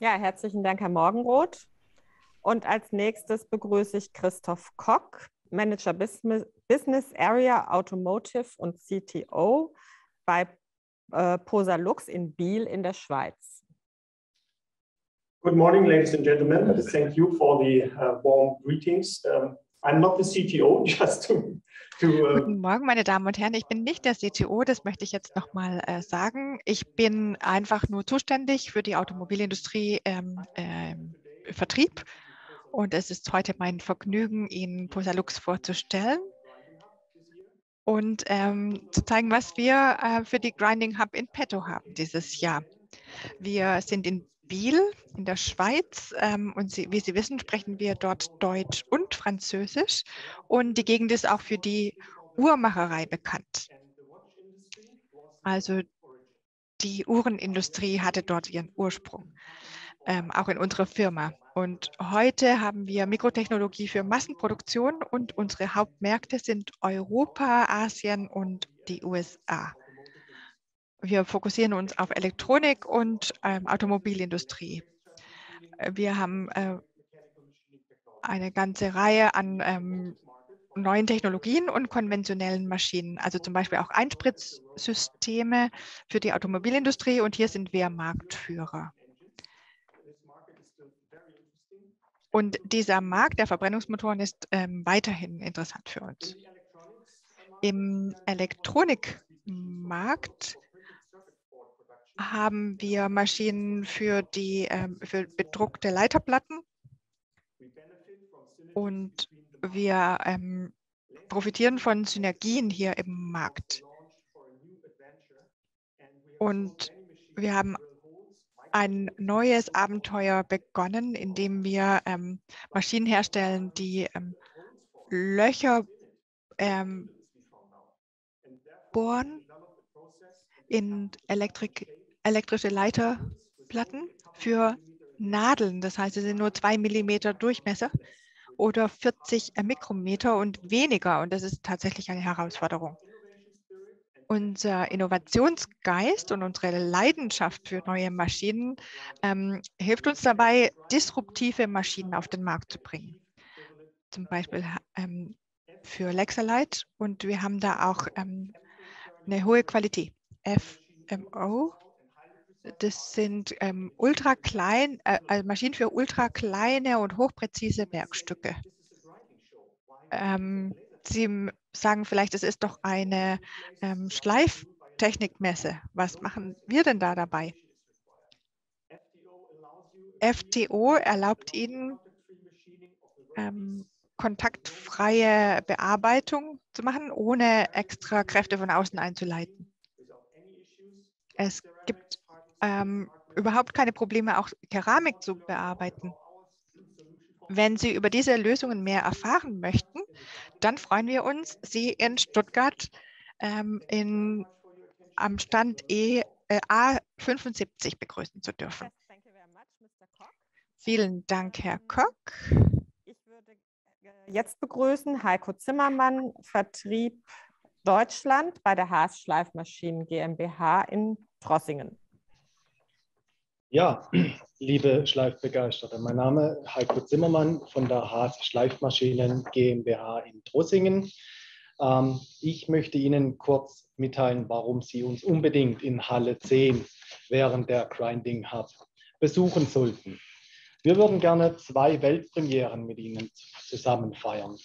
Ja, herzlichen Dank, Herr Morgenroth. Und als nächstes begrüße ich Christoph Kock, Manager Business Area Automotive und CTO bei äh, Posa Lux in Biel in der Schweiz. Good morning, ladies and gentlemen. Thank you for the uh, warm greetings. Um, I'm not the CTO, just to Uh, Guten Morgen, meine Damen und Herren. Ich bin nicht der CTO, das möchte ich jetzt nochmal äh, sagen. Ich bin einfach nur zuständig für die Automobilindustrie ähm, äh, Vertrieb. Und es ist heute mein Vergnügen, Ihnen Posalux vorzustellen und ähm, zu zeigen, was wir äh, für die Grinding Hub in petto haben dieses Jahr. Wir sind in Biel in der Schweiz. Ähm, und Sie, wie Sie wissen, sprechen wir dort Deutsch und Französisch. Und die Gegend ist auch für die Uhrmacherei bekannt. Also die Uhrenindustrie hatte dort ihren Ursprung, ähm, auch in unserer Firma. Und heute haben wir Mikrotechnologie für Massenproduktion und unsere Hauptmärkte sind Europa, Asien und die USA. Wir fokussieren uns auf Elektronik und ähm, Automobilindustrie. Wir haben äh, eine ganze Reihe an ähm, neuen Technologien und konventionellen Maschinen, also zum Beispiel auch Einspritzsysteme für die Automobilindustrie und hier sind wir Marktführer. Und dieser Markt der Verbrennungsmotoren ist ähm, weiterhin interessant für uns. Im Elektronikmarkt haben wir Maschinen für die ähm, für bedruckte Leiterplatten und wir ähm, profitieren von Synergien hier im Markt. Und wir haben ein neues Abenteuer begonnen, indem wir ähm, Maschinen herstellen, die ähm, Löcher ähm, bohren in Elektrik elektrische Leiterplatten für Nadeln. Das heißt, sie sind nur zwei Millimeter Durchmesser oder 40 Mikrometer und weniger. Und das ist tatsächlich eine Herausforderung. Unser Innovationsgeist und unsere Leidenschaft für neue Maschinen ähm, hilft uns dabei, disruptive Maschinen auf den Markt zu bringen. Zum Beispiel ähm, für Lexalite und wir haben da auch ähm, eine hohe Qualität. FMO das sind ähm, ultra klein, äh, also Maschinen für ultra kleine und hochpräzise Werkstücke. Ähm, Sie sagen vielleicht, es ist doch eine ähm, Schleiftechnikmesse. Was machen wir denn da dabei? FTO erlaubt Ihnen, ähm, kontaktfreie Bearbeitung zu machen, ohne extra Kräfte von außen einzuleiten. Es gibt ähm, überhaupt keine Probleme, auch Keramik zu bearbeiten. Wenn Sie über diese Lösungen mehr erfahren möchten, dann freuen wir uns, Sie in Stuttgart ähm, in, am Stand e, äh, A75 begrüßen zu dürfen. Vielen Dank, Herr Koch. Ich würde äh, jetzt begrüßen Heiko Zimmermann, Vertrieb Deutschland bei der Haas Schleifmaschinen GmbH in Trossingen. Ja, liebe Schleifbegeisterte, mein Name ist Heiko Zimmermann von der Haas Schleifmaschinen GmbH in Drossingen. Ähm, ich möchte Ihnen kurz mitteilen, warum Sie uns unbedingt in Halle 10 während der Grinding Hub besuchen sollten. Wir würden gerne zwei Weltpremieren mit Ihnen zusammen feiern.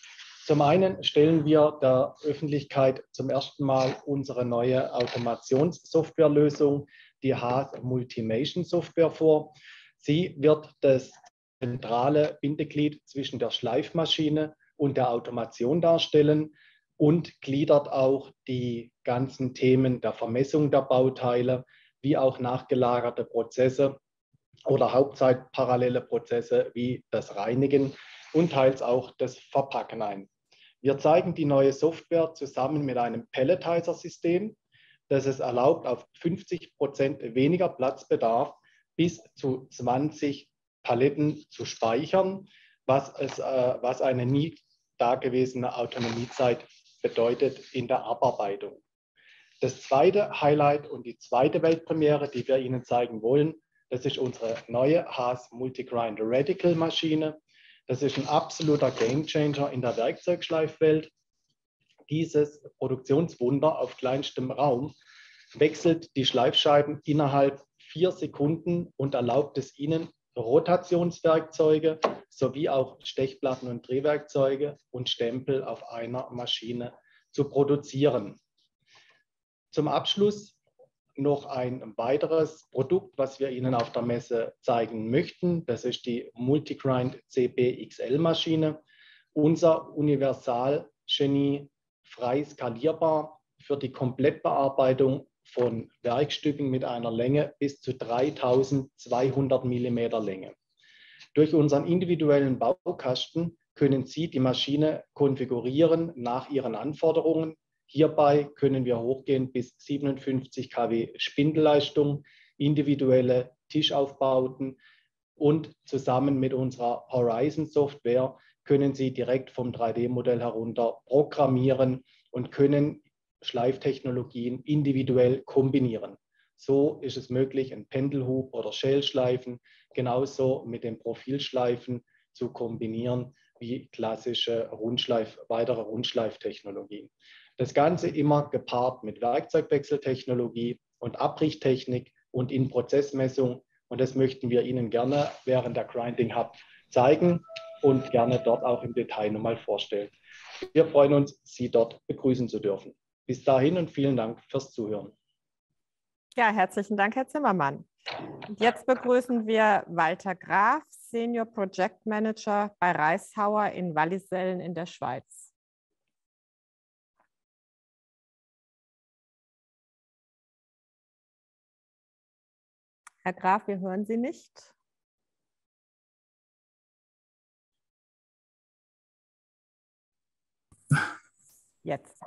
Zum einen stellen wir der Öffentlichkeit zum ersten Mal unsere neue Automationssoftwarelösung die Haas Multimation Software vor. Sie wird das zentrale Bindeglied zwischen der Schleifmaschine und der Automation darstellen und gliedert auch die ganzen Themen der Vermessung der Bauteile wie auch nachgelagerte Prozesse oder hauptzeitparallele Prozesse wie das Reinigen und teils auch das Verpacken ein. Wir zeigen die neue Software zusammen mit einem Pelletizer-System, das es erlaubt, auf 50 Prozent weniger Platzbedarf bis zu 20 Paletten zu speichern, was, es, äh, was eine nie dagewesene Autonomiezeit bedeutet in der Abarbeitung. Das zweite Highlight und die zweite Weltpremiere, die wir Ihnen zeigen wollen, Das ist unsere neue Haas Multigrind Radical Maschine. Das ist ein absoluter Gamechanger in der Werkzeugschleifwelt. Dieses Produktionswunder auf kleinstem Raum wechselt die Schleifscheiben innerhalb vier Sekunden und erlaubt es Ihnen, Rotationswerkzeuge sowie auch Stechplatten und Drehwerkzeuge und Stempel auf einer Maschine zu produzieren. Zum Abschluss noch ein weiteres Produkt, was wir Ihnen auf der Messe zeigen möchten. Das ist die Multigrind CB XL Maschine. Unser Universalgenie, frei skalierbar für die Komplettbearbeitung von Werkstücken mit einer Länge bis zu 3200 mm Länge. Durch unseren individuellen Baukasten können Sie die Maschine konfigurieren nach Ihren Anforderungen. Hierbei können wir hochgehen bis 57 kW Spindelleistung, individuelle Tischaufbauten und zusammen mit unserer Horizon Software können Sie direkt vom 3D-Modell herunter programmieren und können Schleiftechnologien individuell kombinieren. So ist es möglich, ein Pendelhub oder Shell-Schleifen genauso mit den Profilschleifen zu kombinieren wie klassische Rundschleif, weitere Rundschleiftechnologien. Das Ganze immer gepaart mit Werkzeugwechseltechnologie und Abrichtechnik und in Prozessmessung. Und das möchten wir Ihnen gerne während der Grinding Hub zeigen und gerne dort auch im Detail nochmal vorstellen. Wir freuen uns, Sie dort begrüßen zu dürfen. Bis dahin und vielen Dank fürs Zuhören. Ja, herzlichen Dank, Herr Zimmermann. Und jetzt begrüßen wir Walter Graf, Senior Project Manager bei Reishauer in Wallisellen in der Schweiz. Herr Graf, wir hören Sie nicht. Jetzt.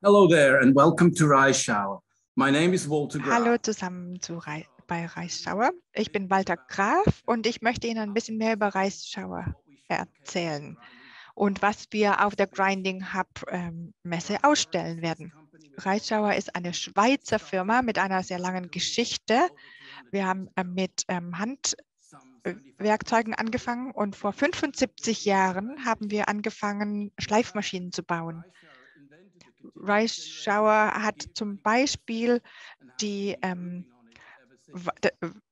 Hello there and welcome to Reischauer. My name is Walter Graf. Hallo zusammen zu Re bei Reischauer. Ich bin Walter Graf und ich möchte Ihnen ein bisschen mehr über Reischauer erzählen und was wir auf der Grinding Hub ähm, Messe ausstellen werden. Reischauer ist eine Schweizer Firma mit einer sehr langen Geschichte. Wir haben äh, mit ähm, Handwerkzeugen angefangen und vor 75 Jahren haben wir angefangen, Schleifmaschinen zu bauen. Reischauer hat zum Beispiel die ähm,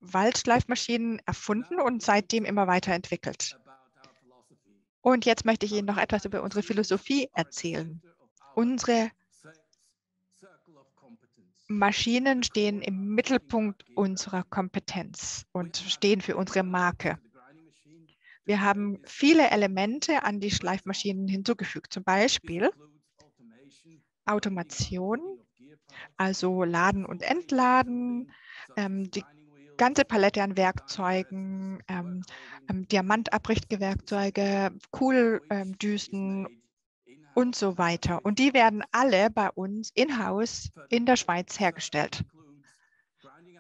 Waldschleifmaschinen erfunden und seitdem immer weiterentwickelt. Und jetzt möchte ich Ihnen noch etwas über unsere Philosophie erzählen. Unsere Maschinen stehen im Mittelpunkt unserer Kompetenz und stehen für unsere Marke. Wir haben viele Elemente an die Schleifmaschinen hinzugefügt, zum Beispiel Automation, also Laden und Entladen, ähm, die ganze Palette an Werkzeugen, ähm, ähm, Diamantabrichtgewerkzeuge, Kuhldüsen und so weiter. Und die werden alle bei uns in-house in der Schweiz hergestellt.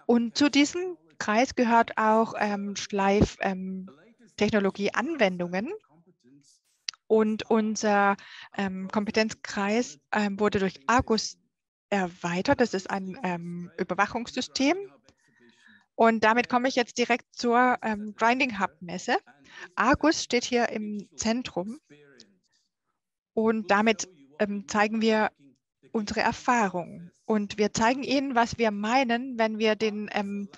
Und zu diesem Kreis gehört auch ähm, Schleiftechnologie-Anwendungen. Ähm, und unser ähm, Kompetenzkreis ähm, wurde durch Argus erweitert. Das ist ein ähm, Überwachungssystem. Und damit komme ich jetzt direkt zur ähm, Grinding Hub Messe. Argus steht hier im Zentrum und damit ähm, zeigen wir unsere Erfahrung. Und wir zeigen Ihnen, was wir meinen, wenn wir den, ähm,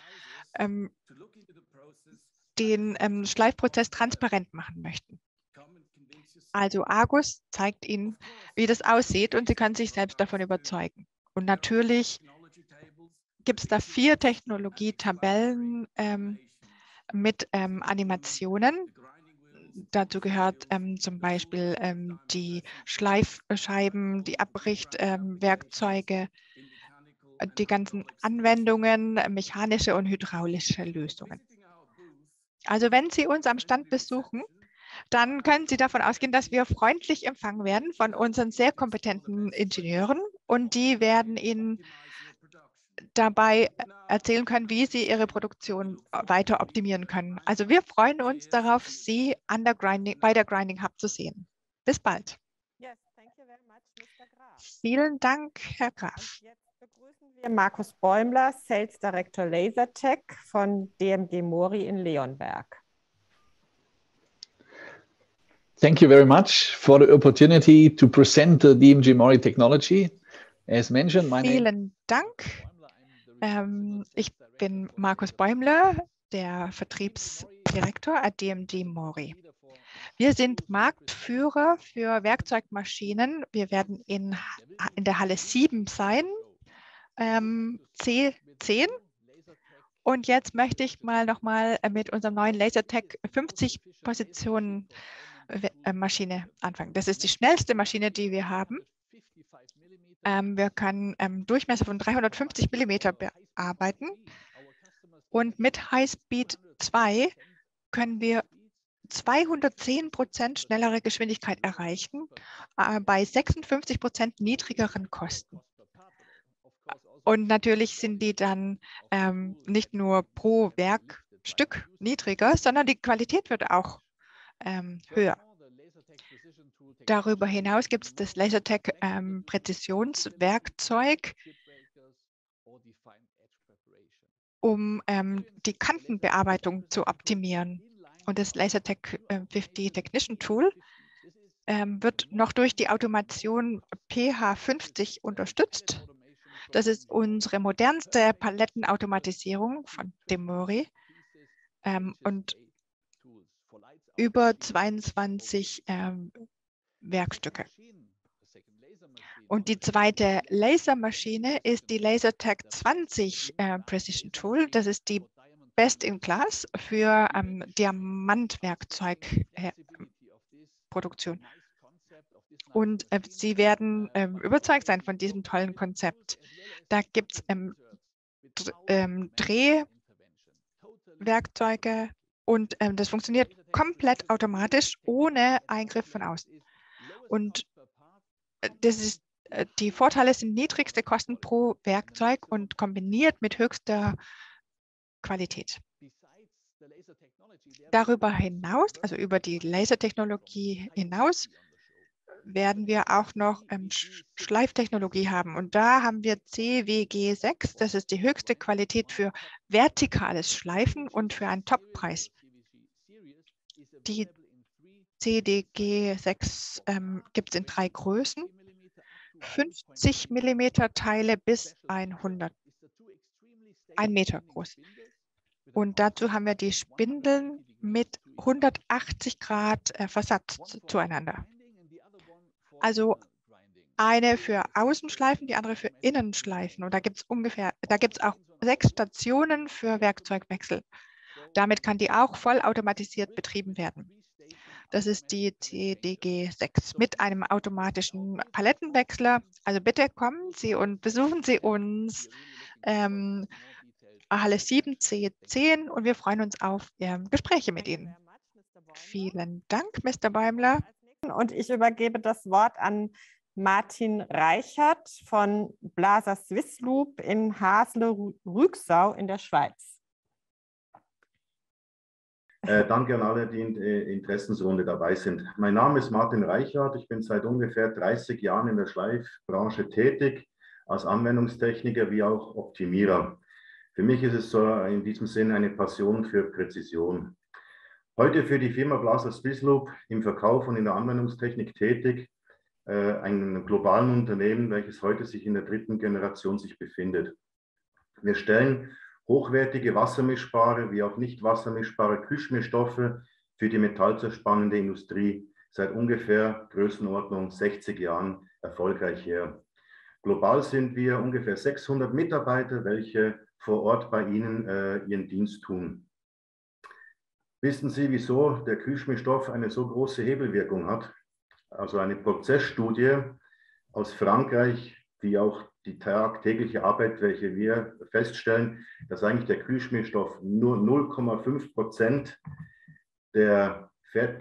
den Schleifprozess transparent machen möchten. Also Argus zeigt Ihnen, wie das aussieht und Sie können sich selbst davon überzeugen. Und natürlich gibt es da vier Technologietabellen ähm, mit ähm, Animationen. Dazu gehört ähm, zum Beispiel ähm, die Schleifscheiben, die Abrichtwerkzeuge, ähm, die ganzen Anwendungen, mechanische und hydraulische Lösungen. Also wenn Sie uns am Stand besuchen, dann können Sie davon ausgehen, dass wir freundlich empfangen werden von unseren sehr kompetenten Ingenieuren und die werden Ihnen dabei erzählen können, wie Sie Ihre Produktion weiter optimieren können. Also wir freuen uns darauf, Sie an der Grinding, bei der Grinding Hub zu sehen. Bis bald. Vielen Dank, Herr Graf. Jetzt begrüßen Markus Bäumler, Sales Director Lasertech von DMG Mori in Leonberg. Thank you very much for the opportunity to present the DMG Mori technology. As mentioned, my Vielen Dank. Ähm, ich bin Markus Bäumler, der Vertriebsdirektor at DMG Mori. Wir sind Marktführer für Werkzeugmaschinen. Wir werden in, in der Halle 7 sein, ähm, C10. Und jetzt möchte ich mal nochmal mit unserem neuen Lasertech 50 Positionen äh, Maschine anfangen. Das ist die schnellste Maschine, die wir haben. Ähm, wir können ähm, Durchmesser von 350 Millimeter bearbeiten. Und mit Highspeed 2 können wir 210 Prozent schnellere Geschwindigkeit erreichen, äh, bei 56 Prozent niedrigeren Kosten. Und natürlich sind die dann ähm, nicht nur pro Werkstück niedriger, sondern die Qualität wird auch ähm, höher. Darüber hinaus gibt es das Lasertech ähm, Präzisionswerkzeug, um ähm, die Kantenbearbeitung zu optimieren. Und das Lasertech äh, 50 Technician Tool ähm, wird noch durch die Automation PH50 unterstützt. Das ist unsere modernste Palettenautomatisierung von Demori. Ähm, und über 22 ähm, Werkstücke. Und die zweite Lasermaschine ist die Lasertech 20 äh, Precision Tool. Das ist die Best in Class für ähm, Diamantwerkzeugproduktion. Und äh, Sie werden äh, überzeugt sein von diesem tollen Konzept. Da gibt es ähm, ähm, Drehwerkzeuge und ähm, das funktioniert komplett automatisch ohne Eingriff von außen. Und äh, das ist, äh, die Vorteile sind niedrigste Kosten pro Werkzeug und kombiniert mit höchster Qualität. Darüber hinaus, also über die Lasertechnologie hinaus, werden wir auch noch ähm, Schleiftechnologie haben. Und da haben wir CWG6, das ist die höchste Qualität für vertikales Schleifen und für einen Toppreis. Die CDG6 ähm, gibt es in drei Größen. 50 Millimeter Teile bis 100, ein Meter groß. Und dazu haben wir die Spindeln mit 180 Grad äh, Versatz zueinander. Also eine für Außenschleifen, die andere für Innenschleifen. Und da gibt es ungefähr, da gibt es auch sechs Stationen für Werkzeugwechsel. Damit kann die auch vollautomatisiert betrieben werden. Das ist die CDG 6 mit einem automatischen Palettenwechsler. Also bitte kommen Sie und besuchen Sie uns. Ähm, Halle 7, C10 und wir freuen uns auf ähm, Gespräche mit Ihnen. Vielen Dank, Mr. Beimler. Und ich übergebe das Wort an Martin Reichert von Blaser Swiss Loop in Hasle-Rügsau in der Schweiz. Äh, danke an alle, die in der Interessensrunde dabei sind. Mein Name ist Martin Reichert. Ich bin seit ungefähr 30 Jahren in der Schleifbranche tätig, als Anwendungstechniker wie auch Optimierer. Für mich ist es so in diesem Sinne eine Passion für Präzision. Heute für die Firma Blaser Swissloop im Verkauf und in der Anwendungstechnik tätig, äh, einem globalen Unternehmen, welches heute sich in der dritten Generation sich befindet. Wir stellen hochwertige wassermischbare wie auch nicht wassermischbare Kühlschmierstoffe für die metallzerspannende Industrie seit ungefähr Größenordnung 60 Jahren erfolgreich her. Global sind wir ungefähr 600 Mitarbeiter, welche vor Ort bei Ihnen äh, ihren Dienst tun. Wissen Sie, wieso der Kühlschmierstoff eine so große Hebelwirkung hat? Also eine Prozessstudie aus Frankreich, die auch die tagtägliche Arbeit, welche wir feststellen, dass eigentlich der Kühlschmierstoff nur 0,5 Prozent der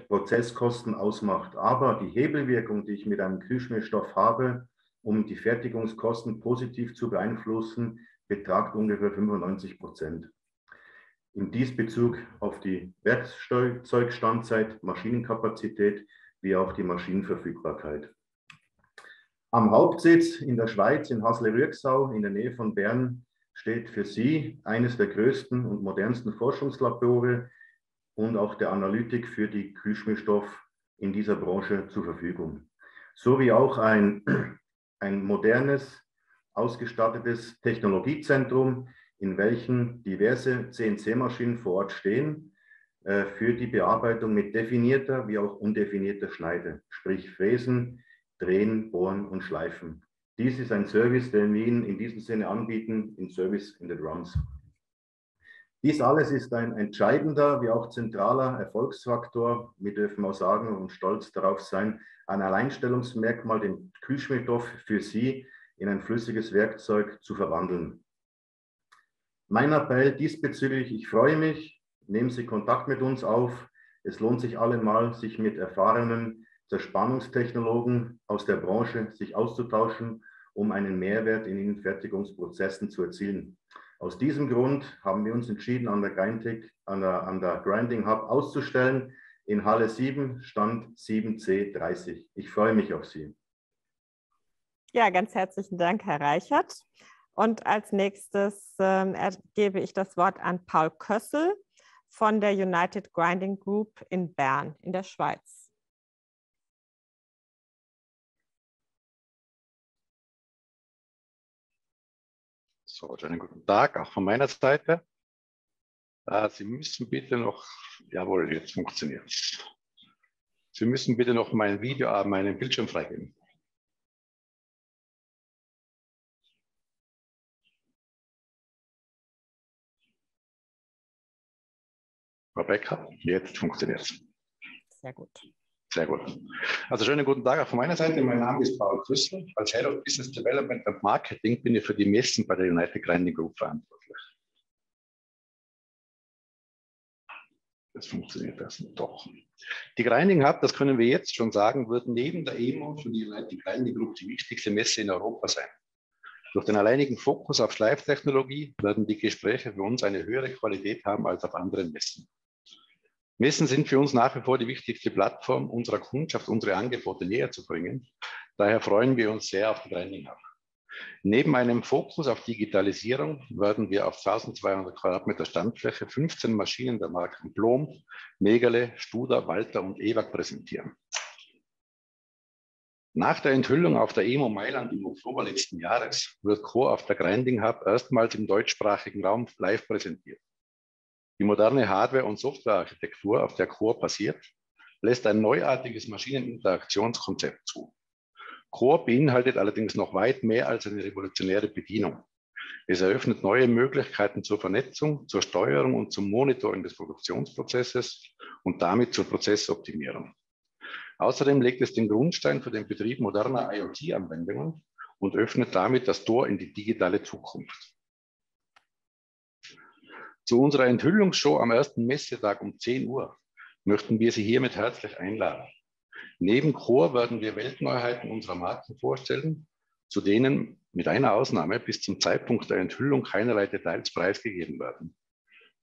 Prozesskosten ausmacht. Aber die Hebelwirkung, die ich mit einem Kühlschmierstoff habe, um die Fertigungskosten positiv zu beeinflussen, betragt ungefähr 95 Prozent. In Diesbezug auf die Werkzeugstandzeit, Maschinenkapazität wie auch die Maschinenverfügbarkeit. Am Hauptsitz in der Schweiz, in Hasle-Rüegsau, in der Nähe von Bern, steht für Sie eines der größten und modernsten Forschungslabore und auch der Analytik für die Kühlschmierstoff in dieser Branche zur Verfügung. Sowie auch ein, ein modernes, ausgestattetes Technologiezentrum, in welchem diverse CNC-Maschinen vor Ort stehen, äh, für die Bearbeitung mit definierter wie auch undefinierter Schneide, sprich Fräsen, Drehen, Bohren und Schleifen. Dies ist ein Service, den wir Ihnen in diesem Sinne anbieten, in Service in the Drums. Dies alles ist ein entscheidender wie auch zentraler Erfolgsfaktor. Wir dürfen auch sagen und stolz darauf sein, ein Alleinstellungsmerkmal, den Kühlschmierstoff für Sie in ein flüssiges Werkzeug zu verwandeln. Mein Appell diesbezüglich, ich freue mich, nehmen Sie Kontakt mit uns auf. Es lohnt sich allemal, sich mit erfahrenen Zerspannungstechnologen aus der Branche sich auszutauschen, um einen Mehrwert in den Fertigungsprozessen zu erzielen. Aus diesem Grund haben wir uns entschieden, an der, Grindtech, an der, an der Grinding Hub auszustellen in Halle 7, Stand 7C30. Ich freue mich auf Sie. Ja, ganz herzlichen Dank, Herr Reichert. Und als nächstes ähm, gebe ich das Wort an Paul Kössel von der United Grinding Group in Bern in der Schweiz. So, einen guten Tag auch von meiner Seite. Äh, Sie müssen bitte noch, jawohl, jetzt funktioniert es. Sie müssen bitte noch mein Video, äh, meinen Bildschirm freigeben. Rebecca, jetzt funktioniert es. Sehr gut. Sehr gut. Also schönen guten Tag auch von meiner Seite. Mein Name ist Paul Krüssel. Als Head of Business Development und Marketing bin ich für die Messen bei der United Grinding Group verantwortlich. Das funktioniert das doch. Die Grinding Hub, das können wir jetzt schon sagen, wird neben der EMO für die United Grinding Group die wichtigste Messe in Europa sein. Durch den alleinigen Fokus auf Schleiftechnologie werden die Gespräche für uns eine höhere Qualität haben als auf anderen Messen. Messen sind für uns nach wie vor die wichtigste Plattform, unserer Kundschaft unsere Angebote näher zu bringen. Daher freuen wir uns sehr auf die Branding Hub. Neben einem Fokus auf Digitalisierung werden wir auf 1200 Quadratmeter Standfläche 15 Maschinen der Marken Blom, Megale, Studer, Walter und EWAG präsentieren. Nach der Enthüllung auf der EMO Mailand im Oktober letzten Jahres wird Core auf der Grinding Hub erstmals im deutschsprachigen Raum live präsentiert. Die moderne Hardware- und Softwarearchitektur, auf der Core basiert, lässt ein neuartiges Maschineninteraktionskonzept zu. Core beinhaltet allerdings noch weit mehr als eine revolutionäre Bedienung. Es eröffnet neue Möglichkeiten zur Vernetzung, zur Steuerung und zum Monitoring des Produktionsprozesses und damit zur Prozessoptimierung. Außerdem legt es den Grundstein für den Betrieb moderner IoT-Anwendungen und öffnet damit das Tor in die digitale Zukunft. Zu unserer Enthüllungsshow am ersten Messetag um 10 Uhr möchten wir Sie hiermit herzlich einladen. Neben Chor werden wir Weltneuheiten unserer Marken vorstellen, zu denen mit einer Ausnahme bis zum Zeitpunkt der Enthüllung keinerlei Details preisgegeben werden.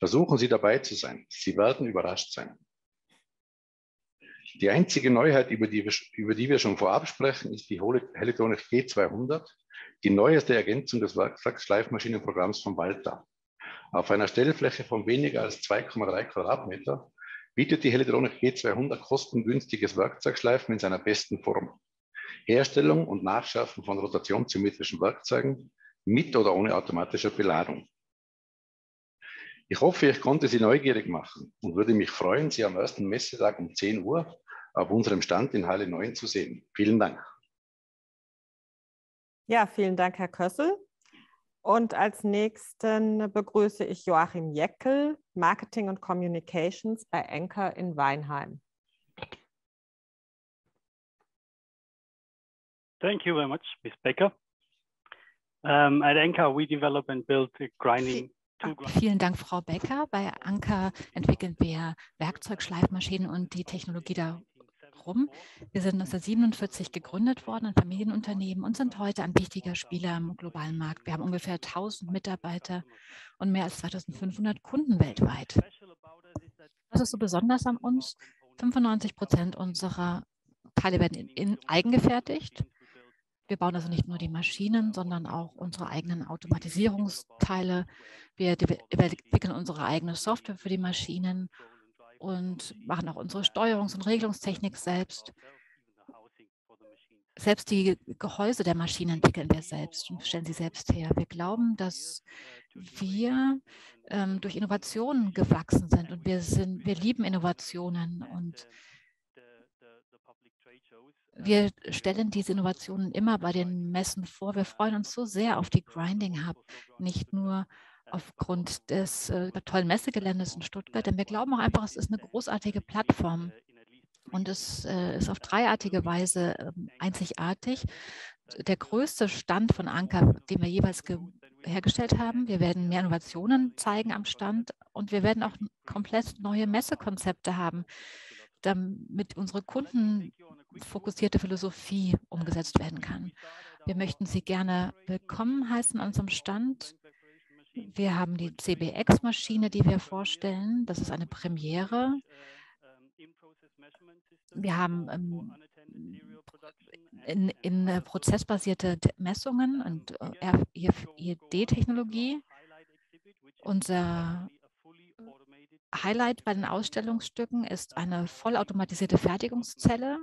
Versuchen Sie dabei zu sein. Sie werden überrascht sein. Die einzige Neuheit, über die, wir, über die wir schon vorab sprechen, ist die Helitronic G200, die neueste Ergänzung des Werkzeugschleifmaschinenprogramms von Walter. Auf einer Stellfläche von weniger als 2,3 Quadratmeter bietet die Helitronic G200 kostengünstiges Werkzeugschleifen in seiner besten Form. Herstellung und Nachschärfen von rotationssymmetrischen Werkzeugen mit oder ohne automatischer Beladung. Ich hoffe, ich konnte Sie neugierig machen und würde mich freuen, Sie am ersten Messetag um 10 Uhr auf unserem Stand in Halle 9 zu sehen. Vielen Dank. Ja, vielen Dank, Herr Kössel. Und als nächsten begrüße ich Joachim Jeckel, Marketing und Communications bei Enker in Weinheim. Thank you very much, Ms. Becker. Um, at Enker, we develop and build grinding Vielen Dank, Frau Becker. Bei Anker entwickeln wir Werkzeugschleifmaschinen und die Technologie warum. Wir sind 1947 gegründet worden, ein Familienunternehmen und sind heute ein wichtiger Spieler im globalen Markt. Wir haben ungefähr 1000 Mitarbeiter und mehr als 2500 Kunden weltweit. Was ist so besonders an uns? 95 Prozent unserer Teile werden in, in eigengefertigt. Wir bauen also nicht nur die Maschinen, sondern auch unsere eigenen Automatisierungsteile. Wir entwickeln unsere eigene Software für die Maschinen und machen auch unsere Steuerungs- und Regelungstechnik selbst. Selbst die Gehäuse der Maschinen entwickeln wir selbst und stellen sie selbst her. Wir glauben, dass wir ähm, durch Innovationen gewachsen sind und wir, sind, wir lieben Innovationen und wir stellen diese Innovationen immer bei den Messen vor. Wir freuen uns so sehr auf die Grinding Hub, nicht nur aufgrund des äh, tollen Messegeländes in Stuttgart, denn wir glauben auch einfach, es ist eine großartige Plattform und es äh, ist auf dreiartige Weise äh, einzigartig. Der größte Stand von Anker, den wir jeweils hergestellt haben. Wir werden mehr Innovationen zeigen am Stand und wir werden auch komplett neue Messekonzepte haben, damit unsere kundenfokussierte Philosophie umgesetzt werden kann. Wir möchten Sie gerne willkommen heißen an unserem Stand. Wir haben die CBX-Maschine, die wir vorstellen. Das ist eine Premiere. Wir haben ähm, in, in äh, prozessbasierte Messungen und äh, IED-Technologie. Unser Highlight bei den Ausstellungsstücken ist eine vollautomatisierte Fertigungszelle.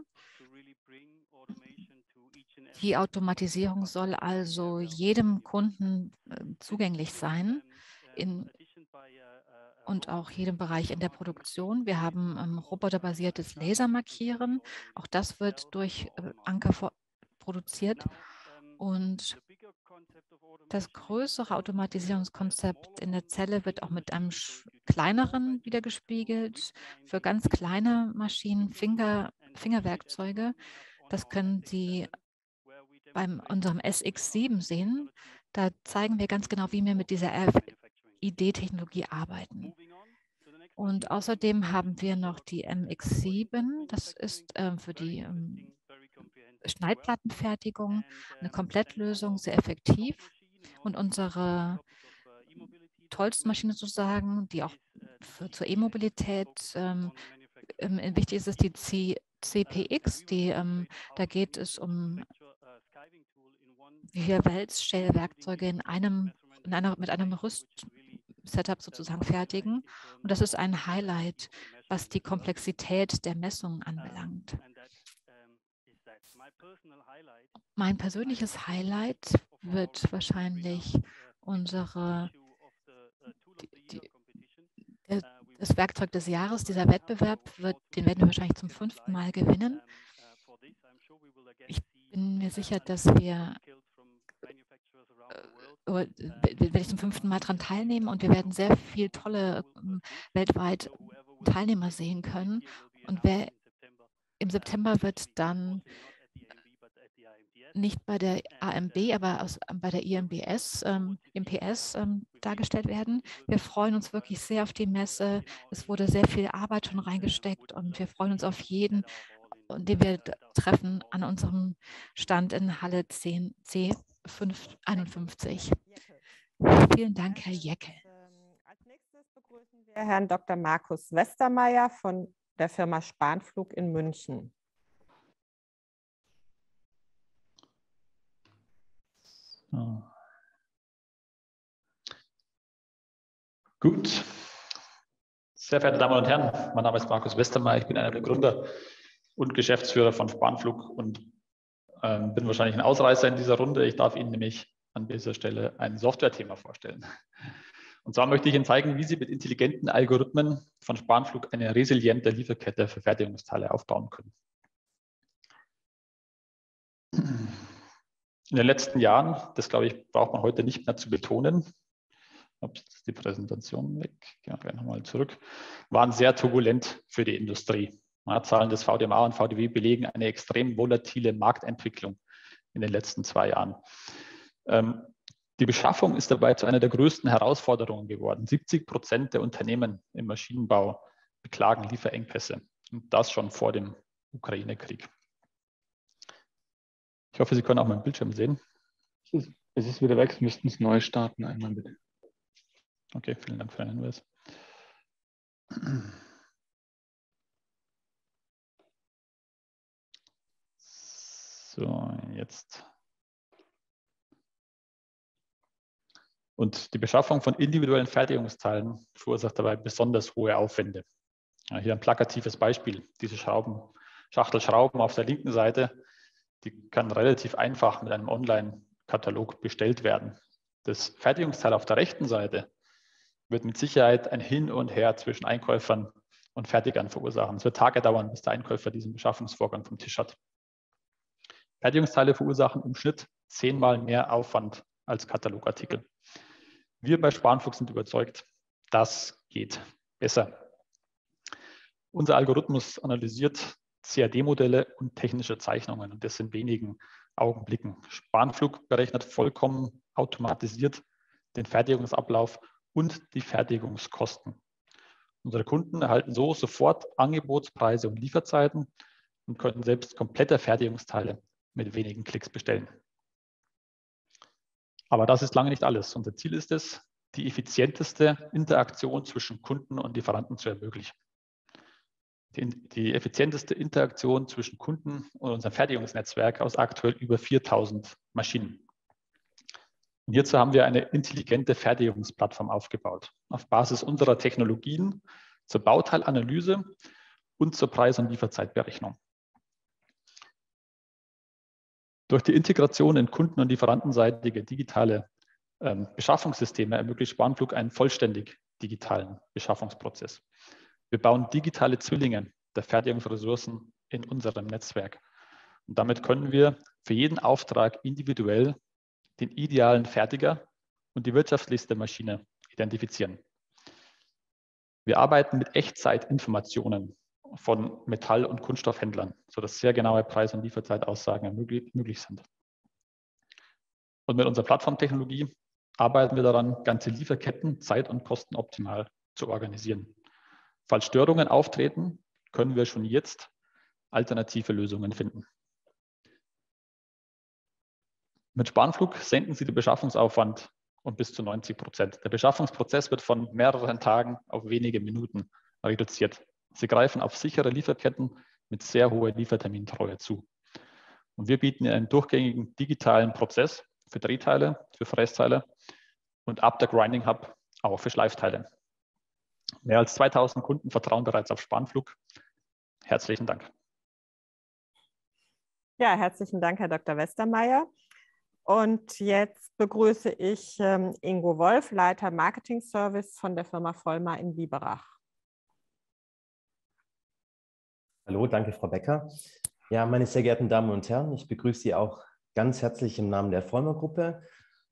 Die Automatisierung soll also jedem Kunden äh, zugänglich sein in, und auch jedem Bereich in der Produktion. Wir haben ähm, roboterbasiertes Lasermarkieren. Auch das wird durch äh, Anker produziert. Und das größere Automatisierungskonzept in der Zelle wird auch mit einem kleineren wiedergespiegelt. Für ganz kleine Maschinen, Finger, Fingerwerkzeuge. Das können Sie bei unserem SX7 sehen. Da zeigen wir ganz genau, wie wir mit dieser RFID-Technologie arbeiten. Und außerdem haben wir noch die MX7. Das ist äh, für die ähm, Schneidplattenfertigung eine Komplettlösung, sehr effektiv. Und unsere tollste Maschine sozusagen, die auch für, zur E-Mobilität ähm, ähm, wichtig ist, ist die C, CPX. Die, ähm, da geht es um wir Wälzstellwerkzeuge in einem, in einer, mit einem Rüstsetup sozusagen fertigen. Und das ist ein Highlight, was die Komplexität der Messungen anbelangt. Mein persönliches Highlight wird wahrscheinlich unsere, die, die, das Werkzeug des Jahres, dieser Wettbewerb, wird, den werden wir wahrscheinlich zum fünften Mal gewinnen. Ich bin mir sicher, dass wir werde ich zum fünften Mal daran teilnehmen und wir werden sehr viele tolle ähm, weltweit Teilnehmer sehen können. Und wer im September wird dann nicht bei der AMB, aber aus, bei der IMBS, ähm, IMPS ähm, dargestellt werden. Wir freuen uns wirklich sehr auf die Messe. Es wurde sehr viel Arbeit schon reingesteckt und wir freuen uns auf jeden, den wir treffen an unserem Stand in Halle 10, C51. Vielen Dank, Herr Jeckel. Ähm, als nächstes begrüßen wir Herrn Dr. Markus Westermeier von der Firma Spanflug in München. So. Gut. Sehr verehrte Damen und Herren, mein Name ist Markus Westermeier, ich bin einer der Gründer und Geschäftsführer von Spanflug und ähm, bin wahrscheinlich ein Ausreißer in dieser Runde. Ich darf Ihnen nämlich an dieser Stelle ein Software-Thema vorstellen. Und zwar möchte ich Ihnen zeigen, wie Sie mit intelligenten Algorithmen von Spanflug eine resiliente Lieferkette für Fertigungsteile aufbauen können. In den letzten Jahren, das glaube ich, braucht man heute nicht mehr zu betonen, Ups, die Präsentation weg, gehen wir nochmal zurück, waren sehr turbulent für die Industrie. Zahlen des VDMA und VDW belegen eine extrem volatile Marktentwicklung in den letzten zwei Jahren. Ähm, die Beschaffung ist dabei zu einer der größten Herausforderungen geworden. 70 Prozent der Unternehmen im Maschinenbau beklagen Lieferengpässe und das schon vor dem Ukraine-Krieg. Ich hoffe, Sie können auch meinen Bildschirm sehen. Es ist wieder weg, Sie müssten es neu starten einmal bitte. Okay, vielen Dank für den Hinweis. So, jetzt. Und die Beschaffung von individuellen Fertigungsteilen verursacht dabei besonders hohe Aufwände. Ja, hier ein plakatives Beispiel. Diese Schrauben, Schachtelschrauben auf der linken Seite, die kann relativ einfach mit einem Online-Katalog bestellt werden. Das Fertigungsteil auf der rechten Seite wird mit Sicherheit ein Hin und Her zwischen Einkäufern und Fertigern verursachen. Es wird Tage dauern, bis der Einkäufer diesen Beschaffungsvorgang vom Tisch hat. Fertigungsteile verursachen im Schnitt zehnmal mehr Aufwand als Katalogartikel. Wir bei Spanflug sind überzeugt, das geht besser. Unser Algorithmus analysiert CAD-Modelle und technische Zeichnungen und das in wenigen Augenblicken. Spanflug berechnet vollkommen automatisiert den Fertigungsablauf und die Fertigungskosten. Unsere Kunden erhalten so sofort Angebotspreise und Lieferzeiten und können selbst komplette Fertigungsteile mit wenigen Klicks bestellen. Aber das ist lange nicht alles. Unser Ziel ist es, die effizienteste Interaktion zwischen Kunden und Lieferanten zu ermöglichen. Die, die effizienteste Interaktion zwischen Kunden und unserem Fertigungsnetzwerk aus aktuell über 4000 Maschinen. Und hierzu haben wir eine intelligente Fertigungsplattform aufgebaut, auf Basis unserer Technologien zur Bauteilanalyse und zur Preis- und Lieferzeitberechnung. Durch die Integration in kunden- und lieferantenseitige digitale ähm, Beschaffungssysteme ermöglicht Spanflug einen vollständig digitalen Beschaffungsprozess. Wir bauen digitale Zwillinge der Fertigungsressourcen in unserem Netzwerk. Und damit können wir für jeden Auftrag individuell den idealen Fertiger und die wirtschaftlichste Maschine identifizieren. Wir arbeiten mit Echtzeitinformationen von Metall- und Kunststoffhändlern, sodass sehr genaue Preis- und Lieferzeitaussagen möglich sind. Und mit unserer Plattformtechnologie arbeiten wir daran, ganze Lieferketten zeit- und kostenoptimal zu organisieren. Falls Störungen auftreten, können wir schon jetzt alternative Lösungen finden. Mit Spanflug senken Sie den Beschaffungsaufwand um bis zu 90 Prozent. Der Beschaffungsprozess wird von mehreren Tagen auf wenige Minuten reduziert. Sie greifen auf sichere Lieferketten mit sehr hoher Liefertermintreue zu. Und wir bieten einen durchgängigen digitalen Prozess für Drehteile, für Frästeile und ab der Grinding Hub auch für Schleifteile. Mehr als 2000 Kunden vertrauen bereits auf Spanflug. Herzlichen Dank. Ja, herzlichen Dank, Herr Dr. Westermeier. Und jetzt begrüße ich ähm, Ingo Wolf, Leiter Marketing Service von der Firma Vollmar in Biberach. Hallo, danke, Frau Becker. Ja, meine sehr geehrten Damen und Herren, ich begrüße Sie auch ganz herzlich im Namen der Vollmer Gruppe.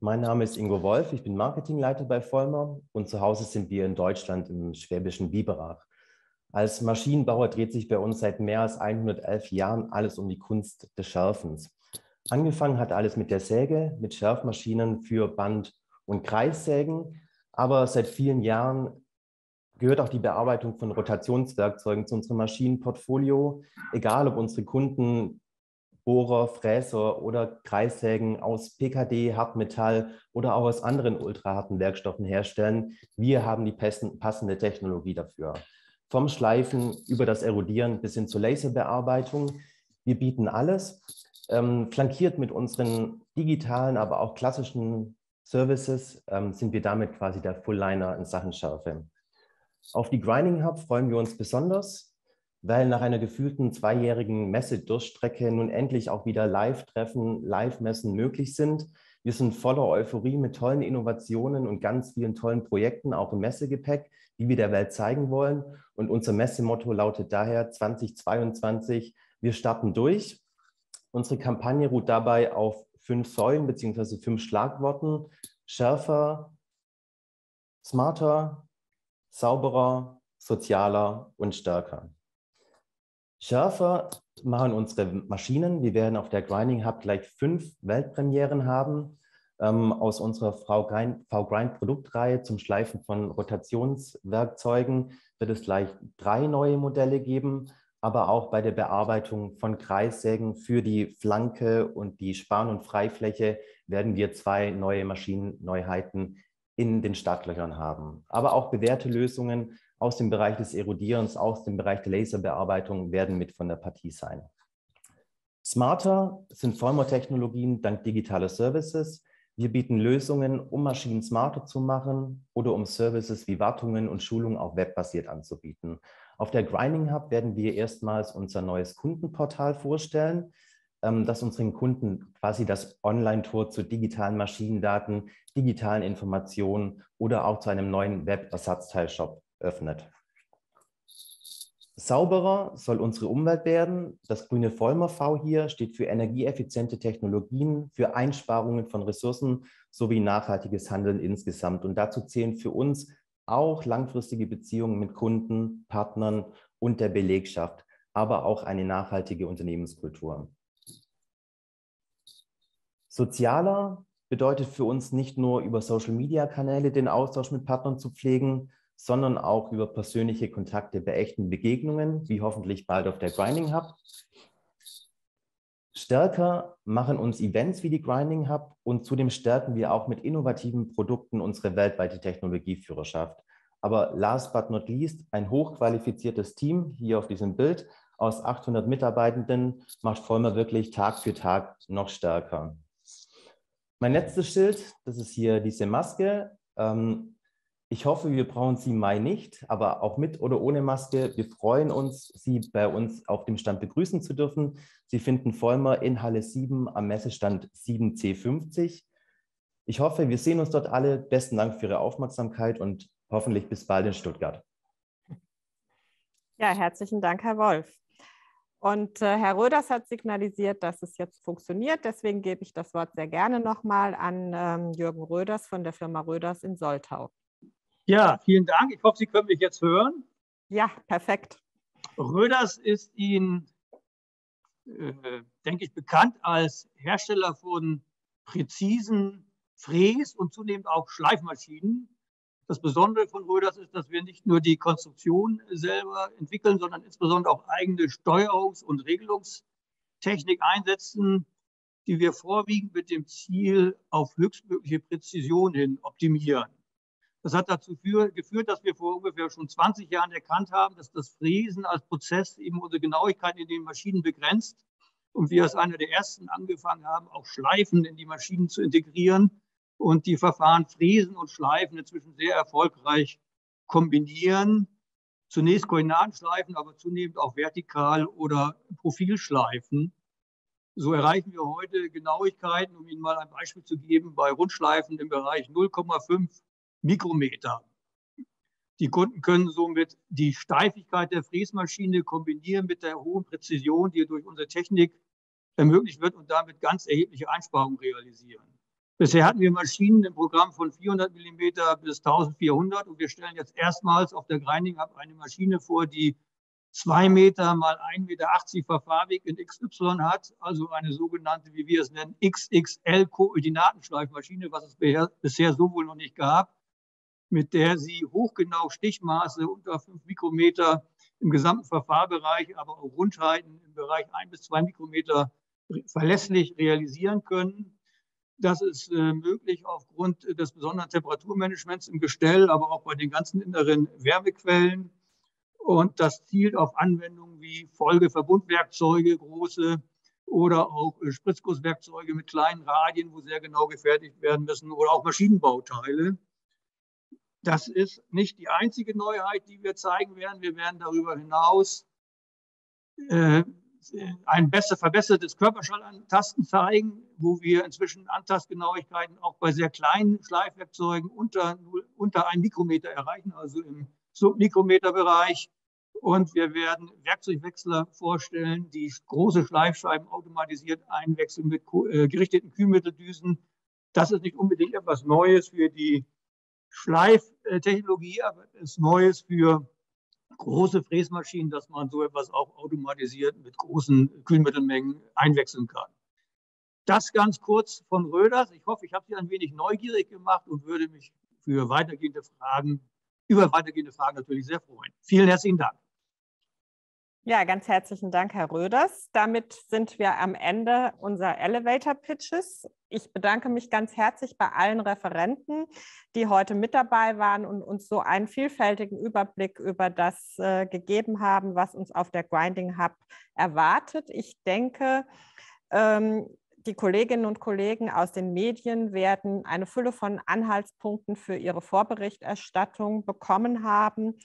Mein Name ist Ingo Wolf, ich bin Marketingleiter bei Vollmer und zu Hause sind wir in Deutschland im schwäbischen Biberach. Als Maschinenbauer dreht sich bei uns seit mehr als 111 Jahren alles um die Kunst des Schärfens. Angefangen hat alles mit der Säge, mit Schärfmaschinen für Band- und Kreissägen. Aber seit vielen Jahren gehört auch die Bearbeitung von Rotationswerkzeugen zu unserem Maschinenportfolio. Egal, ob unsere Kunden Bohrer, Fräser oder Kreissägen aus PKD, Hartmetall oder auch aus anderen ultraharten Werkstoffen herstellen. Wir haben die passende Technologie dafür. Vom Schleifen über das Erodieren bis hin zur Laserbearbeitung. Wir bieten alles ähm, flankiert mit unseren digitalen, aber auch klassischen Services ähm, sind wir damit quasi der Full-Liner in Sachen Schärfe. Auf die Grinding Hub freuen wir uns besonders, weil nach einer gefühlten zweijährigen Messedurchstrecke nun endlich auch wieder Live-Treffen, Live-Messen möglich sind. Wir sind voller Euphorie mit tollen Innovationen und ganz vielen tollen Projekten, auch im Messegepäck, die wir der Welt zeigen wollen. Und unser Messemotto lautet daher 2022, wir starten durch Unsere Kampagne ruht dabei auf fünf Säulen bzw. fünf Schlagworten. Schärfer, smarter, sauberer, sozialer und stärker. Schärfer machen unsere Maschinen. Wir werden auf der Grinding Hub gleich fünf Weltpremieren haben. Ähm, aus unserer V-Grind Produktreihe zum Schleifen von Rotationswerkzeugen wird es gleich drei neue Modelle geben aber auch bei der Bearbeitung von Kreissägen für die Flanke und die Span- und Freifläche werden wir zwei neue Maschinenneuheiten in den Startlöchern haben. Aber auch bewährte Lösungen aus dem Bereich des Erodierens, aus dem Bereich der Laserbearbeitung werden mit von der Partie sein. Smarter sind Vollmer-Technologien dank digitaler Services. Wir bieten Lösungen, um Maschinen smarter zu machen oder um Services wie Wartungen und Schulungen auch webbasiert anzubieten. Auf der Grinding Hub werden wir erstmals unser neues Kundenportal vorstellen, ähm, das unseren Kunden quasi das Online-Tor zu digitalen Maschinendaten, digitalen Informationen oder auch zu einem neuen Web-Ersatzteilshop öffnet. Sauberer soll unsere Umwelt werden. Das grüne Vollmer V hier steht für energieeffiziente Technologien, für Einsparungen von Ressourcen sowie nachhaltiges Handeln insgesamt. Und dazu zählen für uns auch langfristige Beziehungen mit Kunden, Partnern und der Belegschaft, aber auch eine nachhaltige Unternehmenskultur. Sozialer bedeutet für uns nicht nur über Social-Media-Kanäle den Austausch mit Partnern zu pflegen, sondern auch über persönliche Kontakte bei echten Begegnungen, wie hoffentlich bald auf der Grinding Hub. Stärker machen uns Events wie die Grinding Hub und zudem stärken wir auch mit innovativen Produkten unsere weltweite Technologieführerschaft. Aber last but not least, ein hochqualifiziertes Team hier auf diesem Bild aus 800 Mitarbeitenden macht Vollmer wirklich Tag für Tag noch stärker. Mein letztes Schild, das ist hier diese Maske. Ähm, ich hoffe, wir brauchen sie Mai nicht, aber auch mit oder ohne Maske. Wir freuen uns, Sie bei uns auf dem Stand begrüßen zu dürfen. Sie finden Vollmer in Halle 7 am Messestand 7C50. Ich hoffe, wir sehen uns dort alle. Besten Dank für Ihre Aufmerksamkeit und hoffentlich bis bald in Stuttgart. Ja, herzlichen Dank, Herr Wolf. Und äh, Herr Röders hat signalisiert, dass es jetzt funktioniert. Deswegen gebe ich das Wort sehr gerne nochmal an ähm, Jürgen Röders von der Firma Röders in Soltau. Ja, vielen Dank. Ich hoffe, Sie können mich jetzt hören. Ja, perfekt. Röders ist Ihnen, äh, denke ich, bekannt als Hersteller von präzisen Fräs- und zunehmend auch Schleifmaschinen. Das Besondere von Röders ist, dass wir nicht nur die Konstruktion selber entwickeln, sondern insbesondere auch eigene Steuerungs- und Regelungstechnik einsetzen, die wir vorwiegend mit dem Ziel auf höchstmögliche Präzision hin optimieren. Das hat dazu für, geführt, dass wir vor ungefähr schon 20 Jahren erkannt haben, dass das Fräsen als Prozess eben unsere Genauigkeit in den Maschinen begrenzt und wir als einer der ersten angefangen haben, auch Schleifen in die Maschinen zu integrieren und die Verfahren Fräsen und Schleifen inzwischen sehr erfolgreich kombinieren. Zunächst Koordinatenschleifen, aber zunehmend auch vertikal oder Profilschleifen. So erreichen wir heute Genauigkeiten, um Ihnen mal ein Beispiel zu geben, bei Rundschleifen im Bereich 0,5 Mikrometer. Die Kunden können somit die Steifigkeit der Fräsmaschine kombinieren mit der hohen Präzision, die durch unsere Technik ermöglicht wird und damit ganz erhebliche Einsparungen realisieren. Bisher hatten wir Maschinen im Programm von 400 mm bis 1400 und wir stellen jetzt erstmals auf der Grinding Hub eine Maschine vor, die 2 Meter mal 1,80 Meter Verfahrweg in XY hat, also eine sogenannte, wie wir es nennen, XXL-Koordinatenschleifmaschine, was es bisher so wohl noch nicht gab mit der sie hochgenau Stichmaße unter 5 Mikrometer im gesamten Verfahrbereich, aber auch Rundheiten im Bereich 1 bis 2 Mikrometer verlässlich realisieren können. Das ist äh, möglich aufgrund des besonderen Temperaturmanagements im Gestell, aber auch bei den ganzen inneren Wärmequellen. Und das zielt auf Anwendungen wie Folgeverbundwerkzeuge, große oder auch äh, Spritzgusswerkzeuge mit kleinen Radien, wo sehr genau gefertigt werden müssen, oder auch Maschinenbauteile. Das ist nicht die einzige Neuheit, die wir zeigen werden. Wir werden darüber hinaus äh, ein besser verbessertes Körperschallantasten zeigen, wo wir inzwischen Antastgenauigkeiten auch bei sehr kleinen Schleifwerkzeugen unter, unter ein Mikrometer erreichen, also im Submikrometerbereich. Und wir werden Werkzeugwechsler vorstellen, die große Schleifscheiben automatisiert einwechseln mit äh, gerichteten Kühlmitteldüsen. Das ist nicht unbedingt etwas Neues für die Schleiftechnologie, aber ist Neues für große Fräsmaschinen, dass man so etwas auch automatisiert mit großen Kühlmittelmengen einwechseln kann. Das ganz kurz von Röders. Ich hoffe, ich habe Sie ein wenig neugierig gemacht und würde mich für weitergehende Fragen, über weitergehende Fragen natürlich sehr freuen. Vielen herzlichen Dank. Ja, ganz herzlichen Dank, Herr Röders. Damit sind wir am Ende unserer Elevator Pitches. Ich bedanke mich ganz herzlich bei allen Referenten, die heute mit dabei waren und uns so einen vielfältigen Überblick über das äh, gegeben haben, was uns auf der Grinding Hub erwartet. Ich denke, ähm, die Kolleginnen und Kollegen aus den Medien werden eine Fülle von Anhaltspunkten für ihre Vorberichterstattung bekommen haben.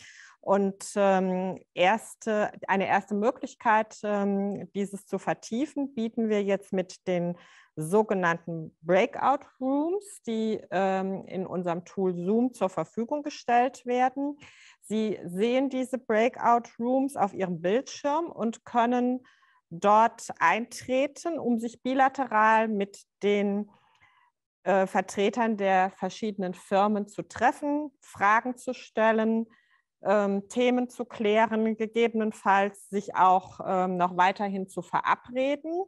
Und ähm, erste, eine erste Möglichkeit, ähm, dieses zu vertiefen, bieten wir jetzt mit den sogenannten Breakout Rooms, die ähm, in unserem Tool Zoom zur Verfügung gestellt werden. Sie sehen diese Breakout Rooms auf Ihrem Bildschirm und können dort eintreten, um sich bilateral mit den äh, Vertretern der verschiedenen Firmen zu treffen, Fragen zu stellen, ähm, Themen zu klären, gegebenenfalls sich auch ähm, noch weiterhin zu verabreden.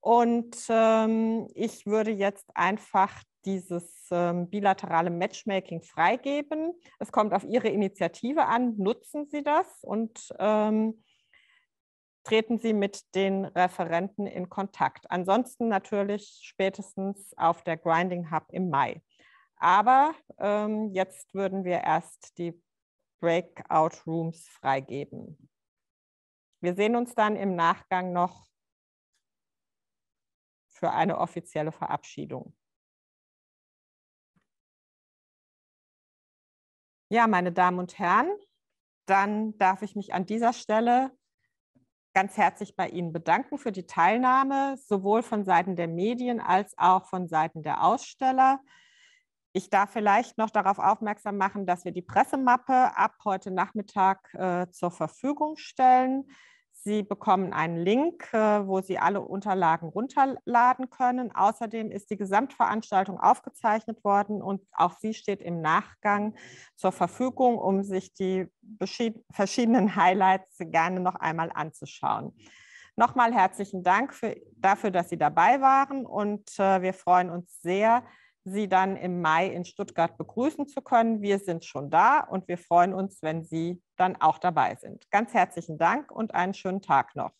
Und ähm, ich würde jetzt einfach dieses ähm, bilaterale Matchmaking freigeben. Es kommt auf Ihre Initiative an. Nutzen Sie das und ähm, treten Sie mit den Referenten in Kontakt. Ansonsten natürlich spätestens auf der Grinding Hub im Mai. Aber ähm, jetzt würden wir erst die Breakout Rooms freigeben. Wir sehen uns dann im Nachgang noch für eine offizielle Verabschiedung. Ja, meine Damen und Herren, dann darf ich mich an dieser Stelle ganz herzlich bei Ihnen bedanken für die Teilnahme, sowohl von Seiten der Medien als auch von Seiten der Aussteller. Ich darf vielleicht noch darauf aufmerksam machen, dass wir die Pressemappe ab heute Nachmittag äh, zur Verfügung stellen. Sie bekommen einen Link, äh, wo Sie alle Unterlagen runterladen können. Außerdem ist die Gesamtveranstaltung aufgezeichnet worden und auch sie steht im Nachgang zur Verfügung, um sich die verschiedenen Highlights gerne noch einmal anzuschauen. Nochmal herzlichen Dank für, dafür, dass Sie dabei waren und äh, wir freuen uns sehr, Sie dann im Mai in Stuttgart begrüßen zu können. Wir sind schon da und wir freuen uns, wenn Sie dann auch dabei sind. Ganz herzlichen Dank und einen schönen Tag noch.